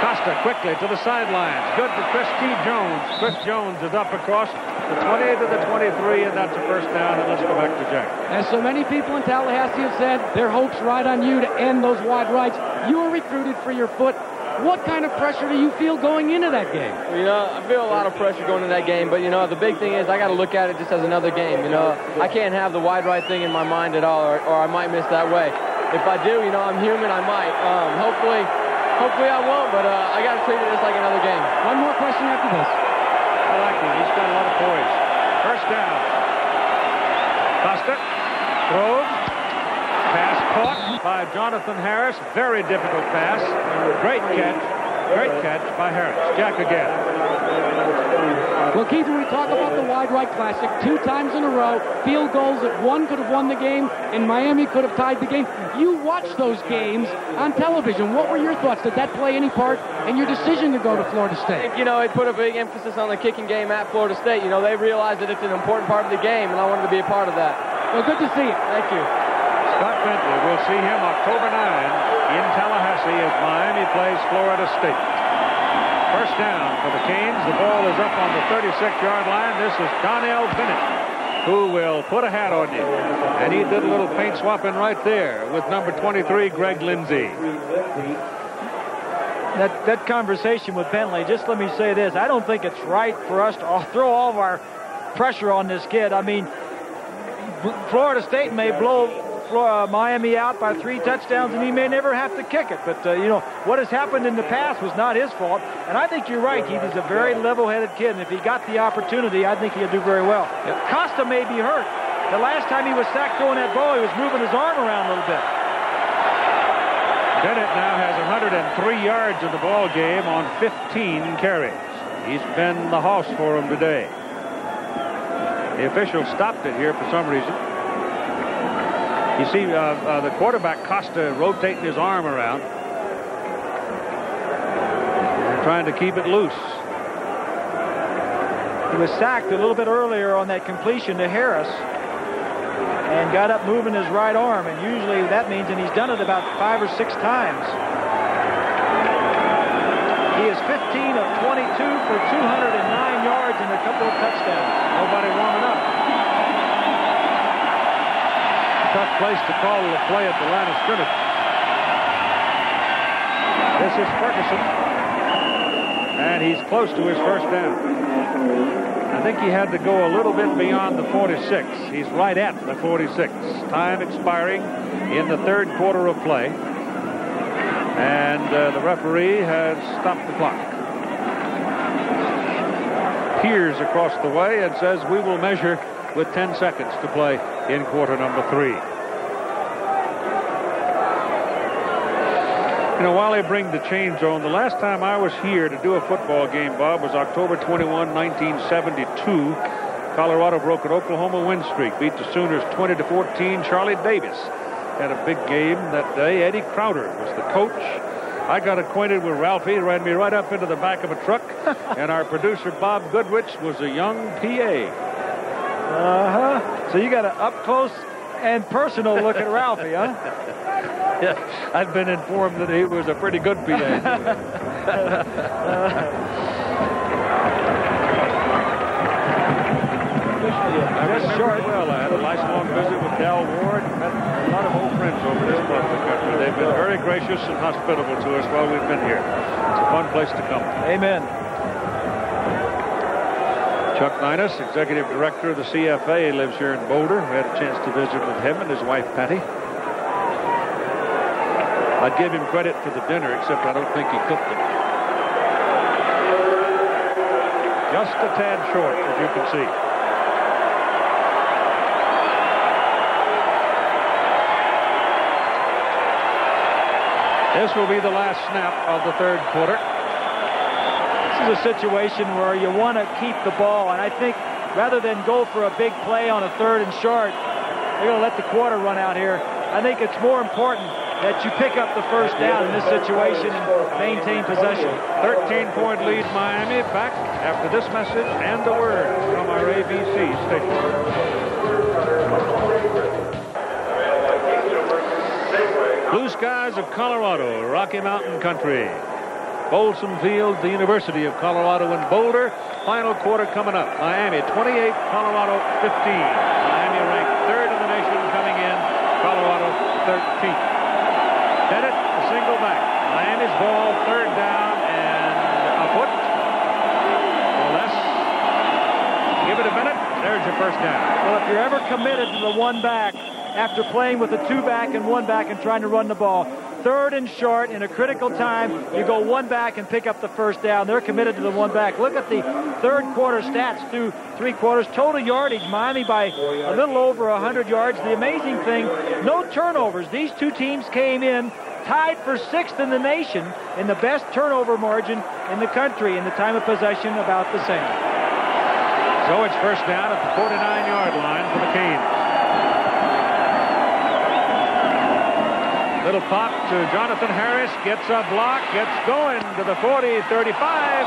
Costa quickly to the sidelines. Good for Chris T. Jones. Chris Jones is up across the 20 to the 23, and that's a first down. And let's go back to Jack. As so many people in Tallahassee have said, their hopes ride on you to end those wide rights. You were recruited for your foot. What kind of pressure do you feel going into that game? You know, I feel a lot of pressure going into that game, but you know, the big thing is I got to look at it just as another game. You know, I can't have the wide right thing in my mind at all, or, or I might miss that way. If I do, you know, I'm human. I might. Um, hopefully, hopefully I won't, but uh, I got to treat it as like another game. One more question after this. I like him. He's got a lot of poise. First down. Costa throws. Pass caught by Jonathan Harris. Very difficult pass. Great catch. Great catch by Harris. Jack again. Well, Keith, when we talk about the Wide Right Classic, two times in a row, field goals that one could have won the game and Miami could have tied the game. You watched those games on television. What were your thoughts? Did that play any part in your decision to go to Florida State? I think, you know, it put a big emphasis on the kicking game at Florida State. You know, they realized that it's an important part of the game, and I wanted to be a part of that. Well, good to see you. Thank you. Scott Bentley. We'll see him October 9 in Tallahassee as Miami plays Florida State. First down for the Canes. The ball is up on the 36-yard line. This is Donnell Bennett, who will put a hat on you. And he did a little paint swapping right there with number 23, Greg Lindsey. That, that conversation with Bentley, just let me say this. I don't think it's right for us to throw all of our pressure on this kid. I mean, Florida State may blow Florida, Miami out by three touchdowns, and he may never have to kick it. But, uh, you know, what has happened in the past was not his fault. And I think you're right, Heath. He's a very level-headed kid, and if he got the opportunity, I think he'll do very well. Yep. Costa may be hurt. The last time he was sacked throwing that ball, he was moving his arm around a little bit. Bennett now has 103 yards in the ball game on 15 carries. He's been the house for him today. The official stopped it here for some reason. You see uh, uh, the quarterback Costa rotating his arm around. trying to keep it loose. He was sacked a little bit earlier on that completion to Harris and got up moving his right arm. And usually that means, and he's done it about five or six times. He is 15 of 22 for 209 yards and a couple of touchdowns. Nobody warming up. Tough place to call the play at the line of scrimmage. This is Ferguson. And he's close to his first down. I think he had to go a little bit beyond the 46. He's right at the 46. Time expiring in the third quarter of play. And uh, the referee has stopped the clock. Peers across the way and says we will measure with 10 seconds to play in quarter number three. You know, while they bring the change on, the last time I was here to do a football game, Bob, was October 21, 1972. Colorado broke an Oklahoma win streak, beat the Sooners 20 to 14. Charlie Davis had a big game that day. Eddie Crowder was the coach. I got acquainted with Ralphie, ran me right up into the back of a truck, and our producer Bob Goodrich was a young PA. Uh-huh. So you got an up close and personal look at Ralphie, huh? yeah, I've been informed that he was a pretty good PA. I remember short. well. I had a nice long visit with Dal Ward. Met a lot of old friends over this part of the country. They've been very gracious and hospitable to us while we've been here. It's a fun place to come. Amen. Chuck Neinas, executive director of the CFA, lives here in Boulder. We had a chance to visit with him and his wife Patty. I'd give him credit for the dinner, except I don't think he cooked it. Just a tad short, as you can see. This will be the last snap of the third quarter. This is a situation where you want to keep the ball, and I think rather than go for a big play on a third and short, they're going to let the quarter run out here. I think it's more important that you pick up the first down in this situation and maintain possession. 13-point lead Miami back after this message and the word from our ABC station. Blue skies of Colorado, Rocky Mountain Country. Folsom Field, the University of Colorado in Boulder. Final quarter coming up. Miami 28, Colorado 15. Miami ranked third in the nation coming in. Colorado 13th. Bennett, a single back. Miami's ball, third down and a foot or less. Give it a minute. There's your first down. Well, if you're ever committed to the one back after playing with a two back and one back and trying to run the ball, third and short in a critical time, you go one back and pick up the first down. They're committed to the one back. Look at the third quarter stats through three quarters. Total yardage, Miami by a little over 100 yards. The amazing thing, no turnovers. These two teams came in tied for sixth in the nation in the best turnover margin in the country in the time of possession about the same. So it's first down at the 49-yard line for the Canes. Little pop to Jonathan Harris, gets a block, gets going to the 40, 35,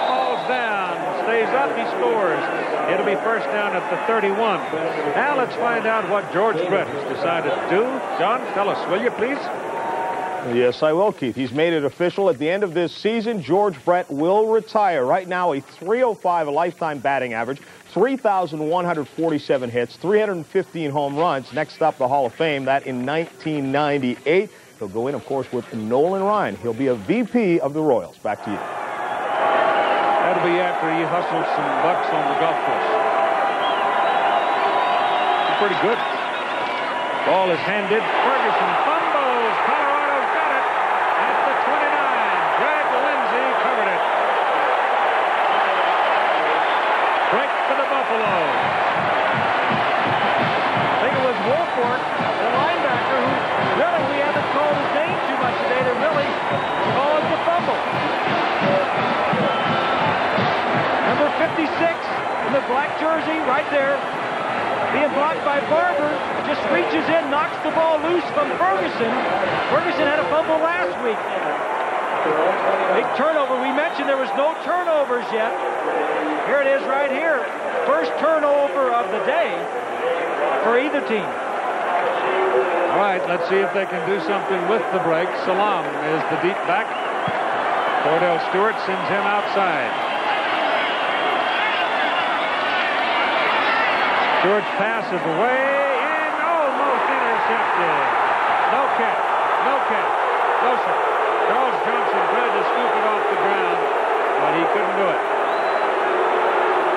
falls down, stays up, he scores. It'll be first down at the 31. Now let's find out what George Brett has decided to do. John, tell us, will you please? Yes, I will, Keith. He's made it official. At the end of this season, George Brett will retire. Right now, a 305 a lifetime batting average, 3,147 hits, 315 home runs. Next up, the Hall of Fame, that in 1998. He'll go in, of course, with Nolan Ryan. He'll be a VP of the Royals. Back to you. That'll be after he hustles some bucks on the golf course. Pretty good. Ball is handed. 56 in the black jersey right there, being blocked by Barber, just reaches in, knocks the ball loose from Ferguson. Ferguson had a fumble last week. Big turnover. We mentioned there was no turnovers yet. Here it is right here. First turnover of the day for either team. All right, let's see if they can do something with the break. Salaam is the deep back. Kordell Stewart sends him outside. Stewart's passes away and almost intercepted. No catch. No catch. No, sir. Charles Johnson tried to scoop it off the ground, but he couldn't do it.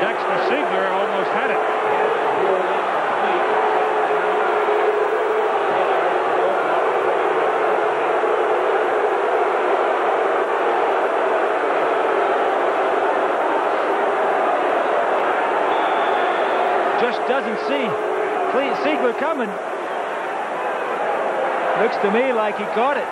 Dexter Seigler almost had it. Just doesn't see Seigler coming. Looks to me like he caught it.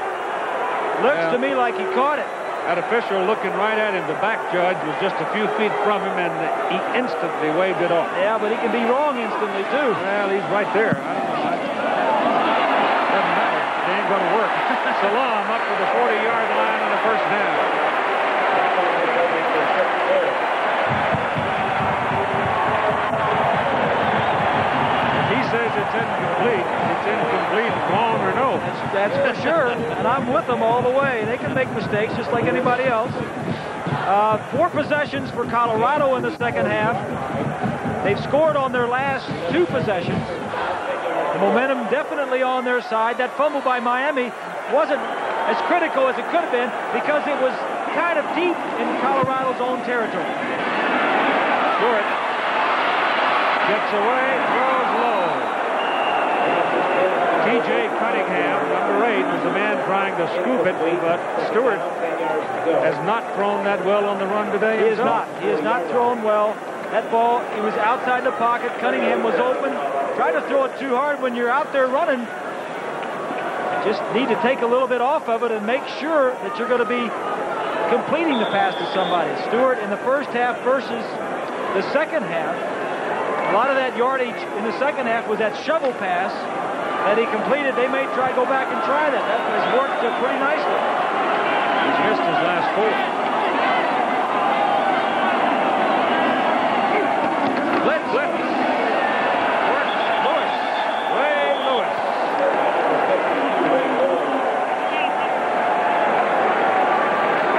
Looks Yeah. to me like he caught it. That official looking right at him, the back judge, was just a few feet from him, and he instantly waved it off. Yeah, but he can be wrong instantly, too. Well, he's right there. I don't know. Doesn't matter. It ain't going to work. Salaam up to the 40-yard line on the first down. Says it's incomplete, it's incomplete, wrong or no. That's for sure, and I'm with them all the way. They can make mistakes just like anybody else. Uh, four possessions for Colorado in the second half. They've scored on their last two possessions. The momentum definitely on their side. That fumble by Miami wasn't as critical as it could have been because it was kind of deep in Colorado's own territory. Stewart gets away, throws low. T.J. Cunningham, number eight, was the man trying to scoop it, but Stewart has not thrown that well on the run today. He is not. He has not thrown well. That ball, he was outside the pocket. Cunningham was open. Try to throw it too hard when you're out there running. Just need to take a little bit off of it and make sure that you're going to be completing the pass to somebody. Stewart in the first half versus the second half. A lot of that yardage in the second half was that shovel pass that he completed. They may try to go back and try that. That has worked uh, pretty nicely. He's missed his last four. Blitz. Blitz. Works. Lewis. Ray Lewis.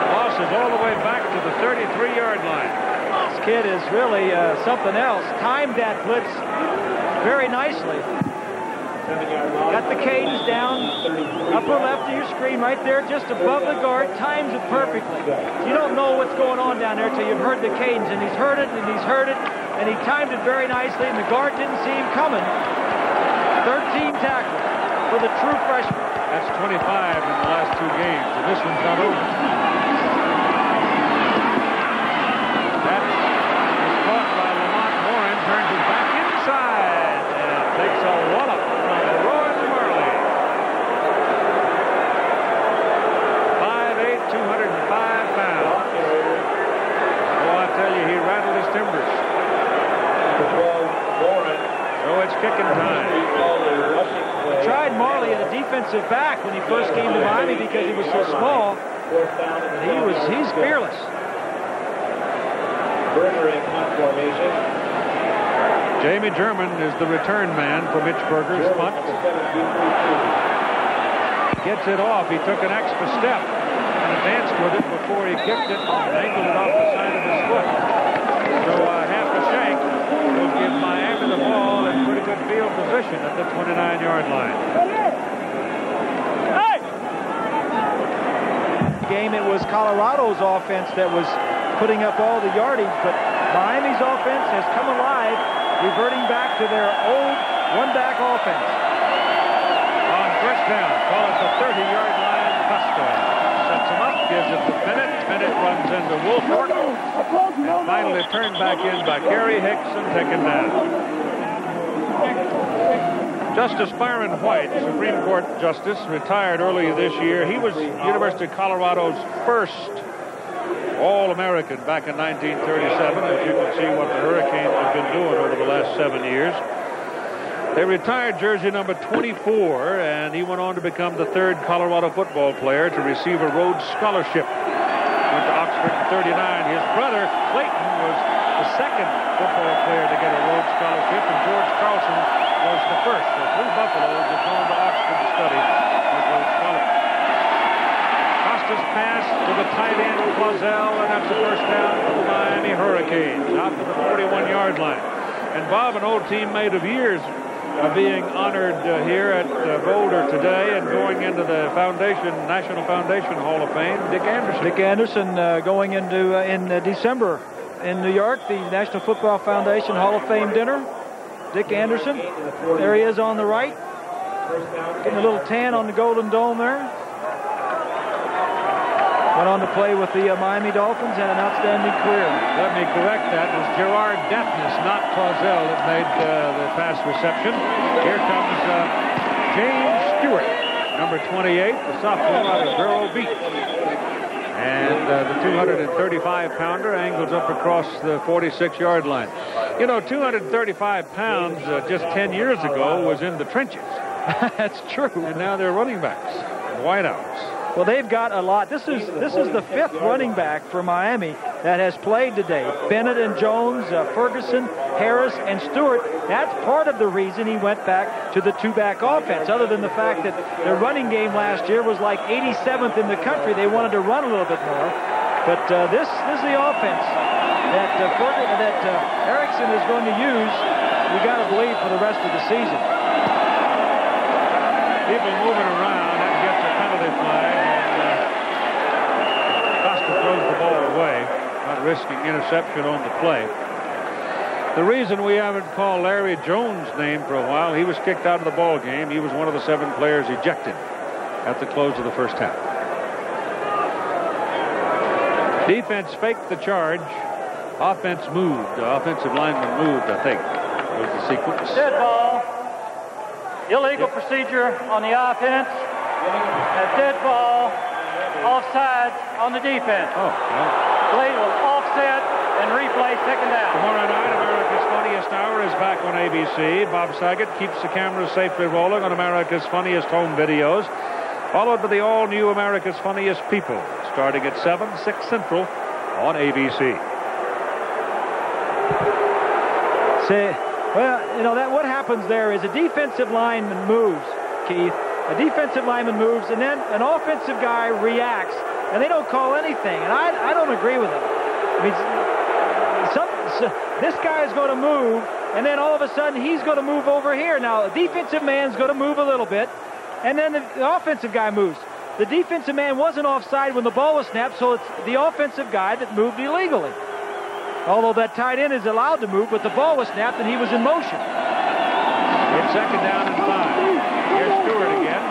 Losses all the way back to the 33-yard line. This kid is really uh, something else. Timed that blitz very nicely. Got the cadence down, upper left of your screen right there, just above the guard, times it perfectly. You don't know what's going on down there till you've heard the cadence, and he's heard it, and he's heard it, and he timed it very nicely, and the guard didn't see him coming. 13 tackles for the true freshman. That's 25 in the last two games, and this one's not over. That is caught by Lamont Warren, turns it back inside, and takes a wallop from Rohan Marley. 5'8", 205 pounds. Oh, I tell you, he rattled his timbers. So it's kicking time. Tried Marley at a defensive back when he first came to Miami because he was so small. But he was he's fearless. Berger in punt formation. Jammi German is the return man for Mitch Berger's punt. Gets it off. He took an extra step and advanced with it before he kicked it and angled it off the side of his foot. So uh, half a shank will give Miami the ball in pretty good field position at the 29-yard line. Game it was Colorado's offense that was putting up all the yardage, but Miami's offense has come alive, reverting back to their old one-back offense. On first down, call it the 30-yard line. Costa sets him up, gives it to Bennett. Bennett runs into Wolford. And finally turned back in by Kerry Hicks and taken down. Justice Byron White, Supreme Court Justice, retired earlier this year. He was University of Colorado's first All-American back in 1937, as you can see what the Hurricanes have been doing over the last seven years. They retired jersey number 24, and he went on to become the third Colorado football player to receive a Rhodes Scholarship. Went to Oxford in 39. His brother, Clayton, was the second football player to get a Rhodes Scholarship, and George Carlson was the first. The three Buffaloes had gone to Oxford to study. Costa's pass to the tight end, Clausell, and that's the first down for the Miami Hurricanes out to the 41-yard line. And Bob, an old teammate of years, uh, being honored uh, here at uh, Boulder today and going into the Foundation National Foundation Hall of Fame, Dick Anderson. Dick Anderson uh, going into uh, in uh, December in New York, the National Football Foundation Hall of Fame dinner. Dick Anderson. There he is on the right. Getting a little tan on the Golden Dome there. Went on to play with the uh, Miami Dolphins, had an outstanding career. Let me correct that. It was Gerard Daphnis, not Clausell, that made uh, the pass reception. Here comes uh, James Stewart, number 28, the sophomore out of Vero Beach. And uh, the 235-pounder angles up across the 46-yard line. You know, 235 pounds uh, just 10 years ago was in the trenches. That's true. And now they're running backs, wideouts. Well, they've got a lot. This is this is the fifth running back for Miami that has played today. Bennett and Jones, uh, Ferguson, Harris, and Stewart. That's part of the reason he went back to the two-back offense. Other than the fact that their running game last year was like 87th in the country, they wanted to run a little bit more. But uh, this, this is the offense that uh, Ferguson, that uh, Erickson is going to use. We got to believe for the rest of the season. People moving around. That gets a penalty flag. Costa throws the ball away, not risking interception on the play. The reason we haven't called Larry Jones' name for a while, he was kicked out of the ball game. He was one of the seven players ejected at the close of the first half. Defense faked the charge. Offense moved. The offensive lineman moved, I think, was the sequence. Dead ball. Illegal procedure on the offense. A dead ball. Offside on the defense. Oh, well. Was offset and replay second down. Tomorrow night, America's Funniest Hour is back on ABC. Bob Saget keeps the cameras safely rolling on America's Funniest Home Videos, followed by the all-new America's Funniest People, starting at 7, 6 Central on ABC. See, well, you know, that what happens there is a defensive lineman moves, Keith. A defensive lineman moves, and then an offensive guy reacts, and they don't call anything. And I, I don't agree with it. I mean, some, so this guy is going to move, and then all of a sudden he's going to move over here. Now, a defensive man's going to move a little bit, and then the, the offensive guy moves. The defensive man wasn't offside when the ball was snapped, so it's the offensive guy that moved illegally. Although that tight end is allowed to move, but the ball was snapped and he was in motion. It's second down and five. Here's Stewart again.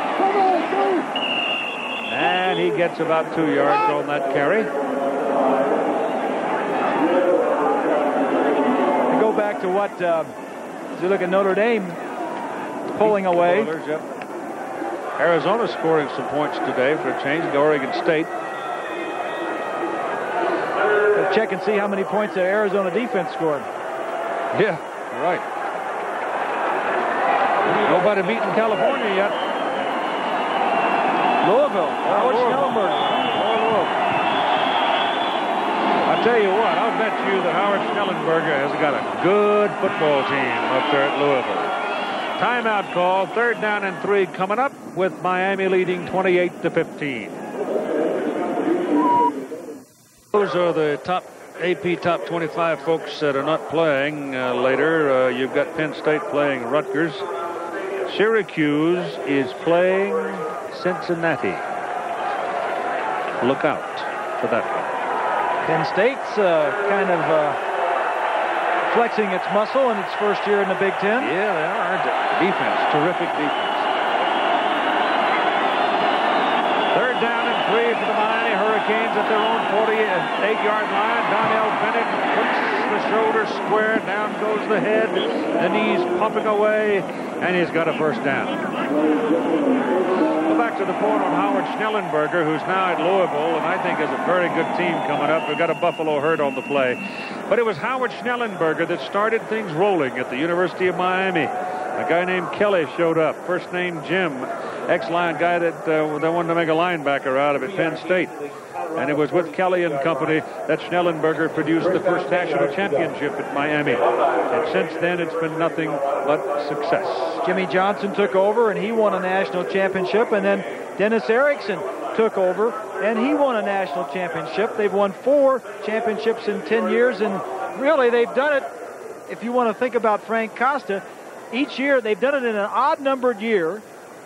And he gets about two yards on that carry. Go back to what, uh, you look at Notre Dame pulling away. Arizona scoring some points today for a change to Oregon State. Check and see how many points the Arizona defense scored. Yeah, right. Nobody beaten California yet. Louisville. Howard Louisville. Schnellenberger. I tell you what, I'll bet you that Howard Schnellenberger has got a good football team up there at Louisville. Timeout call, third down and three coming up with Miami leading 28 to 15. Those are the top AP top 25 folks that are not playing uh, later. Uh, you've got Penn State playing Rutgers. Syracuse is playing Cincinnati. Look out for that one. Penn State's uh, kind of uh, flexing its muscle in its first year in the Big Ten. Yeah, they are. Defense, terrific defense. Third down and three for the Miami Hurricanes at their own 48-yard line. Donnell Bennett the shoulders square, down goes the head, the knees pumping away, and he's got a first down. Go back to the point on Howard Schnellenberger, who's now at Louisville, and I think is a very good team coming up. We've got a Buffalo herd on the play. But it was Howard Schnellenberger that started things rolling at the University of Miami. A guy named Kelly showed up, first name Jim, ex-line guy that uh, they wanted to make a linebacker out of at Penn State. And it was with Kelly and company that Schnellenberger produced the first national championship at Miami. And since then, it's been nothing but success. Jimmy Johnson took over, and he won a national championship. And then Dennis Erickson took over, and he won a national championship. They've won four championships in 10 years, and really, they've done it, if you want to think about Frank Costa, each year they've done it in an odd-numbered year,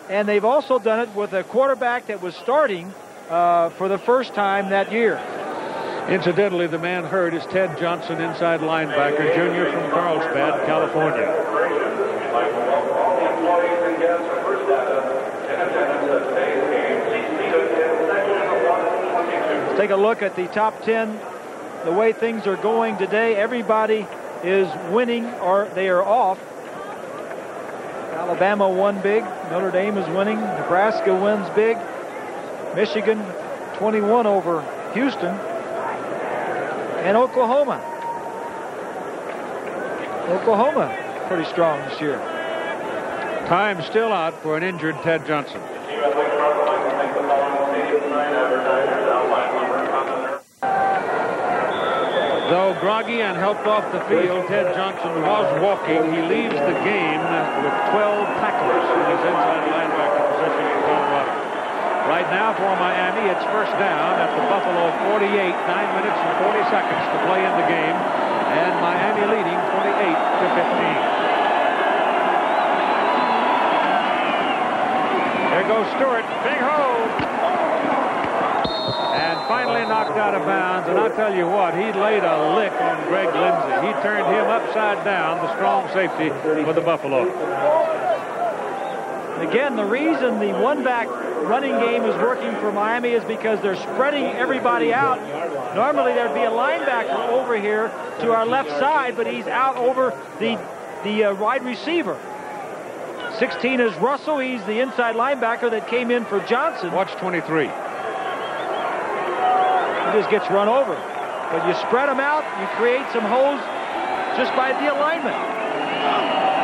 and they've also done it with a quarterback that was starting – uh, for the first time that year. Incidentally, the man heard is Ted Johnson, inside linebacker, junior from Carlsbad, California. Let's take a look at the top 10. The way things are going today, everybody is winning or they are off. Alabama won big. Notre Dame is winning. Nebraska wins big. Michigan 21 over Houston. And Oklahoma. Oklahoma pretty strong this year. Time still out for an injured Ted Johnson. Though groggy and helped off the field, Ted Johnson was walking. He leaves the game with 12 tackles in his inside linebacker position in Colorado. Right now for Miami, it's first down at the Buffalo 48, 9 minutes and 40 seconds to play in the game, and Miami leading 28 to 15. There goes Stewart, big hole. And finally knocked out of bounds, and I'll tell you what, he laid a lick on Greg Lindsay. He turned him upside down, the strong safety for the Buffalo. Again, the reason the one-back running game is working for Miami is because they're spreading everybody out. Normally there'd be a linebacker over here to our left side, but he's out over the, the uh, wide receiver. 16 is Russell. He's the inside linebacker that came in for Johnson. Watch 23. He just gets run over. But you spread them out, you create some holes just by the alignment.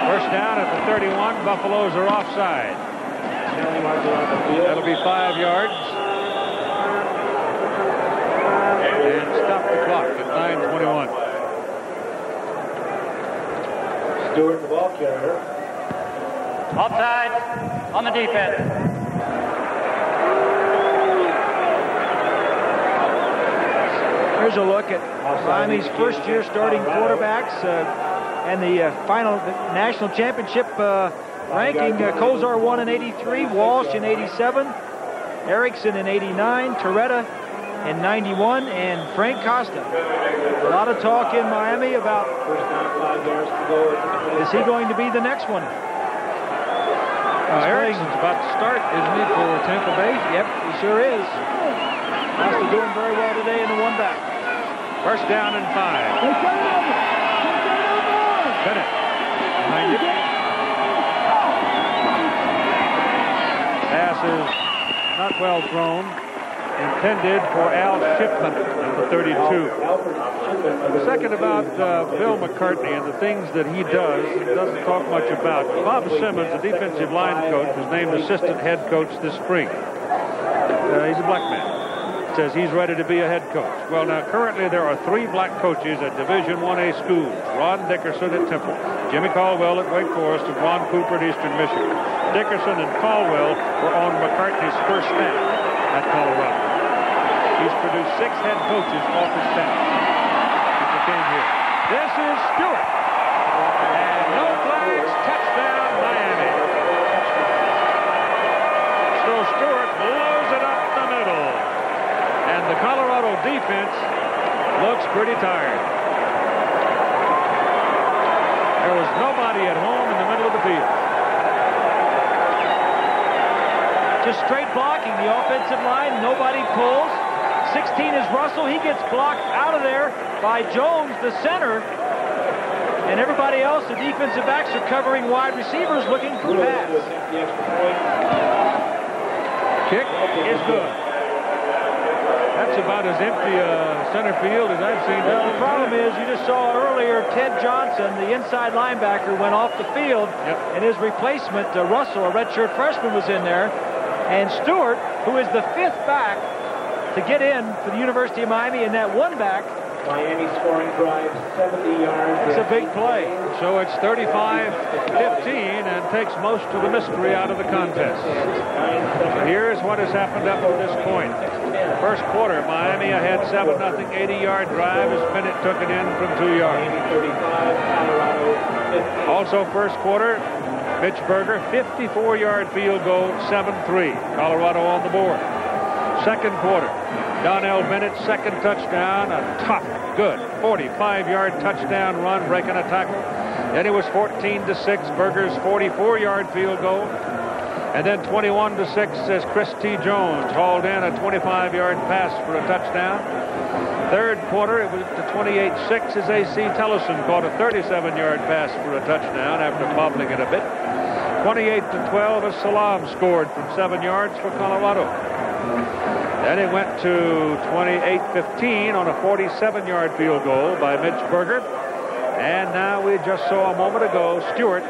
First down at the 31. Buffaloes are offside. That'll be five yards. And stop the clock at 9.21. Stewart, the ball carrier. Offside on the defense. Here's a look at Miami's first year starting quarterbacks uh, and the uh, final the national championship uh, ranking. Uh, Kosar won in 83, Walsh in 87, Erickson in 89, Torretta in 91, and Frank Costa. A lot of talk in Miami about is he going to be the next one? Uh, Erickson's about to start, isn't he, for Tampa Bay? Yep, he sure is. Costa doing very well today in the one back. First down and five. Bennett behind. Pass is not well thrown. Intended for Al Shipman, number 32. The second about uh, Bill McCartney and the things that he does, he doesn't talk much about. Bob Simmons, the defensive line coach, was named assistant head coach this spring. Uh, he's a black man says he's ready to be a head coach. Well, now, currently there are three black coaches at Division 1A schools. Ron Dickerson at Temple, Jimmy Caldwell at Wake Forest, and Ron Cooper at Eastern Michigan. Dickerson and Caldwell were on McCartney's first staff at Colorado. He's produced six head coaches off his staff here. This defense looks pretty tired. There was nobody at home in the middle of the field. Just straight blocking the offensive line. Nobody pulls. 16 is Russell. He gets blocked out of there by Jones, the center. And everybody else, the defensive backs are covering wide receivers looking for pass. Kick is good. That's about as empty a center field as I've seen. Well, the problem is, you just saw earlier Ted Johnson, the inside linebacker, went off the field, yep. and his replacement, uh, Russell, a redshirt freshman, was in there. And Stewart, who is the fifth back to get in for the University of Miami, and that one back Miami scoring drive 70 yards. It's a big play. So it's 35-15 and takes most of the mystery out of the contest. So here's what has happened up to this point. First quarter, Miami ahead 7-0, 80-yard drive as Bennett took it in from two yards. Also first quarter, Mitch Berger, 54-yard field goal, 7-3. Colorado on the board. Second quarter, Donnell Bennett, second touchdown, a tough, good 45-yard touchdown run, breaking a tackle. Then it was 14 to 6, Berger's 44-yard field goal. And then 21 to 6 as Chris T. Jones hauled in a 25-yard pass for a touchdown. Third quarter, it was to 28-6 as A.C. Tellison caught a 37-yard pass for a touchdown after bobbling it a bit. 28 to 12 as Salaam scored from seven yards for Colorado. Then it went to 28-15 on a 47-yard field goal by Mitch Berger. And now we just saw a moment ago Stewart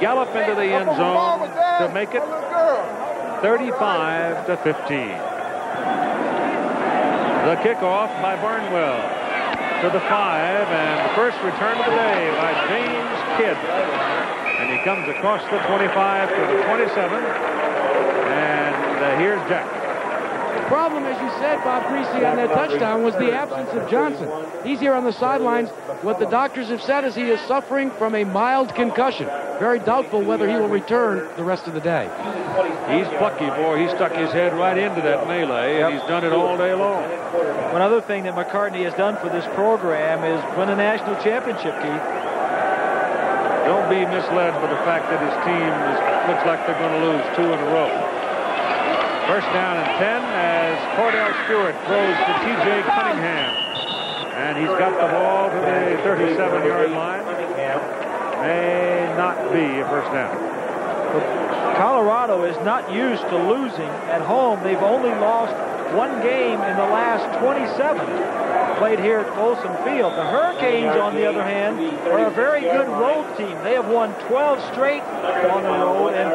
gallop into the end zone to make it 35 to 15. The kickoff by Barnwell to the five and the first return of the day by James Kidd. And he comes across the 25 to the 27. And uh, here's Jack. The problem, as you said, Bob Griese, on that touchdown was the absence of Johnson. He's here on the sidelines. What the doctors have said is he is suffering from a mild concussion. Very doubtful whether he will return the rest of the day. He's plucky, boy. He stuck his head right into that melee, and he's done it all day long. One other thing that McCartney has done for this program is win a national championship, Keith. Don't be misled by the fact that his team is, looks like they're going to lose two in a row. First down and 10 as Kordell Stewart throws to T.J. Cunningham. And he's got the ball to the 37-yard line. May not be a first down. Colorado is not used to losing at home. They've only lost one game in the last 27 played here at Folsom Field. The Hurricanes, on the other hand, are a very good road team. They have won 12 straight on the road and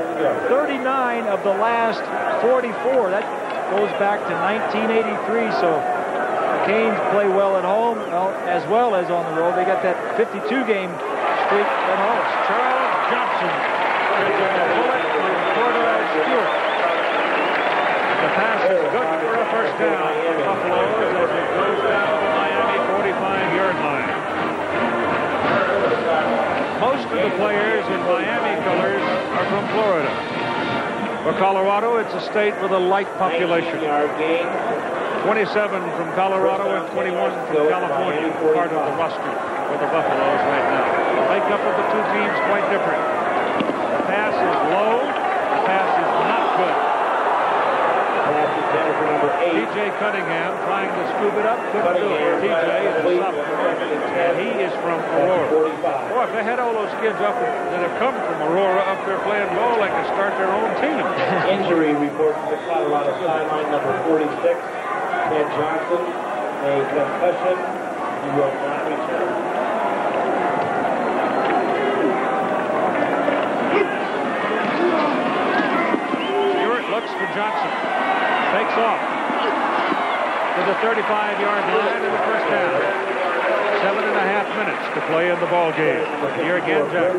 39 of the last 44. That goes back to 1983. So the Canes play well at home as well as on the road. They got that 52 game streak at home. Charles Johnson picking a bullet from Kordell Stewart. The pass is good for a first down Buffaloes as it goes down the Miami 45-yard line. Most of the players in Miami colors are from Florida. For Colorado, it's a state with a light population. 27 from Colorado and 21 from California, part of the roster for the Buffaloes right now. The makeup of the two teams quite different. The pass is low. The pass is not good. T.J. Cunningham trying to scoop it up. Couldn't do it. T.J. is a sophomore, and he is from Aurora. Boy, if they had all those kids up that have come from Aurora up there playing ball, they could start their own team. Injury report from the Colorado sideline, number 46, Ted Johnson, a concussion. He will not return. Stewart looks for Johnson. Takes off to the 35-yard line and the first down. Seven and a half minutes to play in the ball game. Here again, Jack.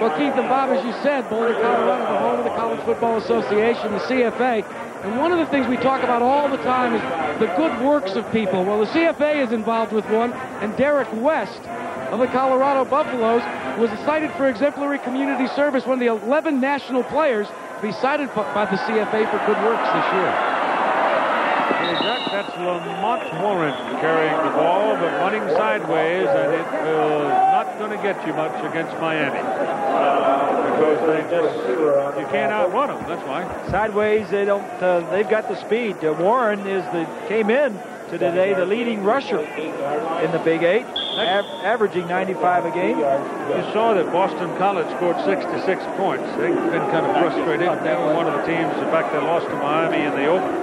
Well, Keith and Bob, as you said, Boulder, Colorado, the home of the College Football Association, the CFA. And one of the things we talk about all the time is the good works of people. Well, the CFA is involved with one, and Derek West of the Colorado Buffaloes was cited for exemplary community service, one of the 11 national players to be cited by the CFA for good works this year. Jack, that's Lamont Warren carrying the ball, but running sideways, and it will not going to get you much against Miami. Because they just, you can't outrun them, that's why. Sideways, they don't, uh, they've got the speed. Uh, Warren is the, came in to today the leading rusher in the Big Eight. averaging 95 a game. You saw that Boston College scored 66 points. They've been kind of frustrated. They were one of the teams, in fact, they lost to Miami in the Open.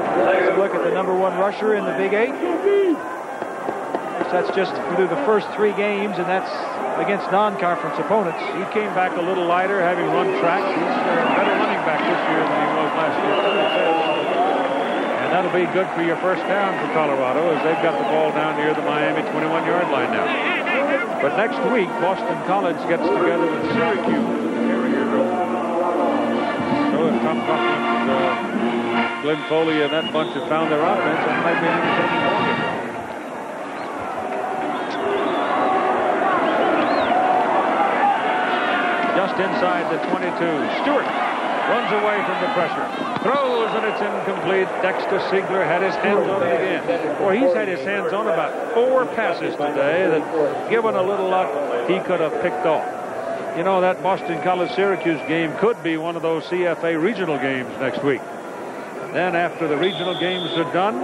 Let's look at the number one rusher in the Big Eight. That's just through the first three games, and that's against non-conference opponents. He came back a little lighter, having run track. He's a better running back this year than he was last year. And that'll be good for your first down for Colorado as they've got the ball down near the Miami 21-yard line now. But next week, Boston College gets together with Syracuse. So if Tom Coughlin, uh, Glenn Foley, and that bunch have found their offense, might be. Just inside the 22. Stewart runs away from the pressure. Throws and it's incomplete. Dexter Seigler had his hands on it again. Boy, he's had his hands on about four passes today that, given a little luck, he could have picked off. You know, that Boston College Syracuse game could be one of those CFA regional games next week. Then after the regional games are done,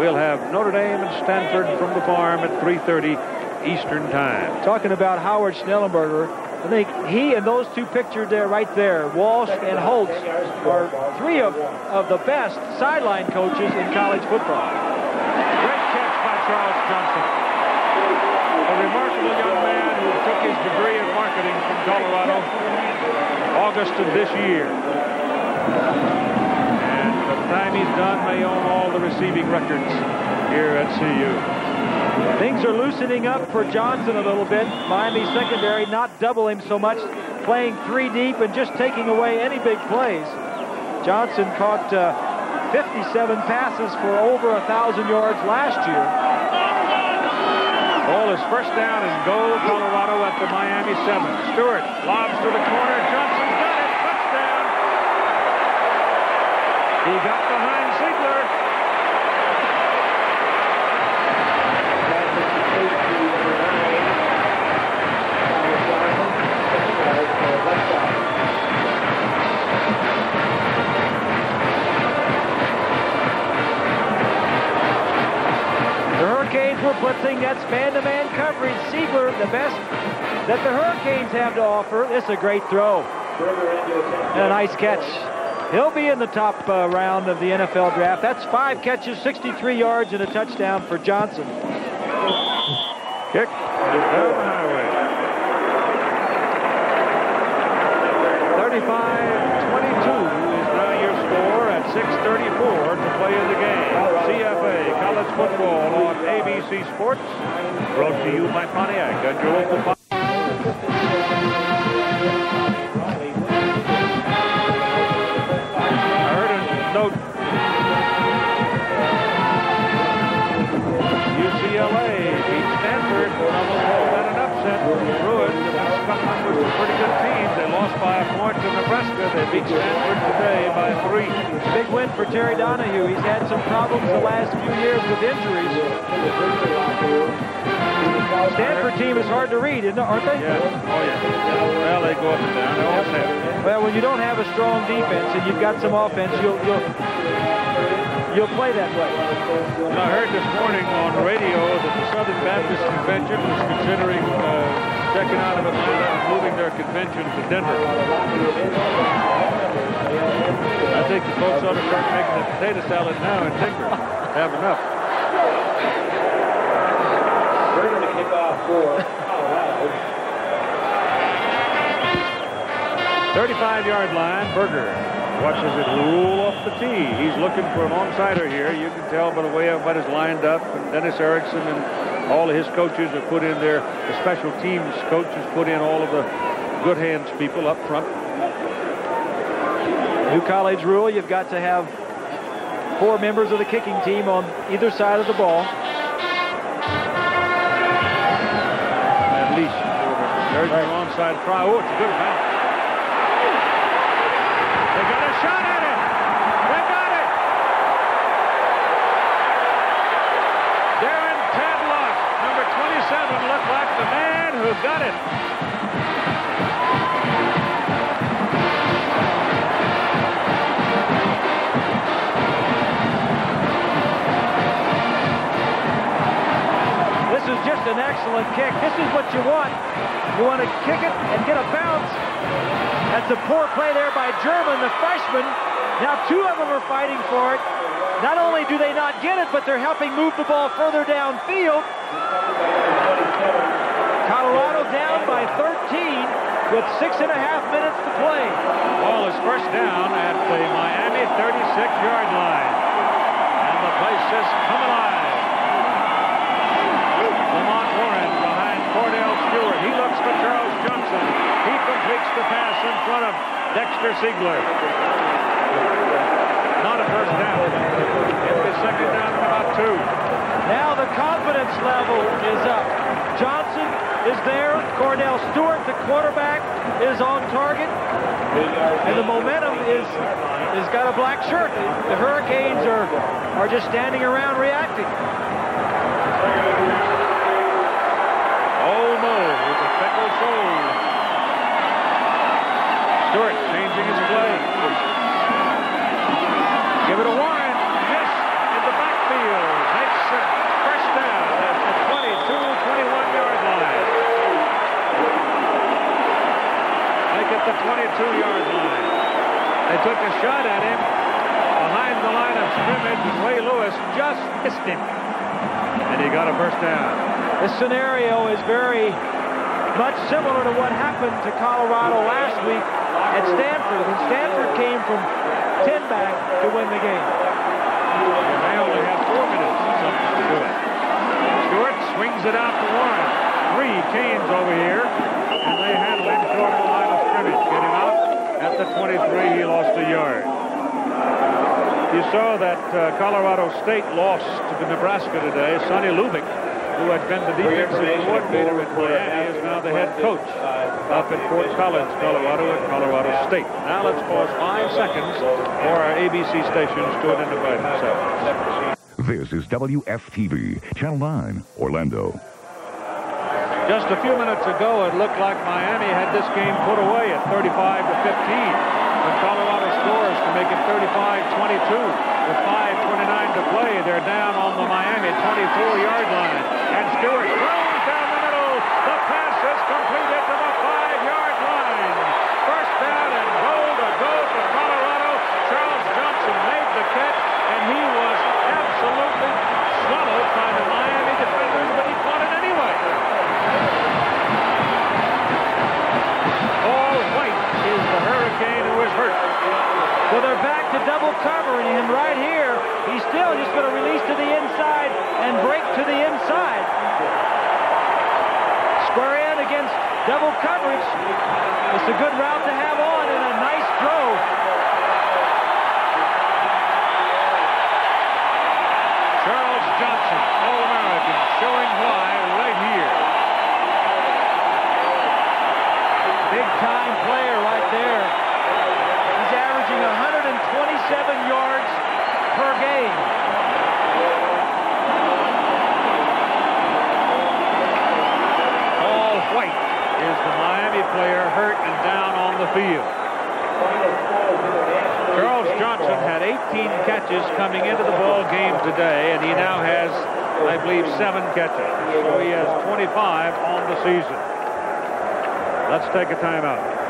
we'll have Notre Dame and Stanford from the farm at 3.30 Eastern Time. Talking about Howard Schnellenberger, I think he and those two pictured there, right there, Walsh and Holtz, are three of, of the best sideline coaches in college football. Great catch by Charles Johnson. A remarkable young man who took his degree in marketing from Colorado August of this year. Time he's done, may own all the receiving records here at CU. Things are loosening up for Johnson a little bit. Miami secondary not doubling so much, playing three deep and just taking away any big plays. Johnson caught uh, 57 passes for over a 1,000 yards last year. Ball is first down and goal, Colorado at the Miami 7. Stewart lobs to the corner. Johnson got it. Touchdown. He got behind Seigler. were blitzing. That's man-to-man coverage. Seigler, the best that the Hurricanes have to offer. This is a great throw. And a nice catch. He'll be in the top uh, round of the NFL draft. That's five catches, 63 yards, and a touchdown for Johnson. Kick highway. 35-22 is now your score at 6.34 to play in the game. CFA College Football on ABC Sports. Brought to you by Pontiac and your local the Wisconsin was a pretty good team. They lost by a point to Nebraska. They beat Stanford today by three. Big win for Terry Donahue. He's had some problems the last few years with injuries. Stanford team is hard to read, isn't it, aren't they? Yeah. Oh, yeah. Well, they go up and down. They always have. Well, when you don't have a strong defense and you've got some offense, you'll you'll you'll play that way. And I heard this morning on radio that the Southern Baptist Convention was considering uh, checking out of Atlanta and moving their convention to Denver. I think the folks ought to start making the potato salad now in Tinker. Have enough. We're going to kick off for Colorado. 35-yard line, Berger watches it roll off the tee. He's looking for an onsider here. You can tell by the way everybody's lined up. And Dennis Erickson and all of his coaches have put in their the special teams coaches put in all of the good hands people up front. New college rule, you've got to have four members of the kicking team on either side of the ball. At least. There's right. the onside try. Oh, it's a good bounce. Is you want. To kick it and get a bounce. That's a poor play there by German, the freshman. Now two of them are fighting for it. Not only do they not get it, but they're helping move the ball further downfield. Colorado down by 13 with six and a half minutes to play. Ball is first down at the Miami 36-yard line. And the place is come alive. Lamont Warren behind Kordell Stewart. He looks for Charles Johnson. He completes the pass in front of Dexter Seigler. Not a first down. It'll be second down about two. Now the confidence level is up. Johnson is there. Kordell Stewart, the quarterback, is on target. And the momentum is is got a black shirt. The Hurricanes are are just standing around reacting. Olmo with soul. Stewart changing his play. Give it a Warren. Yes, in the backfield. Makes it first down at the 22, 21-yard line. Make it the 22-yard line. They took a shot at him behind the line of scrimmage, Ray Lewis just missed him. And he got a first down. This scenario is very much similar to what happened to Colorado last week at Stanford. And Stanford came from 10 back to win the game. They only have four minutes to do it. Stewart swings it out to one. Three Canes over here, and they handle him short of the line of scrimmage. Get him out at the 23. He lost a yard. You saw that uh, Colorado State lost to Nebraska today. Sonny Lubick, who had been the defensive coordinator at Miami, is now the head coach up at Fort Collins, Colorado, at Colorado State. Now let's pause five seconds for our ABC stations to identify themselves. This is WFTV, Channel 9, Orlando. Just a few minutes ago, it looked like Miami had this game put away at 35 to 15. But Colorado scores to make it 35-22 with 5.29 to play. They're down on the Miami 24-yard line. And Stewart throws down the middle. The pass is completed to the five-yard line. First down and goal to go to Colorado. Charles Johnson made the catch, and he was absolutely swallowed by the Miami defenders, but he caught it anyway. Paul White is the Hurricane who is hurt. Well, they're back to double covering him right here. He's still just going to release to the inside and break to the inside. Square in against double coverage. It's a good route to have on and a nice throw. Charles Johnson, All-American, showing why right here. Big time player right there. Averaging 127 yards per game. Paul White is the Miami player hurt and down on the field. Charles Johnson had 18 catches coming into the ball game today, and he now has, I believe, seven catches. So he has 25 on the season. Let's take a timeout.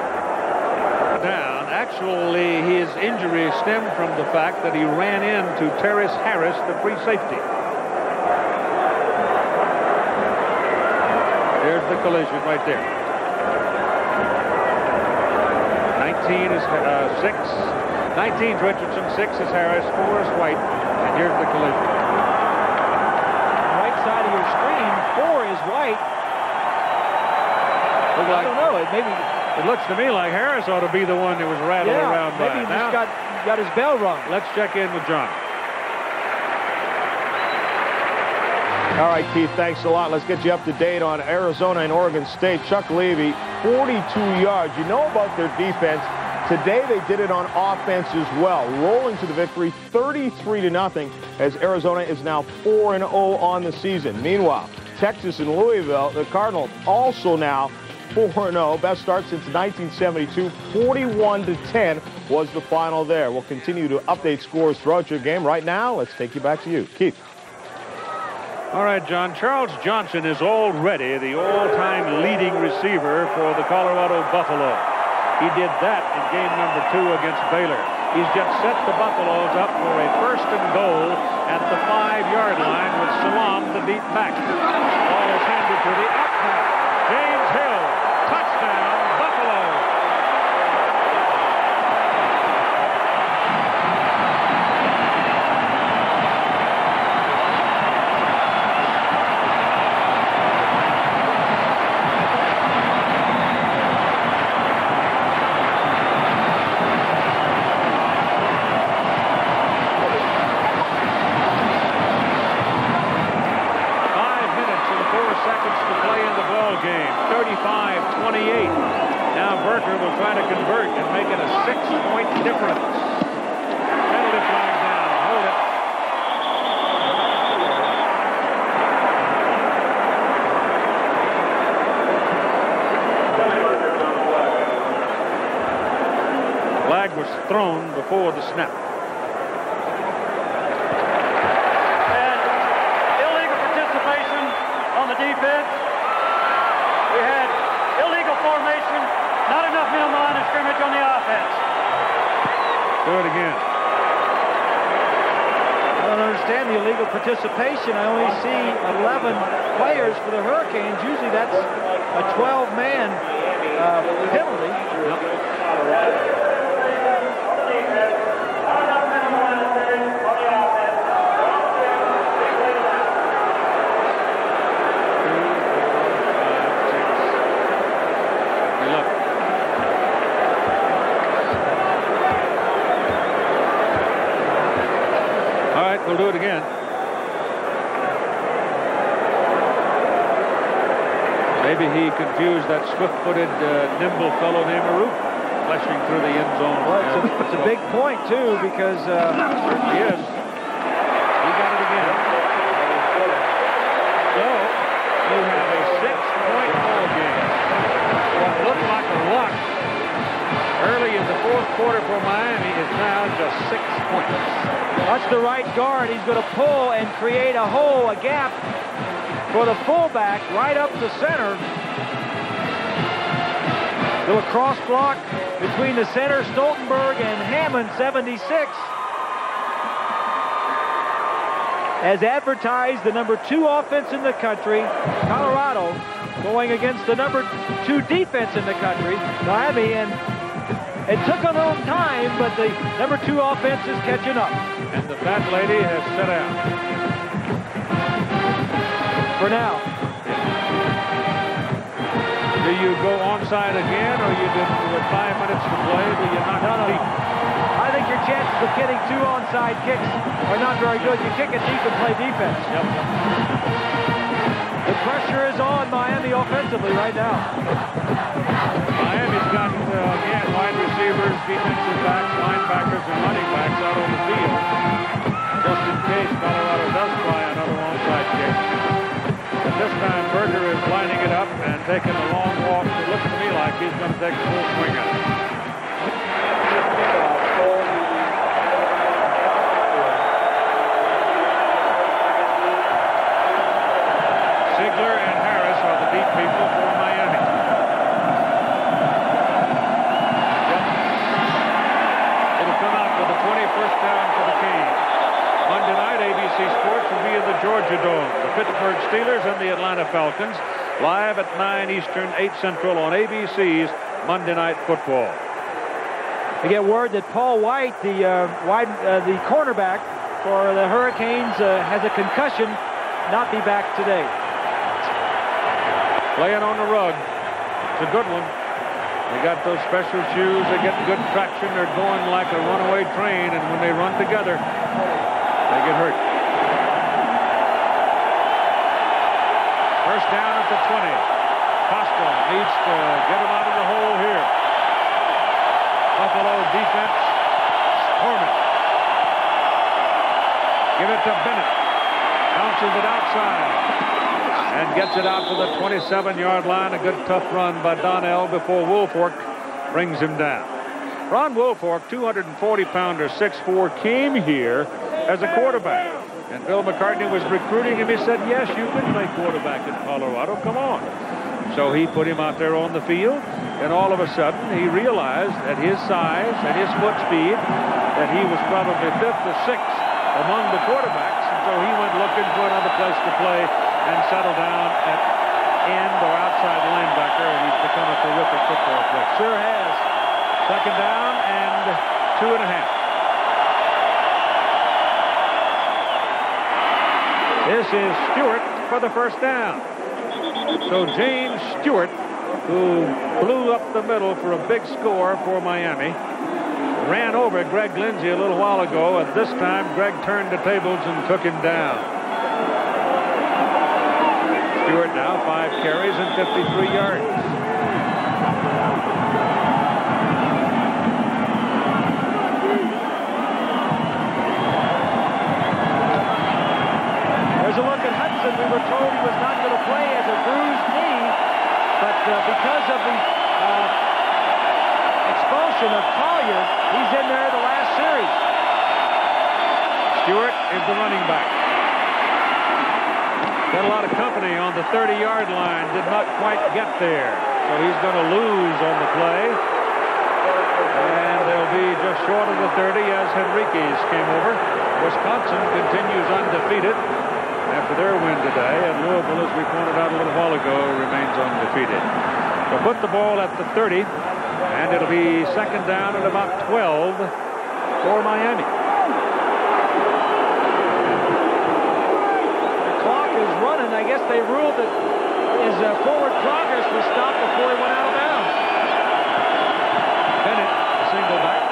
Actually, his injury stemmed from the fact that he ran into Terrace Harris, the free safety. There's the collision right there. 19 is uh, 6. 19 is Richardson, 6 is Harris, 4 is White, and here's the collision. Right side of your screen, four is white. I like, don't know. It maybe it looks to me like Harris ought to be the one that was rattled yeah, around by. maybe he Now, just got got his bell rung. let's check in with John. All right, Keith, thanks a lot. Let's get you up to date on Arizona and Oregon State. Chuck Levy, 42 yards. You know about their defense. Today they did it on offense as well, rolling to the victory 33 to nothing as Arizona is now 4 and 0 on the season. Meanwhile, Texas and Louisville, the Cardinals also now 4-0. Best start since 1972. 41 to 10 was the final there. We'll continue to update scores throughout your game. Right now, let's take you back to you. Keith. All right, John. Charles Johnson is already the all-time leading receiver for the Colorado Buffalo. He did that in game number two against Baylor. He's just set the Buffaloes up for a first and goal at the five-yard line with Salaam the deep back. Ball is handed to the swift-footed, uh, nimble fellow named Aruk, flashing through the end zone. Well, it's a, it's a big point, too, because... Uh, Certainly is. He got it again. So, you have a six-point ball game. What looked like a lock early in the fourth quarter for Miami is now just six points. That's the right guard. He's going to pull and create a hole, a gap for the fullback right up the center. Do a cross block between the center, Stoltenberg, and Hammond, 76. As advertised, the number two offense in the country, Colorado, going against the number two defense in the country, Miami, and it took a little time, but the number two offense is catching up. And the fat lady has set out. For now. Do you go onside again, or you did with five minutes to play? Do you not No, no. I think your chances of getting two onside kicks are not very good. You kick it deep and play defense. Yep. The pressure is on Miami offensively right now. Miami's got uh, again wide receivers, defensive backs, linebackers, and running backs out on the field, just in case Colorado does try another onside kick. This time, Berger is lining it up and taking a long walk. It looks to me like he's going to take a full swing at it. Seigler and Harris are the deep people for Miami. It'll come out for the 21st down for the. Monday night, ABC Sports will be in the Georgia Dome. Pittsburgh Steelers and the Atlanta Falcons live at 9 Eastern, 8 Central on ABC's Monday Night Football. We get word that Paul White, the uh, wide, uh, the cornerback for the Hurricanes, uh, has a concussion, not be back today. Playing on the rug. It's a good one. They got those special shoes. They get good traction. They're going like a runaway train, and when they run together, they get hurt. First down at the 20. Costa needs to get him out of the hole here. Buffalo defense storming. Give it to Bennett. Bounces it outside and gets it out to the 27-yard line. A good tough run by Donnell before Woolfolk brings him down. Ron Woolfolk, 240-pounder, 6'4", came here as a quarterback. And Bill McCartney was recruiting him. He said, yes, you can play quarterback in Colorado. Come on. So he put him out there on the field, and all of a sudden he realized at his size, at his foot speed, that he was probably fifth or sixth among the quarterbacks. And so he went looking for another place to play and settled down at end or outside linebacker, and he's become a terrific football player. Sure has. Second down and two and a half. This is Stewart for the first down. So James Stewart, who blew up the middle for a big score for Miami, ran over Greg Lindsay a little while ago, and this time Greg turned the tables and took him down. Stewart now five carries and 53 yards. Of Collier, he's in there the last series. Stewart is the running back. Got a lot of company on the 30-yard line. Did not quite get there. So he's going to lose on the play. And they'll be just short of the 30 as Henriquez came over. Wisconsin continues undefeated after their win today. And Louisville, as we pointed out a little while ago, remains undefeated. So put the ball at the 30. And it'll be second down at about 12 for Miami. The clock is running. I guess they ruled that his uh, forward progress was stopped before he went out of bounds. Bennett, single back.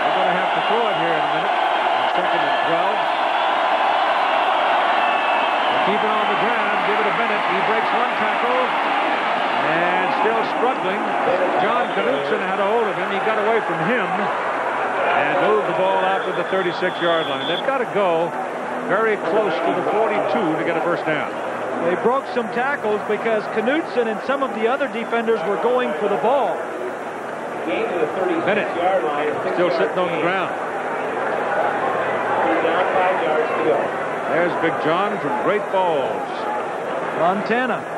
They're going to have to throw it here in a minute. Second and 12. keep it on the ground. Give it to Bennett. He breaks one tackle. And still struggling. John had a hold of him. He got away from him and moved the ball out to the 36-yard line. They've got to go very close to the 42 to get a first down. They broke some tackles because Knutson and some of the other defenders were going for the ball. Gain to the 36-yard. Still sitting on the ground. Down five yards to go. There's Big John from Great Falls. Montana.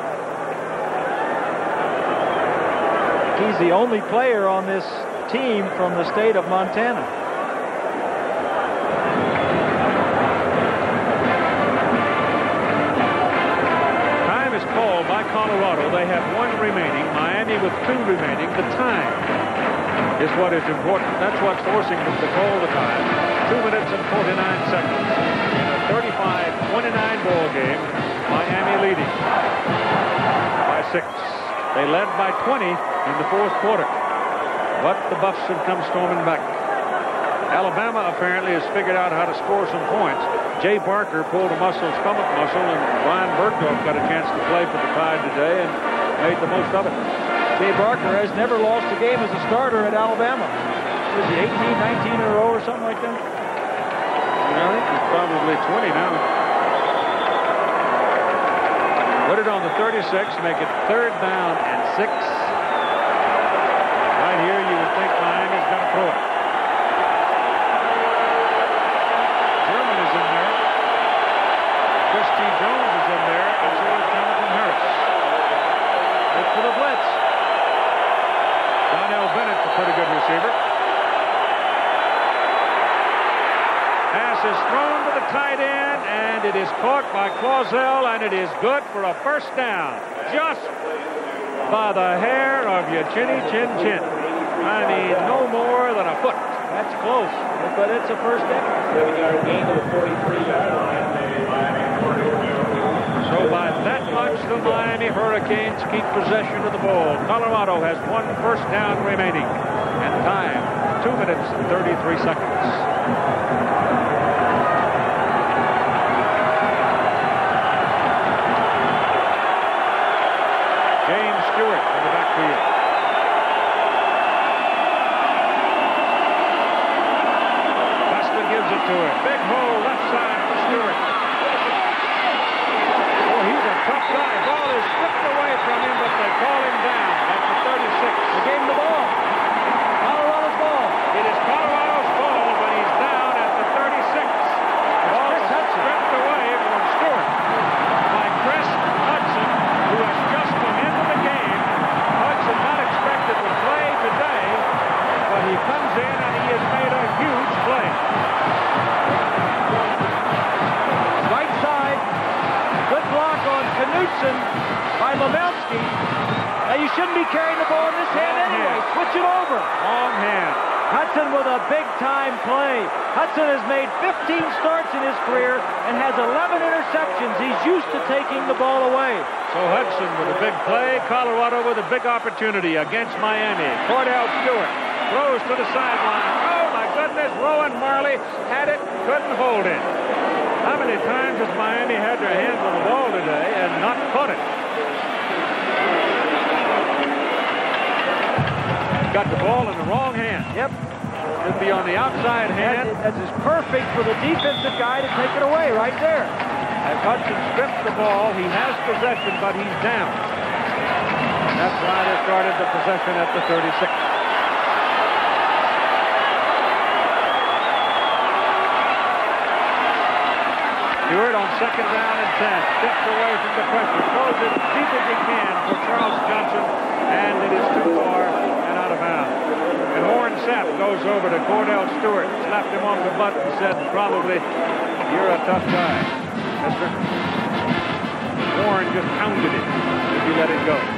He's the only player on this team from the state of Montana. Time is called by Colorado. They have one remaining. Miami with two remaining. The time is what is important. That's what's forcing them to call the time. Two minutes and 49 seconds. In a 35-29 ball game, Miami leading by six. They led by 20 in the fourth quarter. But the Buffs have come storming back. Alabama apparently has figured out how to score some points. Jay Barker pulled a muscle, stomach muscle, and Brian Burgdorf got a chance to play for the Tide today and made the most of it. Jay Barker has never lost a game as a starter at Alabama. Was he 18, 19 in a row or something like that? I think he's probably 20 now. Put it on the 36, make it third down and six. Right here, you would think Miami's going to throw it. German is in there. Chris T. Jones is in there, and so is Jonathan Harris. Look for the blitz. Donnell Bennett's a pretty good receiver. Pass is thrown to the tight end, and it is caught by Clausell, and it is good for a first down. Just by the hair of your chinny chin chin. I mean, no more than a foot. That's close, but it's a first down. Seven-yard gain to the 43-yard line. So by that much, the Miami Hurricanes keep possession of the ball. Colorado has one first down remaining. And time, two minutes and 33 seconds. Opportunity against Miami. Kordell Stewart throws to the sideline. Oh, my goodness. Rohan Marley had it, couldn't hold it. How many times has Miami had their hands on the ball today and not caught it? Got the ball in the wrong hand. Yep. Should be on the outside hand. That's, that's perfect for the defensive guy to take it away right there. As Hudson strips the ball, he has possession, but he's down. Started the possession at the 36. Stewart on second down and 10. Steps away from the pressure. Throws it deep as he can for Charles Johnson. And it is too far and out of bounds. And Warren Sapp goes over to Kordell Stewart. Slapped him on the butt and said, probably, you're a tough guy, mister. Warren just pounded it if you let it go.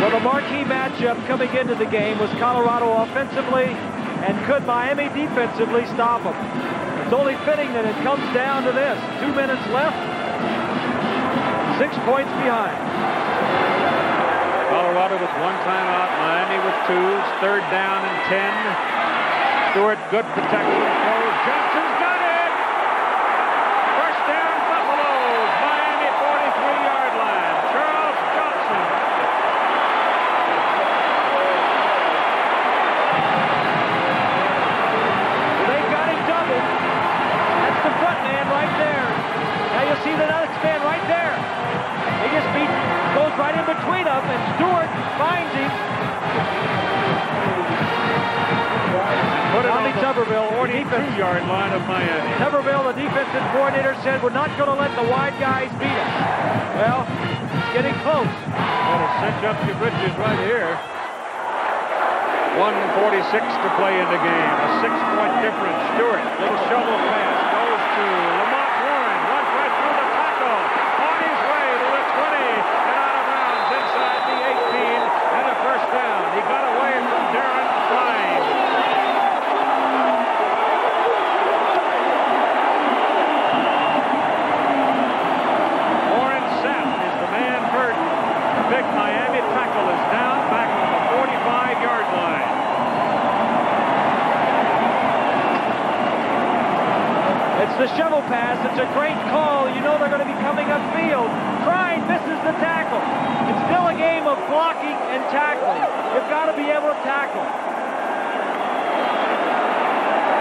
Well, the marquee matchup coming into the game was Colorado offensively and could Miami defensively stop them. It's only fitting that it comes down to this. Two minutes left, six points behind. Colorado with one timeout, Miami with two. Third down and 10. Stewart, good protection. Throws. 50-yard line of Miami. Tuberville, the defensive coordinator, said we're not going to let the wide guys beat us. Well, it's getting close. That'll cinch up your bridges right here. 146 to play in the game. A six-point difference. Stewart, little shovel pass. It's the shovel pass. It's a great call. You know they're going to be coming upfield. Prine misses the tackle. It's still a game of blocking and tackling. You've got to be able to tackle.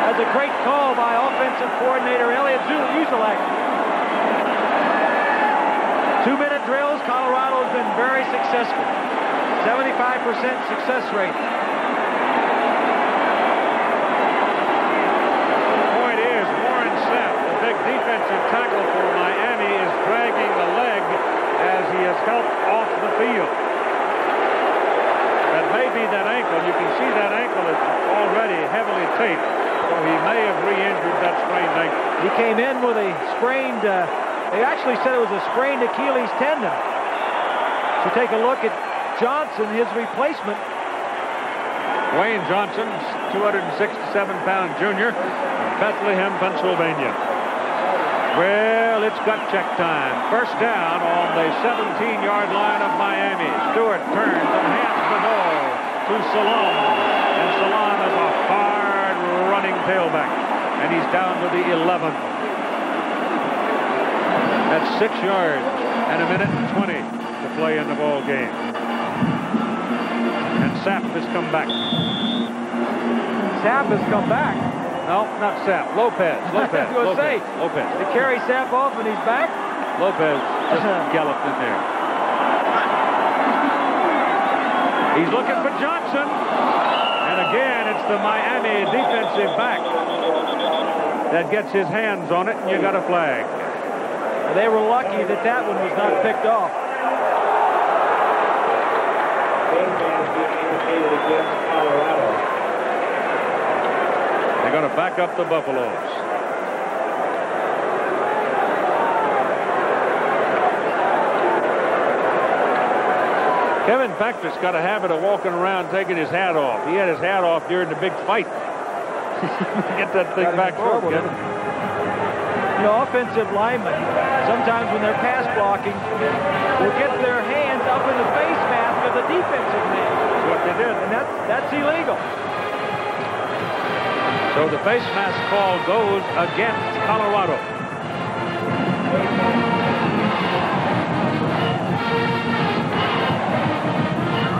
That's a great call by offensive coordinator Elliot Uzelac. Two-minute drills, Colorado has been very successful. 75% success rate. point is, Warren Sapp, the big defensive tackle for Miami, is dragging the leg as he is helped off the field. That may be that ankle. You can see that ankle is already heavily taped, so he may have re-injured that sprained ankle. He came in with a sprained, uh, they actually said it was a sprained Achilles tendon. So take a look at Johnson, his replacement. Wayne Johnson, 267-pound junior, Bethlehem, Pennsylvania. Well, it's gut check time. First down on the 17-yard line of Miami. Stewart turns and hands the ball to Salaam. And Salaam is a hard-running tailback. And he's down to the 11. That's six yards and a minute and 20 to play in the ball game. And Sapp has come back. Sapp has come back. No, not Sapp. Lopez. Lopez. I was going say, Lopez. to carry Sapp off and he's back. Lopez just galloped in there. He's looking for Johnson. And again, it's the Miami defensive back that gets his hands on it, and you got a flag. They were lucky that that one was not picked off. Game man being indicated against Colorado. Going to back up the Buffaloes. Kevin Factor's got a habit of walking around taking his hat off. He had his hat off during the big fight. Get that thing back forward, Kevin. You know, offensive linemen, sometimes when they're pass blocking, will get their hands up in the face mask of the defensive man. That's what they did. And that's, that's illegal. So the face mask call goes against Colorado.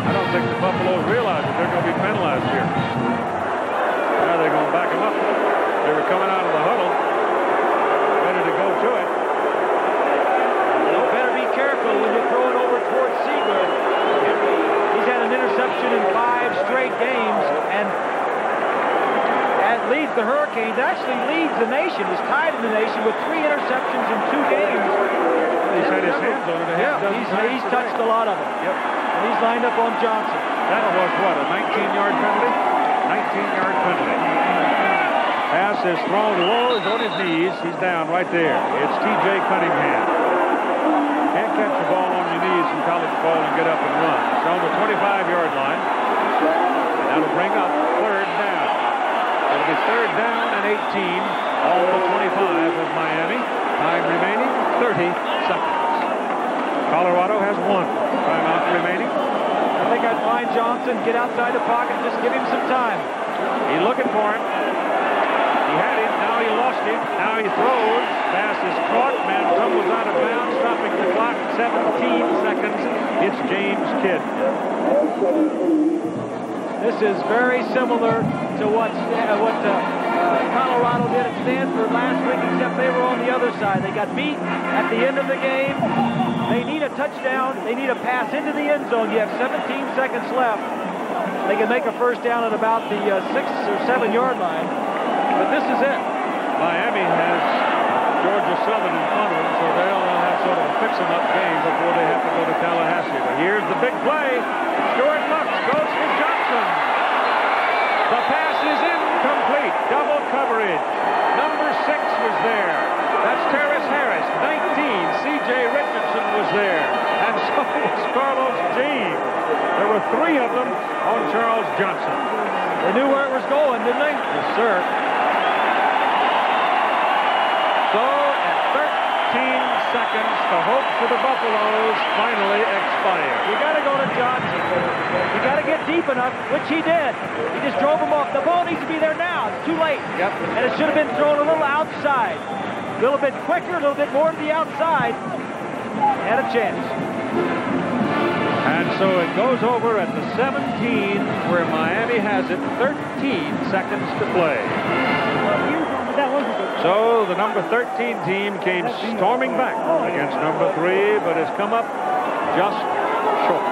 I don't think the Buffaloes realize that they're going to be penalized here. Now they're going to back them up. They were coming out of the huddle, ready to go to it. You better be careful when you're throwing over towards Seager. He's had an interception in five straight games, and leads the Hurricanes, actually leads the nation, is tied in the nation with three interceptions in two games. He's had his hands on it Yeah, he's, he's touched a lot of them. Yep. And he's lined up on Johnson. That was what, a 19-yard penalty? 19-yard penalty. Pass is thrown low, is on his knees. He's down right there. It's T.J. Cunningham. Can't catch the ball on your knees in college ball and get up and run. It's on the 25-yard line. And That'll bring up. Third down and 18 on the 25 of Miami. Time remaining 30 seconds. Colorado has one timeout remaining. I think I'd find Johnson, get outside the pocket, just give him some time. He's looking for him. He had him. Now he lost him. Now he throws. Pass is caught. Man tumbles out of bounds, stopping the clock. 17 seconds. It's James Kidd. This is very similar to what, uh, what uh, uh, Colorado did at Stanford last week, except they were on the other side. They got beat at the end of the game. They need a touchdown. They need a pass into the end zone. You have 17 seconds left. They can make a first down at about the uh, six or seven yard line. But this is it. Miami has Georgia Southern in front of them, so they'll have sort of a fix-em-up game before they have to go to Tallahassee. But here's the big play. Stewart Lux goes for Johnson. The pass is incomplete. Double coverage. Number six was there. That's Terrace Harris. 19. C.J. Richardson was there. And so was Carlos James. There were three of them on Charles Johnson. They knew where it was going, didn't they? Yes, sir. So at 13 seconds, the hopes of the Buffaloes finally expire. You got to go to Johnson. You got to get deep enough, which he did. He just drove him off. The ball needs to be there now. It's too late. Yep. And it should have been thrown a little outside. A little bit quicker, a little bit more to the outside. Had a chance. And so it goes over at the 17 where Miami has it 13 seconds to play. So the number 13 team came storming back against number three, but has come up just short.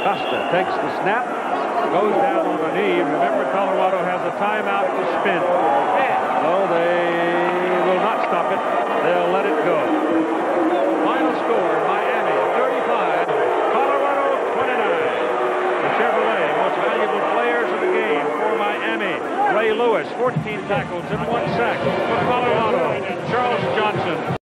Costa takes the snap, goes down on a knee. Remember, Colorado has a timeout to spin. So they will not stop it. They'll let it go. Lewis, 14 tackles and one sack for Colorado. Charles Johnson,